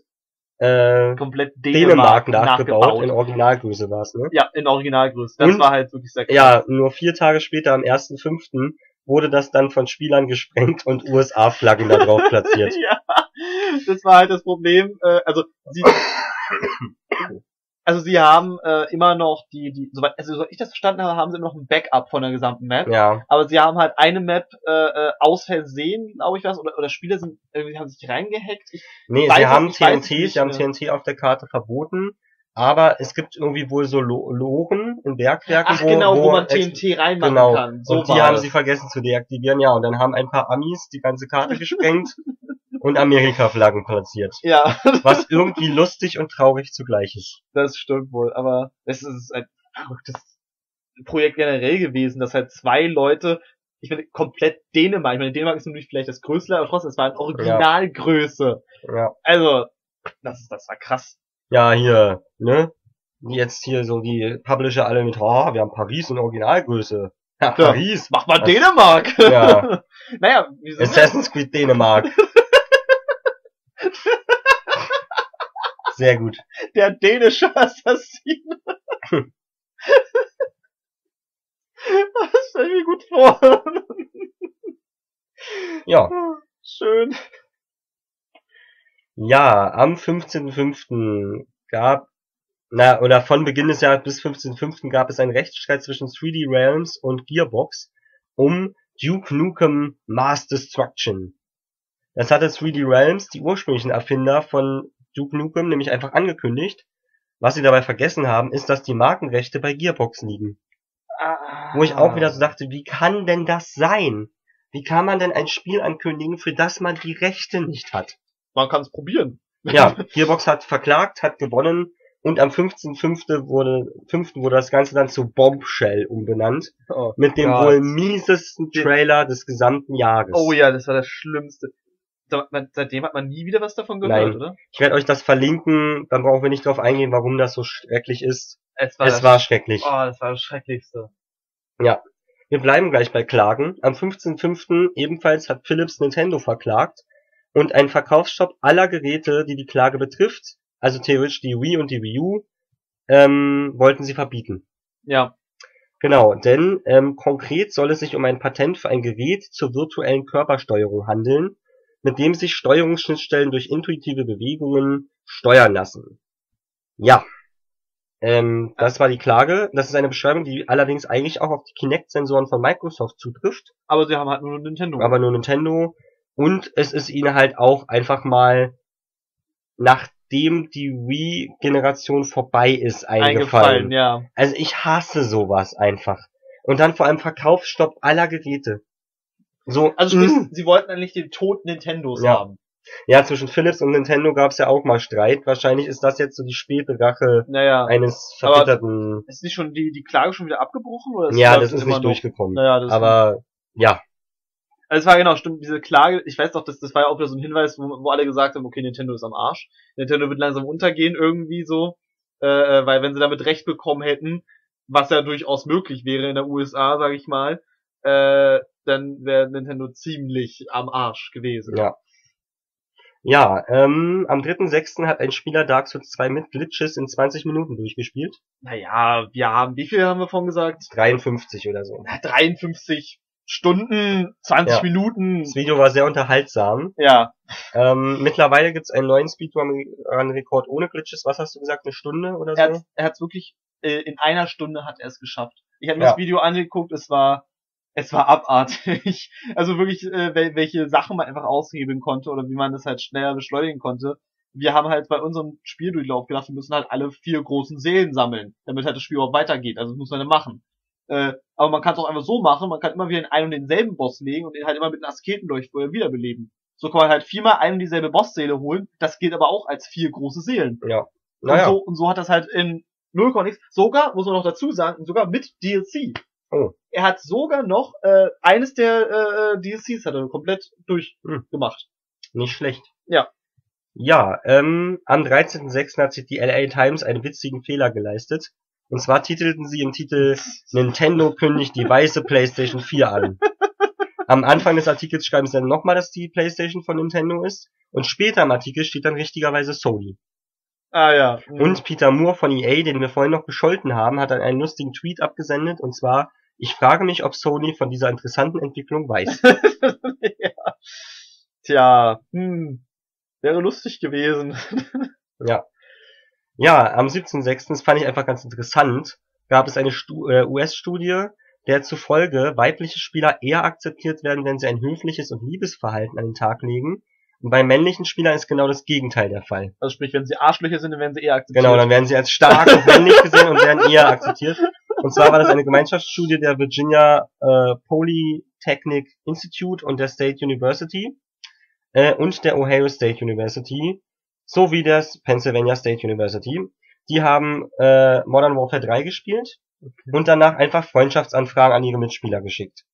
Speaker 1: äh,
Speaker 2: Komplett
Speaker 1: Dänemark
Speaker 2: Dänemark,
Speaker 1: nachgebaut. In Originalgröße war's, ne?
Speaker 2: ja, in Originalgröße. Das
Speaker 1: Und-
Speaker 2: war halt wirklich sehr krass.
Speaker 1: Ja, nur vier Tage später, am 1.05., wurde das dann von Spielern gesprengt und USA-Flaggen da drauf platziert.
Speaker 2: ja, das war halt das Problem. Äh, also sie, also sie haben äh, immer noch die, die, soweit, also soweit ich das verstanden habe, haben sie immer noch ein Backup von der gesamten Map.
Speaker 1: Ja,
Speaker 2: Aber sie haben halt eine Map äh, äh, aus Versehen, glaube ich was, oder, oder Spieler sind irgendwie haben sich reingehackt. Ich,
Speaker 1: nee, sie haben
Speaker 2: es
Speaker 1: TNT,
Speaker 2: nicht
Speaker 1: sie haben. TNT auf der Karte verboten, aber es gibt irgendwie wohl so Lo Loren in Bergwerken,
Speaker 2: ach
Speaker 1: wo,
Speaker 2: genau, wo,
Speaker 1: wo
Speaker 2: man TNT reinmachen
Speaker 1: Genau.
Speaker 2: kann. So
Speaker 1: und die haben
Speaker 2: das.
Speaker 1: sie vergessen zu deaktivieren, ja. Und dann haben ein paar Amis die ganze Karte gesprengt und Amerika-Flaggen platziert.
Speaker 2: Ja,
Speaker 1: Was irgendwie lustig und traurig zugleich ist.
Speaker 2: das stimmt wohl, aber es ist ein verrücktes Projekt generell gewesen, dass halt zwei Leute, ich finde, komplett Dänemark, ich meine, Dänemark ist nämlich vielleicht das Größte, aber trotzdem, es war eine Originalgröße.
Speaker 1: Ja.
Speaker 2: Also, das, das war krass.
Speaker 1: Ja, hier, ne? Jetzt hier so die Publisher alle mit, oh, wir haben Paris und Originalgröße. Ja, Paris.
Speaker 2: Mach mal
Speaker 1: Das-
Speaker 2: Dänemark!
Speaker 1: Ja.
Speaker 2: naja, wie sind wir?
Speaker 1: Assassin's Creed Dänemark. Sehr gut.
Speaker 2: der dänische Assassin. das stelle ich mir gut vor.
Speaker 1: Ja.
Speaker 2: Schön.
Speaker 1: Ja, am 15.05. gab, na, oder von Beginn des Jahres bis 15.05. gab es einen Rechtsstreit zwischen 3D Realms und Gearbox um Duke Nukem Mass Destruction. Das hatte 3D Realms, die ursprünglichen Erfinder von Duke Nukem, nämlich einfach angekündigt. Was sie dabei vergessen haben, ist, dass die Markenrechte bei Gearbox liegen. Wo ich auch wieder so dachte, wie kann denn das sein? Wie kann man denn ein Spiel ankündigen, für das man die Rechte nicht hat?
Speaker 2: Man kann es probieren.
Speaker 1: Ja, Gearbox hat verklagt, hat gewonnen und am 15.05. wurde, 5. wurde das Ganze dann zu Bombshell umbenannt.
Speaker 2: Oh.
Speaker 1: Mit dem
Speaker 2: Gott.
Speaker 1: wohl miesesten Trailer des gesamten Jahres.
Speaker 2: oh ja, das war das Schlimmste. Da- man- Seitdem hat man nie wieder was davon gehört,
Speaker 1: Nein.
Speaker 2: oder?
Speaker 1: Ich werde euch das verlinken, dann brauchen wir nicht drauf eingehen, warum das so schrecklich ist.
Speaker 2: Es
Speaker 1: es
Speaker 2: das,
Speaker 1: war schrecklich.
Speaker 2: Oh, das war das Schrecklichste.
Speaker 1: Wir bleiben gleich bei Klagen. Am 15.05. ebenfalls hat Philips Nintendo verklagt und ein Verkaufsstopp aller Geräte, die die Klage betrifft, also theoretisch die Wii und die Wii U, ähm, wollten sie verbieten.
Speaker 2: Ja.
Speaker 1: Genau, denn ähm, konkret soll es sich um ein Patent für ein Gerät zur virtuellen Körpersteuerung handeln, mit dem sich Steuerungsschnittstellen durch intuitive Bewegungen steuern lassen. Ja, ähm, das war die Klage. Das ist eine Beschreibung, die allerdings eigentlich auch auf die Kinect-Sensoren von Microsoft zutrifft,
Speaker 2: Aber sie haben halt nur Nintendo.
Speaker 1: aber nur Nintendo. Und es ist ihnen halt auch einfach mal, nachdem die Wii-Generation vorbei ist, eingefallen.
Speaker 2: ja.
Speaker 1: Also ich hasse sowas einfach. Und dann vor allem Verkaufsstopp aller Geräte. So,
Speaker 2: Also sprich,
Speaker 1: mm.
Speaker 2: sie wollten eigentlich den Tod Nintendos
Speaker 1: Ja.
Speaker 2: haben.
Speaker 1: ja, zwischen Philips und Nintendo gab es ja auch mal Streit. Wahrscheinlich ist das jetzt so die späte Rache
Speaker 2: Naja.
Speaker 1: eines verbitterten.
Speaker 2: Ist nicht schon die, die Klage schon wieder abgebrochen? Oder
Speaker 1: Ja,
Speaker 2: läuft
Speaker 1: das ist nicht durchgekommen.
Speaker 2: Naja, das
Speaker 1: Aber ja,
Speaker 2: Also es war genau, stimmt, diese Klage, ich weiß doch, das, das war ja auch wieder so ein Hinweis, wo, wo alle gesagt haben, okay, Nintendo ist am Arsch. Nintendo wird langsam untergehen irgendwie so, äh, äh, weil wenn sie damit Recht bekommen hätten, was ja durchaus möglich wäre in der USA, sag ich mal, äh, dann wäre Nintendo ziemlich am Arsch gewesen.
Speaker 1: ja. Ja, ähm, am 3.6. hat ein Spieler Dark Souls 2 mit Glitches in 20 Minuten durchgespielt.
Speaker 2: Naja, wir haben, wie viel haben wir vorhin gesagt?
Speaker 1: 53 oder so.
Speaker 2: Na, 53 Stunden, 20
Speaker 1: Ja.
Speaker 2: Minuten.
Speaker 1: Das Video war sehr unterhaltsam.
Speaker 2: Ja,
Speaker 1: Ähm, mittlerweile gibt's einen neuen Speedrun-Rekord ohne Glitches. Was hast du gesagt? Eine Stunde oder so?
Speaker 2: er hat er hat's wirklich äh, in einer Stunde hat er es geschafft. Ich habe mir
Speaker 1: Ja.
Speaker 2: das Video angeguckt, es war es war abartig. Also wirklich, äh, wel welche Sachen man einfach aushebeln konnte oder wie man das halt schneller beschleunigen konnte. Wir haben halt bei unserem Spieldurchlauf gedacht, wir müssen halt alle vier großen Seelen sammeln, damit halt das Spiel auch weitergeht. Also das muss man dann machen. Äh, aber man kann es auch einfach so machen, man kann immer wieder in einen und denselben Boss legen und ihn halt immer mit einem Asketen durch wiederbeleben. So kann man halt viermal ein und dieselbe Bossseele holen. Das gilt aber auch als vier große Seelen.
Speaker 1: Ja.
Speaker 2: Und,
Speaker 1: Naja.
Speaker 2: so, und so hat das halt in 0, nix. Sogar, muss man noch dazu sagen, sogar mit DLC.
Speaker 1: Oh.
Speaker 2: Er hat sogar noch äh, eines der äh, DLCs hat er komplett
Speaker 1: Hm.
Speaker 2: durchgemacht.
Speaker 1: Nicht schlecht.
Speaker 2: Ja.
Speaker 1: Ja, ähm, am 13.06. hat sich die LA Times einen witzigen Fehler geleistet. Und zwar titelten sie im Titel Nintendo kündigt die weiße PlayStation 4 an. Am Anfang des Artikels schreiben sie dann nochmal, dass die PlayStation von Nintendo ist. Und später im Artikel steht dann richtigerweise Sony.
Speaker 2: Ah ja. Mhm.
Speaker 1: Und Peter Moore von EA, den wir vorhin noch gescholten haben, hat dann einen lustigen Tweet abgesendet. Und zwar, ich frage mich, ob Sony von dieser interessanten Entwicklung weiß.
Speaker 2: ja. Tja, hm. Wäre lustig gewesen.
Speaker 1: Ja. Ja, am 17.06., das fand ich einfach ganz interessant, gab es eine Stu äh, US-Studie, der zufolge weibliche Spieler eher akzeptiert werden, wenn sie ein höfliches und liebes Verhalten an den Tag legen. Und bei männlichen Spielern ist genau das Gegenteil der Fall.
Speaker 2: Also sprich, wenn sie Arschlöcher sind, dann werden sie eher akzeptiert.
Speaker 1: Genau, dann werden sie als stark und männlich gesehen und werden eher akzeptiert. Und zwar war das eine Gemeinschaftsstudie der Virginia äh, Polytechnic Institute und der State University äh, und der Ohio State University sowie der Pennsylvania State University. Die haben äh, Modern Warfare 3 gespielt und danach einfach Freundschaftsanfragen an ihre Mitspieler geschickt.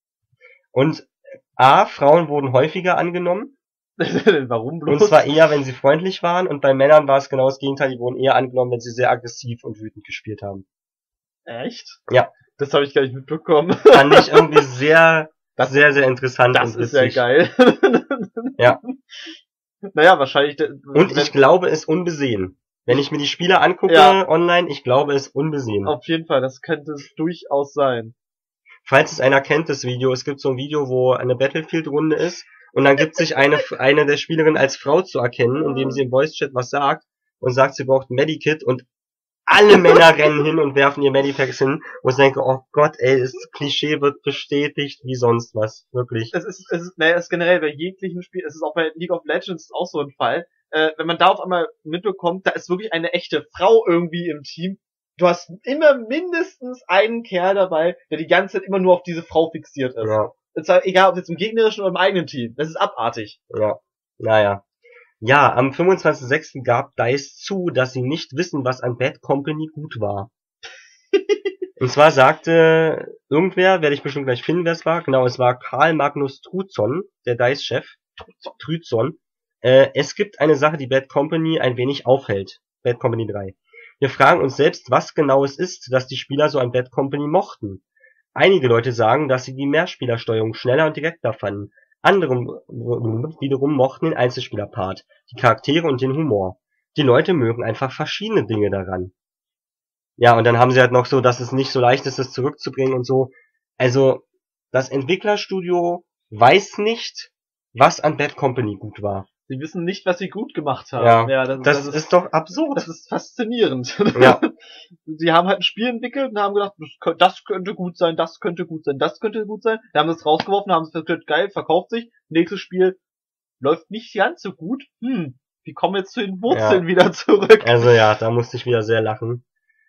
Speaker 1: Und A, Frauen wurden häufiger angenommen,
Speaker 2: Warum
Speaker 1: und
Speaker 2: bloß?
Speaker 1: zwar eher, wenn sie freundlich waren, und bei Männern war es genau das Gegenteil, die wurden eher angenommen, wenn sie sehr aggressiv und wütend gespielt haben.
Speaker 2: Echt?
Speaker 1: Ja.
Speaker 2: Das habe ich gar nicht mitbekommen.
Speaker 1: Fand ich irgendwie sehr,
Speaker 2: Das-
Speaker 1: sehr, sehr interessant
Speaker 2: Das
Speaker 1: und
Speaker 2: ist ja geil.
Speaker 1: Ja.
Speaker 2: Naja, wahrscheinlich.
Speaker 1: Und ich glaube es unbesehen. Wenn ich mir die Spiele angucke
Speaker 2: Ja.
Speaker 1: online, ich glaube es unbesehen.
Speaker 2: Auf jeden Fall, das könnte es durchaus sein.
Speaker 1: Falls es einer kennt, das Video, es gibt so ein Video, wo eine Battlefield-Runde ist und dann gibt sich eine, eine der Spielerinnen als Frau zu erkennen, indem sie im Voice-Chat was sagt und sagt, sie braucht ein Medikit und alle Männer rennen hin und werfen ihr Medipacks hin und ich denke, oh Gott, ey, das Klischee wird bestätigt wie sonst was, wirklich.
Speaker 2: Es ist, es ist, naja, es ist generell bei jeglichen Spielen, es ist auch bei League of Legends auch so ein Fall. Äh, wenn man da auf einmal mitbekommt, da ist wirklich eine echte Frau irgendwie im Team. Du hast immer mindestens einen Kerl dabei, der die ganze Zeit immer nur auf diese Frau fixiert ist.
Speaker 1: Ja,
Speaker 2: Und zwar egal, ob jetzt im gegnerischen oder im eigenen Team. Das ist abartig.
Speaker 1: ja, naja. Ja, am 25.06. gab DICE zu, dass sie nicht wissen, was an Bad Company gut war. Und zwar sagte irgendwer, werde ich bestimmt gleich finden, wer es war, genau, es war Karl Magnus Truzon, der DICE-Chef, Truzon, äh, es gibt eine Sache, die Bad Company ein wenig aufhält. Bad Company 3. Wir fragen uns selbst, was genau es ist, dass die Spieler so an Bad Company mochten. Einige Leute sagen, dass sie die Mehrspielersteuerung schneller und direkter fanden. Andere wiederum mochten den Einzelspielerpart, die Charaktere und den Humor. Die Leute mögen einfach verschiedene Dinge daran. Ja, und dann haben sie halt noch so, dass es nicht so leicht ist, das zurückzubringen und so. Also, das Entwicklerstudio weiß nicht, was an Bad Company gut war.
Speaker 2: Sie wissen nicht, was sie gut gemacht haben.
Speaker 1: Ja,
Speaker 2: das,
Speaker 1: Das, ist, doch absurd.
Speaker 2: das ist faszinierend.
Speaker 1: Ja.
Speaker 2: Sie haben halt ein Spiel entwickelt und haben gedacht, das, kö- das könnte gut sein, das könnte gut sein, das könnte gut sein. Da haben sie es rausgeworfen, haben es festgestellt, geil, verkauft sich. Nächstes Spiel läuft nicht ganz so gut. Hm, wie kommen jetzt zu den Wurzeln wieder zurück?
Speaker 1: Also ja, da musste ich wieder sehr lachen.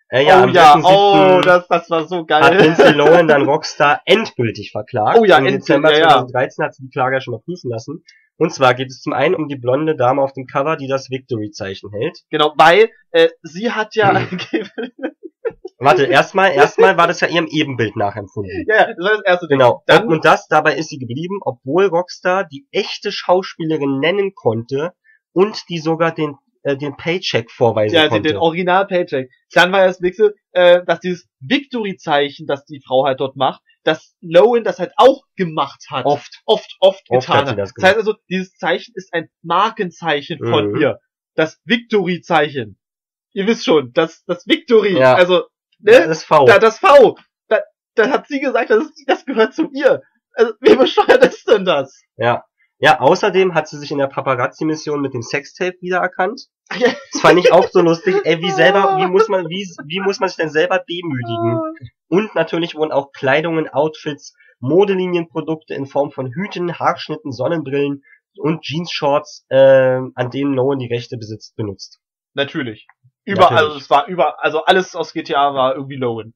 Speaker 1: Äh, ja,
Speaker 2: oh ja,
Speaker 1: 3.7.
Speaker 2: oh, das, das war so
Speaker 1: hat
Speaker 2: geil.
Speaker 1: Lindsay Lohan dann Rockstar endgültig verklagt.
Speaker 2: Oh ja,
Speaker 1: Im
Speaker 2: endgültig,
Speaker 1: Dezember
Speaker 2: ja, ja.
Speaker 1: 2013 hat sie die Klage ja schon mal prüfen lassen. Und zwar geht es zum einen um die blonde Dame auf dem Cover, die das Victory-Zeichen hält.
Speaker 2: Genau, weil äh, sie hat ja,
Speaker 1: Hm. Warte, erstmal, erstmal war das ja ihrem Ebenbild nachempfunden.
Speaker 2: ja, das war das erste Ding.
Speaker 1: Genau.
Speaker 2: Dann,
Speaker 1: und das, dabei ist sie geblieben, obwohl Rockstar die echte Schauspielerin nennen konnte und die sogar den, äh, den Paycheck vorweisen
Speaker 2: ja, den,
Speaker 1: konnte.
Speaker 2: den Original Paycheck. Dann war ja das nächste, äh, dass dieses Victory-Zeichen, das die Frau halt dort macht, dass Lowen das halt auch gemacht hat.
Speaker 1: Oft.
Speaker 2: oft, oft
Speaker 1: Oft
Speaker 2: getan
Speaker 1: hat das
Speaker 2: Das, heißt also, dieses Zeichen ist ein Markenzeichen von
Speaker 1: Mhm.
Speaker 2: ihr. Das Victory-Zeichen. Ihr wisst schon, das, das Victory,
Speaker 1: Ja.
Speaker 2: also,
Speaker 1: Das
Speaker 2: ne,
Speaker 1: ist V.
Speaker 2: da, das V, da, da hat sie gesagt, das, ist, das gehört zu ihr. Also, wie bescheuert ist denn das?
Speaker 1: Ja. Ja, außerdem hat sie sich in der Paparazzi-Mission mit dem Sextape wiedererkannt. Das fand ich auch so lustig. Ey, wie selber, wie muss man, wie, wie muss man sich denn selber demütigen? Und natürlich wurden auch Kleidungen, Outfits, Modelinienprodukte in Form von Hüten, Haarschnitten, Sonnenbrillen und Jeans-Shorts, äh, an denen Nolan die Rechte besitzt, benutzt.
Speaker 2: Natürlich. Über,
Speaker 1: Natürlich.
Speaker 2: also es war über, also alles aus GTA war irgendwie Lowen.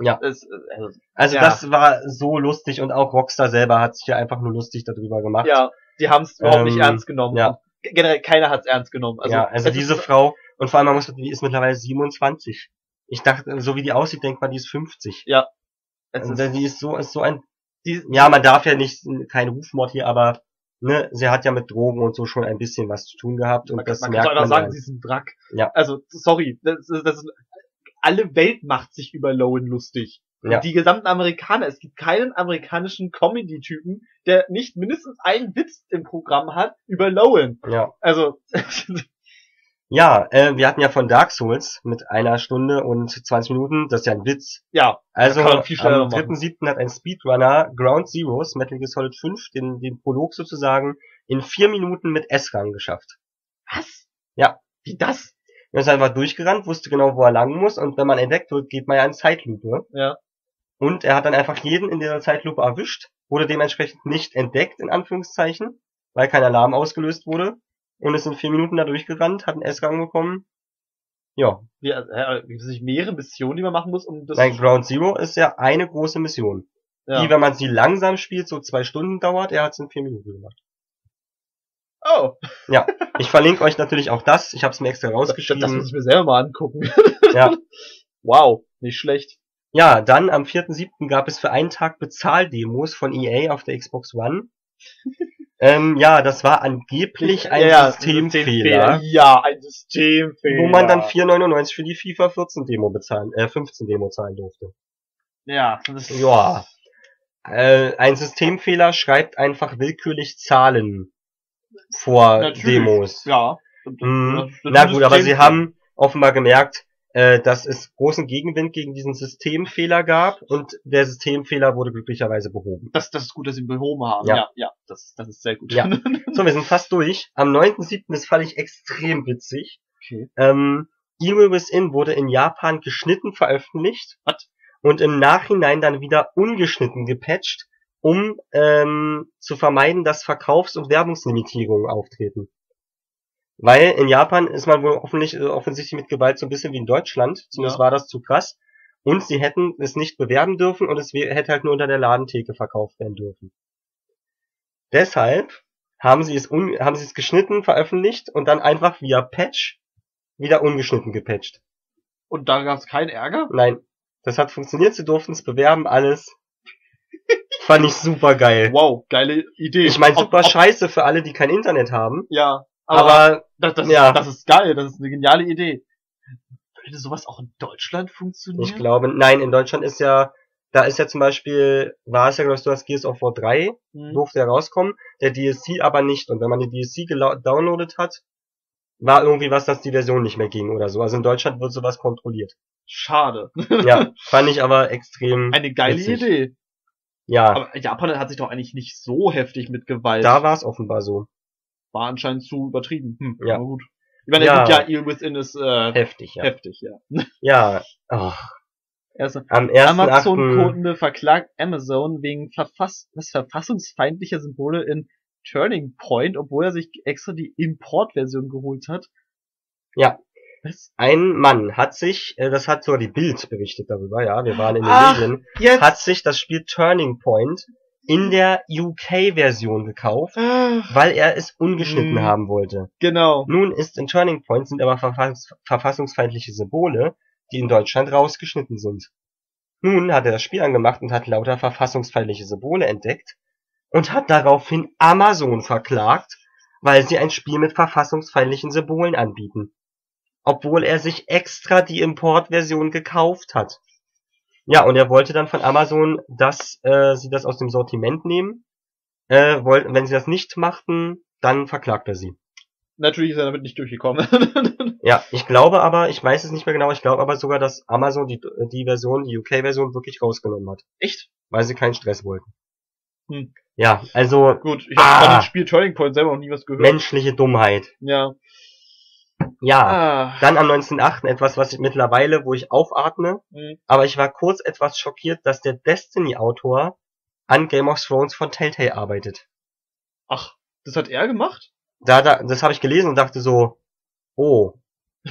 Speaker 1: Ja.
Speaker 2: Es, äh, also,
Speaker 1: Also
Speaker 2: Ja.
Speaker 1: das war so lustig und auch Rockstar selber hat sich ja einfach nur lustig darüber gemacht.
Speaker 2: ja, die haben es überhaupt nicht
Speaker 1: Ähm,
Speaker 2: ernst genommen.
Speaker 1: ja.
Speaker 2: Generell keiner hat es ernst genommen. Also,
Speaker 1: ja, also
Speaker 2: es
Speaker 1: diese Frau, und vor allem, man muss, die ist mittlerweile 27. Ich dachte, so wie die aussieht, denkt man, die ist 50.
Speaker 2: es
Speaker 1: Also
Speaker 2: ist,
Speaker 1: die ist so, ist so ein,
Speaker 2: die,
Speaker 1: ja, man darf ja nicht, kein Rufmord hier, aber, ne, sie hat ja mit Drogen und so schon ein bisschen was zu tun gehabt und
Speaker 2: man,
Speaker 1: das
Speaker 2: man kann
Speaker 1: merkt
Speaker 2: einfach
Speaker 1: man
Speaker 2: sagen,
Speaker 1: ja.
Speaker 2: sie ist ein Drack.
Speaker 1: Ja.
Speaker 2: Also, sorry, das, das ist, alle Welt macht sich über Lowen lustig.
Speaker 1: Ja.
Speaker 2: Die gesamten Amerikaner, es gibt keinen amerikanischen Comedy-Typen, der nicht mindestens einen Witz im Programm hat über Lowen.
Speaker 1: Ja.
Speaker 2: Also,
Speaker 1: Ja, äh, wir hatten ja von Dark Souls mit einer Stunde und 20 Minuten, das ist ja ein Witz.
Speaker 2: ja,
Speaker 1: Also am
Speaker 2: machen.
Speaker 1: 3.7. hat ein Speedrunner Ground Zeroes, Metal Gear Solid 5, den, den Prolog sozusagen, in vier Minuten mit S-Rang geschafft.
Speaker 2: was?
Speaker 1: Ja.
Speaker 2: Wie das?
Speaker 1: Er ist einfach durchgerannt, wusste genau, wo er lang muss und wenn man entdeckt wird, geht man ja in Zeitlupe.
Speaker 2: Ja.
Speaker 1: Und er hat dann einfach jeden in dieser Zeitlupe erwischt, wurde dementsprechend nicht entdeckt, in Anführungszeichen, weil kein Alarm ausgelöst wurde. Und ist in vier Minuten da durchgerannt, hat einen S-Rang bekommen. Ja,
Speaker 2: Wie, äh, gibt es nicht mehrere Missionen, die man machen muss, um das
Speaker 1: nein, Ground Zero ist ja eine große Mission.
Speaker 2: ja.
Speaker 1: Die, wenn man sie langsam spielt, so zwei Stunden dauert. Er hat es in vier Minuten gemacht.
Speaker 2: Oh,
Speaker 1: Ich verlinke euch natürlich auch das. Ich habe es mir extra
Speaker 2: das, das muss
Speaker 1: rausgeschrieben.
Speaker 2: ich mir selber mal angucken.
Speaker 1: Ja.
Speaker 2: Wow, nicht schlecht.
Speaker 1: Ja, dann am 4.7. gab es für einen Tag Bezahldemos von EA auf der Xbox One. ähm, ja, das war angeblich ein
Speaker 2: Ja,
Speaker 1: Systemfehler,
Speaker 2: Ja, ein Systemfehler.
Speaker 1: wo man dann 4,99 für die FIFA 14 Demo bezahlen, äh, 15 Demo zahlen durfte.
Speaker 2: Ja, das
Speaker 1: Ja. Äh, ein Systemfehler schreibt einfach willkürlich Zahlen vor
Speaker 2: Natürlich.
Speaker 1: Demos.
Speaker 2: Ja.
Speaker 1: Hm,
Speaker 2: Das- das
Speaker 1: Na
Speaker 2: ist
Speaker 1: gut, aber sie haben offenbar gemerkt, äh, dass es großen Gegenwind gegen diesen Systemfehler gab und der Systemfehler wurde glücklicherweise behoben.
Speaker 2: Das, das ist gut, dass sie ihn behoben haben.
Speaker 1: Ja.
Speaker 2: Ja, ja, das, das ist sehr gut.
Speaker 1: Ja. So, wir sind fast durch. Am 9.7. das fand ich extrem witzig.
Speaker 2: Okay.
Speaker 1: Ähm, Evil Within wurde in Japan geschnitten veröffentlicht
Speaker 2: Was?
Speaker 1: und im Nachhinein dann wieder ungeschnitten gepatcht, um ähm, zu vermeiden, dass Verkaufs- und Werbungslimitierungen auftreten. Weil in Japan ist man wohl offensichtlich, äh, offensichtlich mit Gewalt so ein bisschen wie in Deutschland, zumindest
Speaker 2: Ja.
Speaker 1: war das zu krass. Und sie hätten es nicht bewerben dürfen und es hätte halt nur unter der Ladentheke verkauft werden dürfen. Deshalb haben sie es un haben sie es geschnitten, veröffentlicht und dann einfach via Patch wieder ungeschnitten gepatcht.
Speaker 2: Und da gab es keinen Ärger?
Speaker 1: Nein, das hat funktioniert, sie durften es bewerben, alles. Fand ich super geil.
Speaker 2: Wow, geile Idee.
Speaker 1: Ich meine,
Speaker 2: Ob-
Speaker 1: super
Speaker 2: ob-
Speaker 1: scheiße für alle, die kein Internet haben,
Speaker 2: Ja, aber,
Speaker 1: aber
Speaker 2: das, das,
Speaker 1: ja.
Speaker 2: das ist geil, das ist eine geniale Idee. Würde sowas auch in Deutschland funktionieren?
Speaker 1: ich glaube, nein, in Deutschland ist ja, da ist ja zum Beispiel, war es ja, glaube ich, so, dass Gears of War 3
Speaker 2: Hm.
Speaker 1: durfte ja rauskommen, der DLC aber nicht. Und wenn man die DLC gedownloadet hat, war irgendwie was, dass die Version nicht mehr ging oder so. Also in Deutschland wird sowas kontrolliert.
Speaker 2: Schade.
Speaker 1: Ja, fand ich aber extrem.
Speaker 2: Eine geile
Speaker 1: witzig.
Speaker 2: Idee.
Speaker 1: Ja,
Speaker 2: Aber Japan hat sich doch eigentlich nicht so heftig mit Gewalt.
Speaker 1: da war es offenbar so.
Speaker 2: War anscheinend zu übertrieben. Hm,
Speaker 1: Ja.
Speaker 2: gut. Ich meine,
Speaker 1: Ja.
Speaker 2: gut, ja, Evil Within ist äh,
Speaker 1: Heftig, ja.
Speaker 2: heftig, ja.
Speaker 1: Ja, ach,
Speaker 2: Erste.
Speaker 1: am 1.8.
Speaker 2: Amazon-Kunde verklagt Amazon wegen Verfass verfassungsfeindlicher Symbole in Turning Point, obwohl er sich extra die Importversion geholt hat.
Speaker 1: Ja.
Speaker 2: Was?
Speaker 1: Ein Mann hat sich, äh, das hat sogar die Bild berichtet darüber, ja, wir waren in den
Speaker 2: Ach,
Speaker 1: Medien,
Speaker 2: Jetzt!
Speaker 1: hat sich das Spiel Turning Point in der UK-Version gekauft, weil er es ungeschnitten
Speaker 2: Hm.
Speaker 1: haben wollte.
Speaker 2: genau.
Speaker 1: Nun ist in Turning Point sind aber verfassungs verfassungsfeindliche Symbole, die in Deutschland rausgeschnitten sind. Nun hat er das Spiel angemacht und hat lauter verfassungsfeindliche Symbole entdeckt und hat daraufhin Amazon verklagt, weil sie ein Spiel mit verfassungsfeindlichen Symbolen anbieten. Obwohl er sich extra die Importversion gekauft hat. Ja, und er wollte dann von Amazon, dass äh, sie das aus dem Sortiment nehmen. Äh, wollten, wenn sie das nicht machten, dann verklagt er sie.
Speaker 2: Natürlich ist er damit nicht durchgekommen.
Speaker 1: Ja, ich glaube aber, ich weiß es nicht mehr genau, ich glaube aber sogar, dass Amazon die, die Version, die UK-Version wirklich rausgenommen hat,
Speaker 2: Echt?
Speaker 1: weil sie keinen Stress wollten.
Speaker 2: Hm.
Speaker 1: Ja, also
Speaker 2: Gut, ich habe
Speaker 1: Ah.
Speaker 2: von dem Spiel Turning Point selber noch nie was gehört.
Speaker 1: menschliche Dummheit.
Speaker 2: Ja.
Speaker 1: Ja,
Speaker 2: Ah.
Speaker 1: dann am 19.8. etwas, was ich mittlerweile, wo ich aufatme,
Speaker 2: Hm.
Speaker 1: aber ich war kurz etwas schockiert, dass der Destiny-Autor an Game of Thrones von Telltale arbeitet.
Speaker 2: Ach, das hat er gemacht?
Speaker 1: Da, da, das habe ich gelesen und dachte so, oh,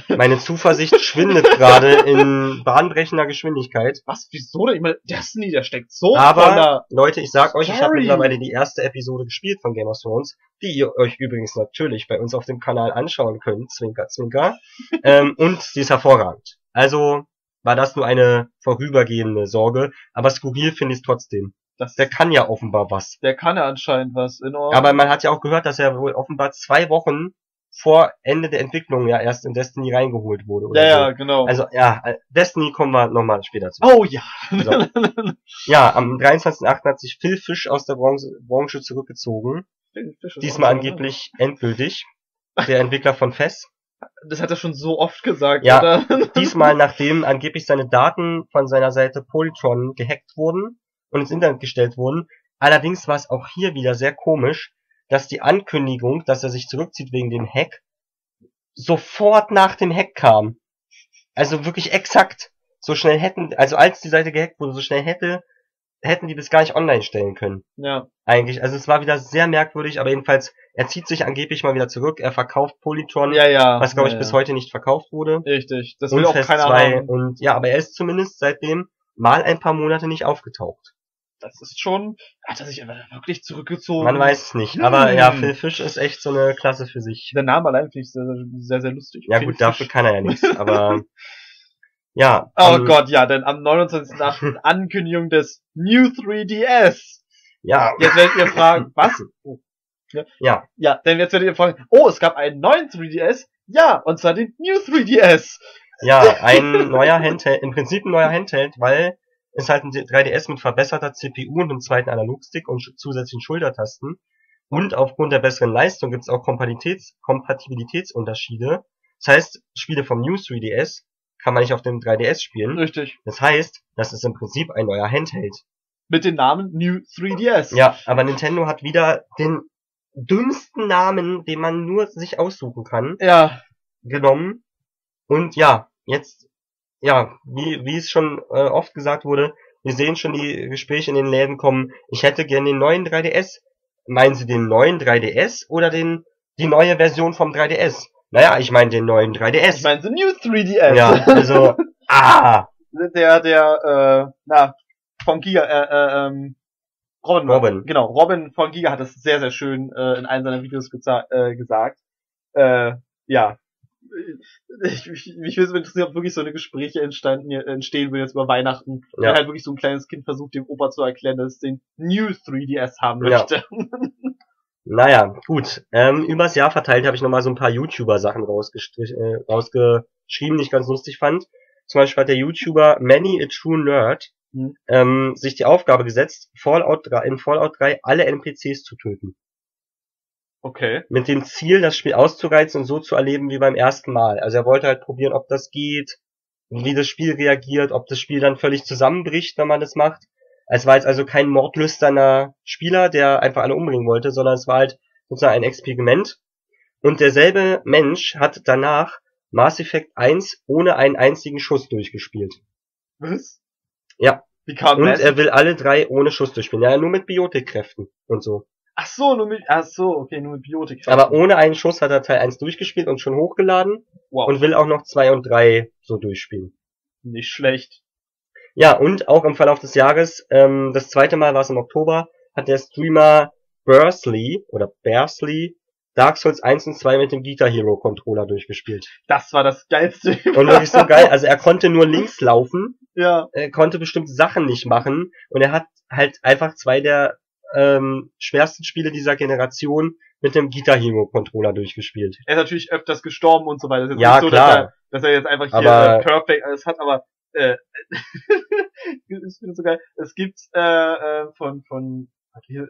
Speaker 1: meine Zuversicht schwindet gerade in bahnbrechender Geschwindigkeit.
Speaker 2: Was? Wieso denn? Ich meine, Destiny, der steckt so
Speaker 1: Aber. Leute, ich sag euch, ich habe mittlerweile die erste Episode gespielt von Game of Thrones, die ihr euch übrigens natürlich bei uns auf dem Kanal anschauen könnt, zwinker, zwinker. ähm, und sie ist hervorragend. Also war das nur eine vorübergehende Sorge, aber skurril finde ich es trotzdem.
Speaker 2: Das,
Speaker 1: Der kann ja offenbar was.
Speaker 2: der kann ja anscheinend was. In Ordnung.
Speaker 1: Aber man hat ja auch gehört, dass er wohl offenbar zwei Wochen vor Ende der Entwicklung ja erst in Destiny reingeholt wurde. Oder
Speaker 2: ja, ja,
Speaker 1: so.
Speaker 2: genau.
Speaker 1: Also ja, äh, Destiny kommen wir nochmal später zu.
Speaker 2: oh ja.
Speaker 1: So. Ja, am 23.8. hat sich Phil Fish aus der Branche, Branche zurückgezogen. Diesmal angeblich endgültig. Der Entwickler von FES.
Speaker 2: Das hat er schon so oft gesagt,
Speaker 1: Ja.
Speaker 2: oder?
Speaker 1: Diesmal nachdem angeblich seine Daten von seiner Seite Polytron gehackt wurden und ins Internet gestellt wurden. Allerdings war es auch hier wieder sehr komisch, dass die Ankündigung, dass er sich zurückzieht wegen dem Hack, sofort nach dem Hack kam. Also wirklich exakt. So schnell hätten, also als die Seite gehackt wurde, so schnell hätte, hätten die das gar nicht online stellen können.
Speaker 2: ja.
Speaker 1: Eigentlich. Also es war wieder sehr merkwürdig, aber jedenfalls, er zieht sich angeblich mal wieder zurück, er verkauft Polytron,
Speaker 2: Ja, ja.
Speaker 1: was glaube ich
Speaker 2: ja,
Speaker 1: bis heute nicht verkauft wurde.
Speaker 2: Richtig. Das
Speaker 1: und
Speaker 2: will auch
Speaker 1: Fest
Speaker 2: keiner
Speaker 1: 2
Speaker 2: haben.
Speaker 1: und ja, aber er ist zumindest seitdem mal ein paar Monate nicht aufgetaucht.
Speaker 2: Das ist schon, hat er sich wirklich zurückgezogen.
Speaker 1: Man weiß es nicht, aber
Speaker 2: Hm.
Speaker 1: ja, Phil Fish ist echt so eine Klasse für sich.
Speaker 2: Der Name allein finde ich sehr, sehr, sehr lustig.
Speaker 1: Ja
Speaker 2: Phil
Speaker 1: gut, dafür
Speaker 2: Fish.
Speaker 1: kann er ja nichts, aber Ja.
Speaker 2: Oh
Speaker 1: ähm,
Speaker 2: Gott, ja, denn am 29.08. Ankündigung des New 3DS.
Speaker 1: Ja.
Speaker 2: Jetzt werdet ihr fragen, was? Oh.
Speaker 1: Ja.
Speaker 2: Ja, denn jetzt werdet ihr fragen, oh, es gab einen neuen 3DS. Ja, und zwar den New 3DS.
Speaker 1: Ja, ein neuer Handheld, im Prinzip ein neuer Handheld, weil es halt ein 3DS mit verbesserter CPU und einem zweiten Analogstick und zusätzlichen Schultertasten. Und aufgrund der besseren Leistung gibt es auch Kompatibilitäts Kompatibilitätsunterschiede. Das heißt, Spiele vom New 3DS kann man nicht auf dem 3DS spielen.
Speaker 2: Richtig.
Speaker 1: Das heißt, das ist im Prinzip ein neuer Handheld.
Speaker 2: Mit dem Namen New 3DS.
Speaker 1: Ja, aber Nintendo hat wieder den dümmsten Namen, den man nur sich aussuchen kann,
Speaker 2: Ja,
Speaker 1: genommen. Und ja, jetzt, ja, wie, wie es schon äh, oft gesagt wurde, wir sehen schon die Gespräche in den Läden kommen, ich hätte gern den neuen 3DS. Meinen Sie den neuen 3DS oder den, die neue Version vom 3DS? Naja, ich meine den neuen 3DS.
Speaker 2: ich meine The New 3DS.
Speaker 1: ja, also, ah,
Speaker 2: der, der, äh, na, von Giga, äh, äh, ähm, Robin.
Speaker 1: Robin.
Speaker 2: Genau, Robin von Giga hat das sehr, sehr schön äh, in einem seiner Videos äh, gesagt. Äh, ja. Ich, ich, mich würde es interessieren, ob wirklich so eine Gespräche entstanden, entstehen würden jetzt über Weihnachten.
Speaker 1: Ja.
Speaker 2: Wenn halt wirklich so ein kleines Kind versucht, dem Opa zu erklären, dass es den New 3DS haben
Speaker 1: Ja.
Speaker 2: möchte.
Speaker 1: Naja, gut. Ähm, übers Jahr verteilt habe ich nochmal so ein paar YouTuber-Sachen äh, rausgeschrieben, die ich ganz lustig fand. Zum Beispiel hat der YouTuber Manny a True Nerd
Speaker 2: Mhm.
Speaker 1: ähm, sich die Aufgabe gesetzt, Fallout 3, in Fallout 3 alle NPCs zu töten.
Speaker 2: Okay.
Speaker 1: Mit dem Ziel, das Spiel auszureizen und so zu erleben wie beim ersten Mal. Also er wollte halt probieren, ob das geht, wie das Spiel reagiert, ob das Spiel dann völlig zusammenbricht, wenn man das macht. Es war jetzt also kein mordlüsterner Spieler, der einfach alle umbringen wollte, sondern es war halt sozusagen ein Experiment. Und derselbe Mensch hat danach Mass Effect 1 ohne einen einzigen Schuss durchgespielt.
Speaker 2: Was?
Speaker 1: Ja.
Speaker 2: Wie kam
Speaker 1: Und
Speaker 2: das?
Speaker 1: er will alle drei ohne Schuss durchspielen. Ja, nur mit Biotikkräften und so.
Speaker 2: Ach so, nur mit, ach so, okay, nur mit Biotik.
Speaker 1: Aber ohne einen Schuss hat er Teil 1 durchgespielt und schon hochgeladen
Speaker 2: wow,
Speaker 1: und will auch noch 2 und 3 so durchspielen.
Speaker 2: nicht schlecht.
Speaker 1: Ja, und auch im Verlauf des Jahres, ähm, das zweite Mal war es im Oktober, hat der Streamer Bursley oder Bersley Dark Souls 1 und 2 mit dem Guitar Hero Controller durchgespielt.
Speaker 2: Das war das geilste.
Speaker 1: Und wirklich so geil, also er konnte nur links laufen,
Speaker 2: ja,
Speaker 1: er konnte bestimmte Sachen nicht machen und er hat halt einfach zwei der ähm, schwersten Spiele dieser Generation mit dem Guitar Hero Controller durchgespielt.
Speaker 2: er ist natürlich öfters gestorben und so weiter. Es ist
Speaker 1: Ja,
Speaker 2: nicht so,
Speaker 1: klar.
Speaker 2: Dass, er, dass er jetzt einfach hier
Speaker 1: Aber-
Speaker 2: äh, perfekt alles hat, aber äh, ich finde es so geil. Es gibt äh, äh, von von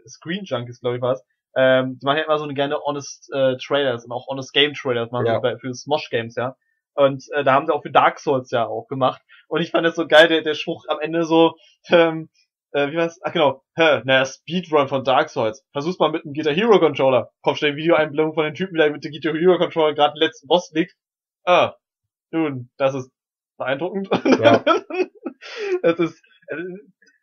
Speaker 2: Screen Junkies, glaube ich, was. Ähm, die machen ja immer so eine gerne Honest äh, Trailers und auch Honest Game Trailers machen
Speaker 1: Ja.
Speaker 2: sie bei, für Smosh Games, ja. Und äh, da haben sie auch für Dark Souls ja auch gemacht. Und ich fand das so geil, der, der Spruch am Ende so, ähm, äh, wie war's? Ach genau, hä, naja, Speedrun von Dark Souls. Versuch's mal mit einem Guitar Hero Controller. Kommt schnell Videoeinblendung von den Typen, der mit dem Guitar Hero Controller gerade den letzten Boss liegt. Ah, nun, das ist beeindruckend.
Speaker 1: Ja.
Speaker 2: das ist,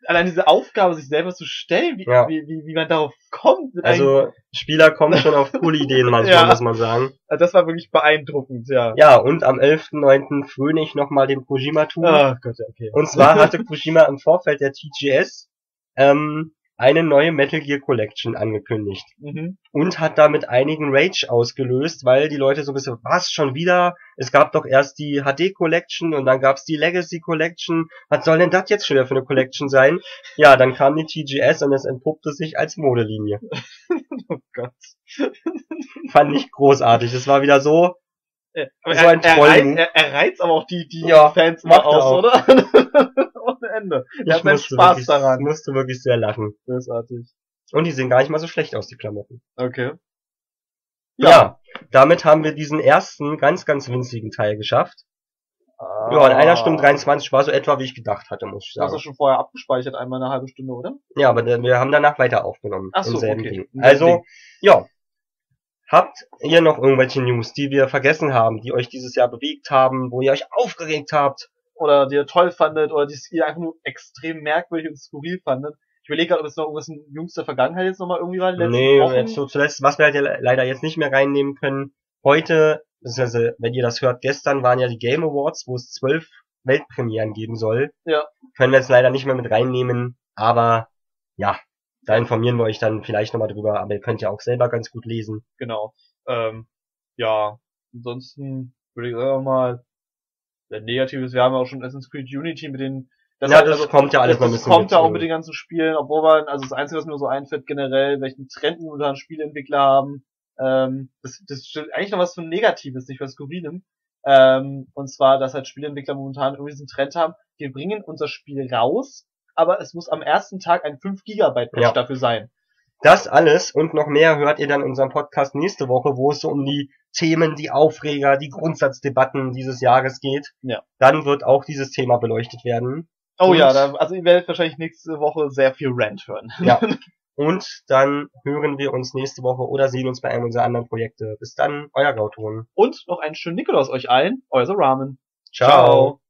Speaker 2: allein diese Aufgabe, sich selber zu stellen, wie,
Speaker 1: Ja.
Speaker 2: wie, wie, wie man darauf kommt.
Speaker 1: Also Spieler kommen schon auf coole Ideen manchmal,
Speaker 2: Ja.
Speaker 1: muss man sagen.
Speaker 2: Also das war wirklich beeindruckend, ja.
Speaker 1: Ja, und am 11.9. fröne ich nochmal dem Kojima-Tour.
Speaker 2: Ah Gott, okay.
Speaker 1: Und zwar hatte Kojima im Vorfeld der TGS ähm, eine neue Metal Gear Collection angekündigt.
Speaker 2: Mhm.
Speaker 1: Und hat damit einigen Rage ausgelöst, weil die Leute so ein bisschen, was, schon wieder? Es gab doch erst die HD Collection und dann gab's die Legacy Collection. Was soll denn das jetzt schon wieder für eine Collection sein? Ja, dann kam die TGS und es entpuppte sich als Modelinie.
Speaker 2: Oh Gott.
Speaker 1: Fand ich großartig. Es war wieder so,
Speaker 2: Aber
Speaker 1: So
Speaker 2: er,
Speaker 1: ein
Speaker 2: er,
Speaker 1: Troll-
Speaker 2: reizt, er, er reizt aber auch die, die
Speaker 1: Ja,
Speaker 2: Fans mal
Speaker 1: macht er
Speaker 2: aus,
Speaker 1: auch.
Speaker 2: oder? Ende. Er hat seinen
Speaker 1: musste
Speaker 2: Spaß
Speaker 1: wirklich,
Speaker 2: daran.
Speaker 1: musste wirklich sehr lachen.
Speaker 2: Großartig.
Speaker 1: Und die sehen gar nicht mal so schlecht aus, die Klamotten.
Speaker 2: Okay.
Speaker 1: Ja. damit haben wir diesen ersten ganz, ganz winzigen Teil geschafft.
Speaker 2: Ah.
Speaker 1: Ja, in einer Stunde 23 war so etwa, wie ich gedacht hatte, muss ich
Speaker 2: Du hast
Speaker 1: sagen.
Speaker 2: das schon vorher abgespeichert, einmal eine halbe Stunde, oder?
Speaker 1: Ja, aber wir haben danach weiter aufgenommen.
Speaker 2: Ach so, okay.
Speaker 1: Also, ja. Habt ihr noch irgendwelche News, die wir vergessen haben, die euch dieses Jahr bewegt haben, wo ihr euch aufgeregt habt?
Speaker 2: Oder die ihr toll fandet, oder die ihr einfach nur extrem merkwürdig und skurril fandet. Ich überlege gerade, ob es noch irgendwas in jüngster Vergangenheit jetzt nochmal irgendwie war,
Speaker 1: Nee,
Speaker 2: Wochen.
Speaker 1: jetzt so zuletzt, was wir halt ja le- leider jetzt nicht mehr reinnehmen können. Heute, also wenn ihr das hört, gestern waren ja die Game Awards, wo es zwölf Weltpremieren geben soll.
Speaker 2: Ja.
Speaker 1: Können wir jetzt leider nicht mehr mit reinnehmen, aber ja, da informieren wir euch dann vielleicht nochmal drüber, aber ihr könnt ja auch selber ganz gut lesen.
Speaker 2: Genau. Ähm, ja, ansonsten würde ich sagen mal, Negatives. Wir haben auch schon Assassin's Creed Unity mit den
Speaker 1: Das ja, das kommt ja alles
Speaker 2: das, das kommt ja auch mit den ganzen Spielen, obwohl man, also das Einzige, was mir so einfällt, generell, welchen Trend momentan Spieleentwickler haben, ähm, das, das stellt eigentlich noch was für Negatives, nicht was Skurrilem. Ähm, und zwar, dass halt Spieleentwickler momentan irgendwie diesen Trend haben, wir bringen unser Spiel raus, aber es muss am ersten Tag ein 5 Gigabyte Patch ja. dafür sein.
Speaker 1: Das alles und noch mehr hört ihr dann in unserem Podcast nächste Woche, wo es so um die Themen, die Aufreger, die Grundsatzdebatten dieses Jahres geht.
Speaker 2: Ja.
Speaker 1: Dann wird auch dieses Thema beleuchtet werden.
Speaker 2: Oh und ja, da, also ihr werdet wahrscheinlich nächste Woche sehr viel Rant hören.
Speaker 1: Ja. Und dann hören wir uns nächste Woche oder sehen uns bei einem unserer anderen Projekte. Bis dann, euer Gauton.
Speaker 2: Und noch einen schönen Nikolaus euch allen, euer Ramen.
Speaker 1: Ciao. Ciao.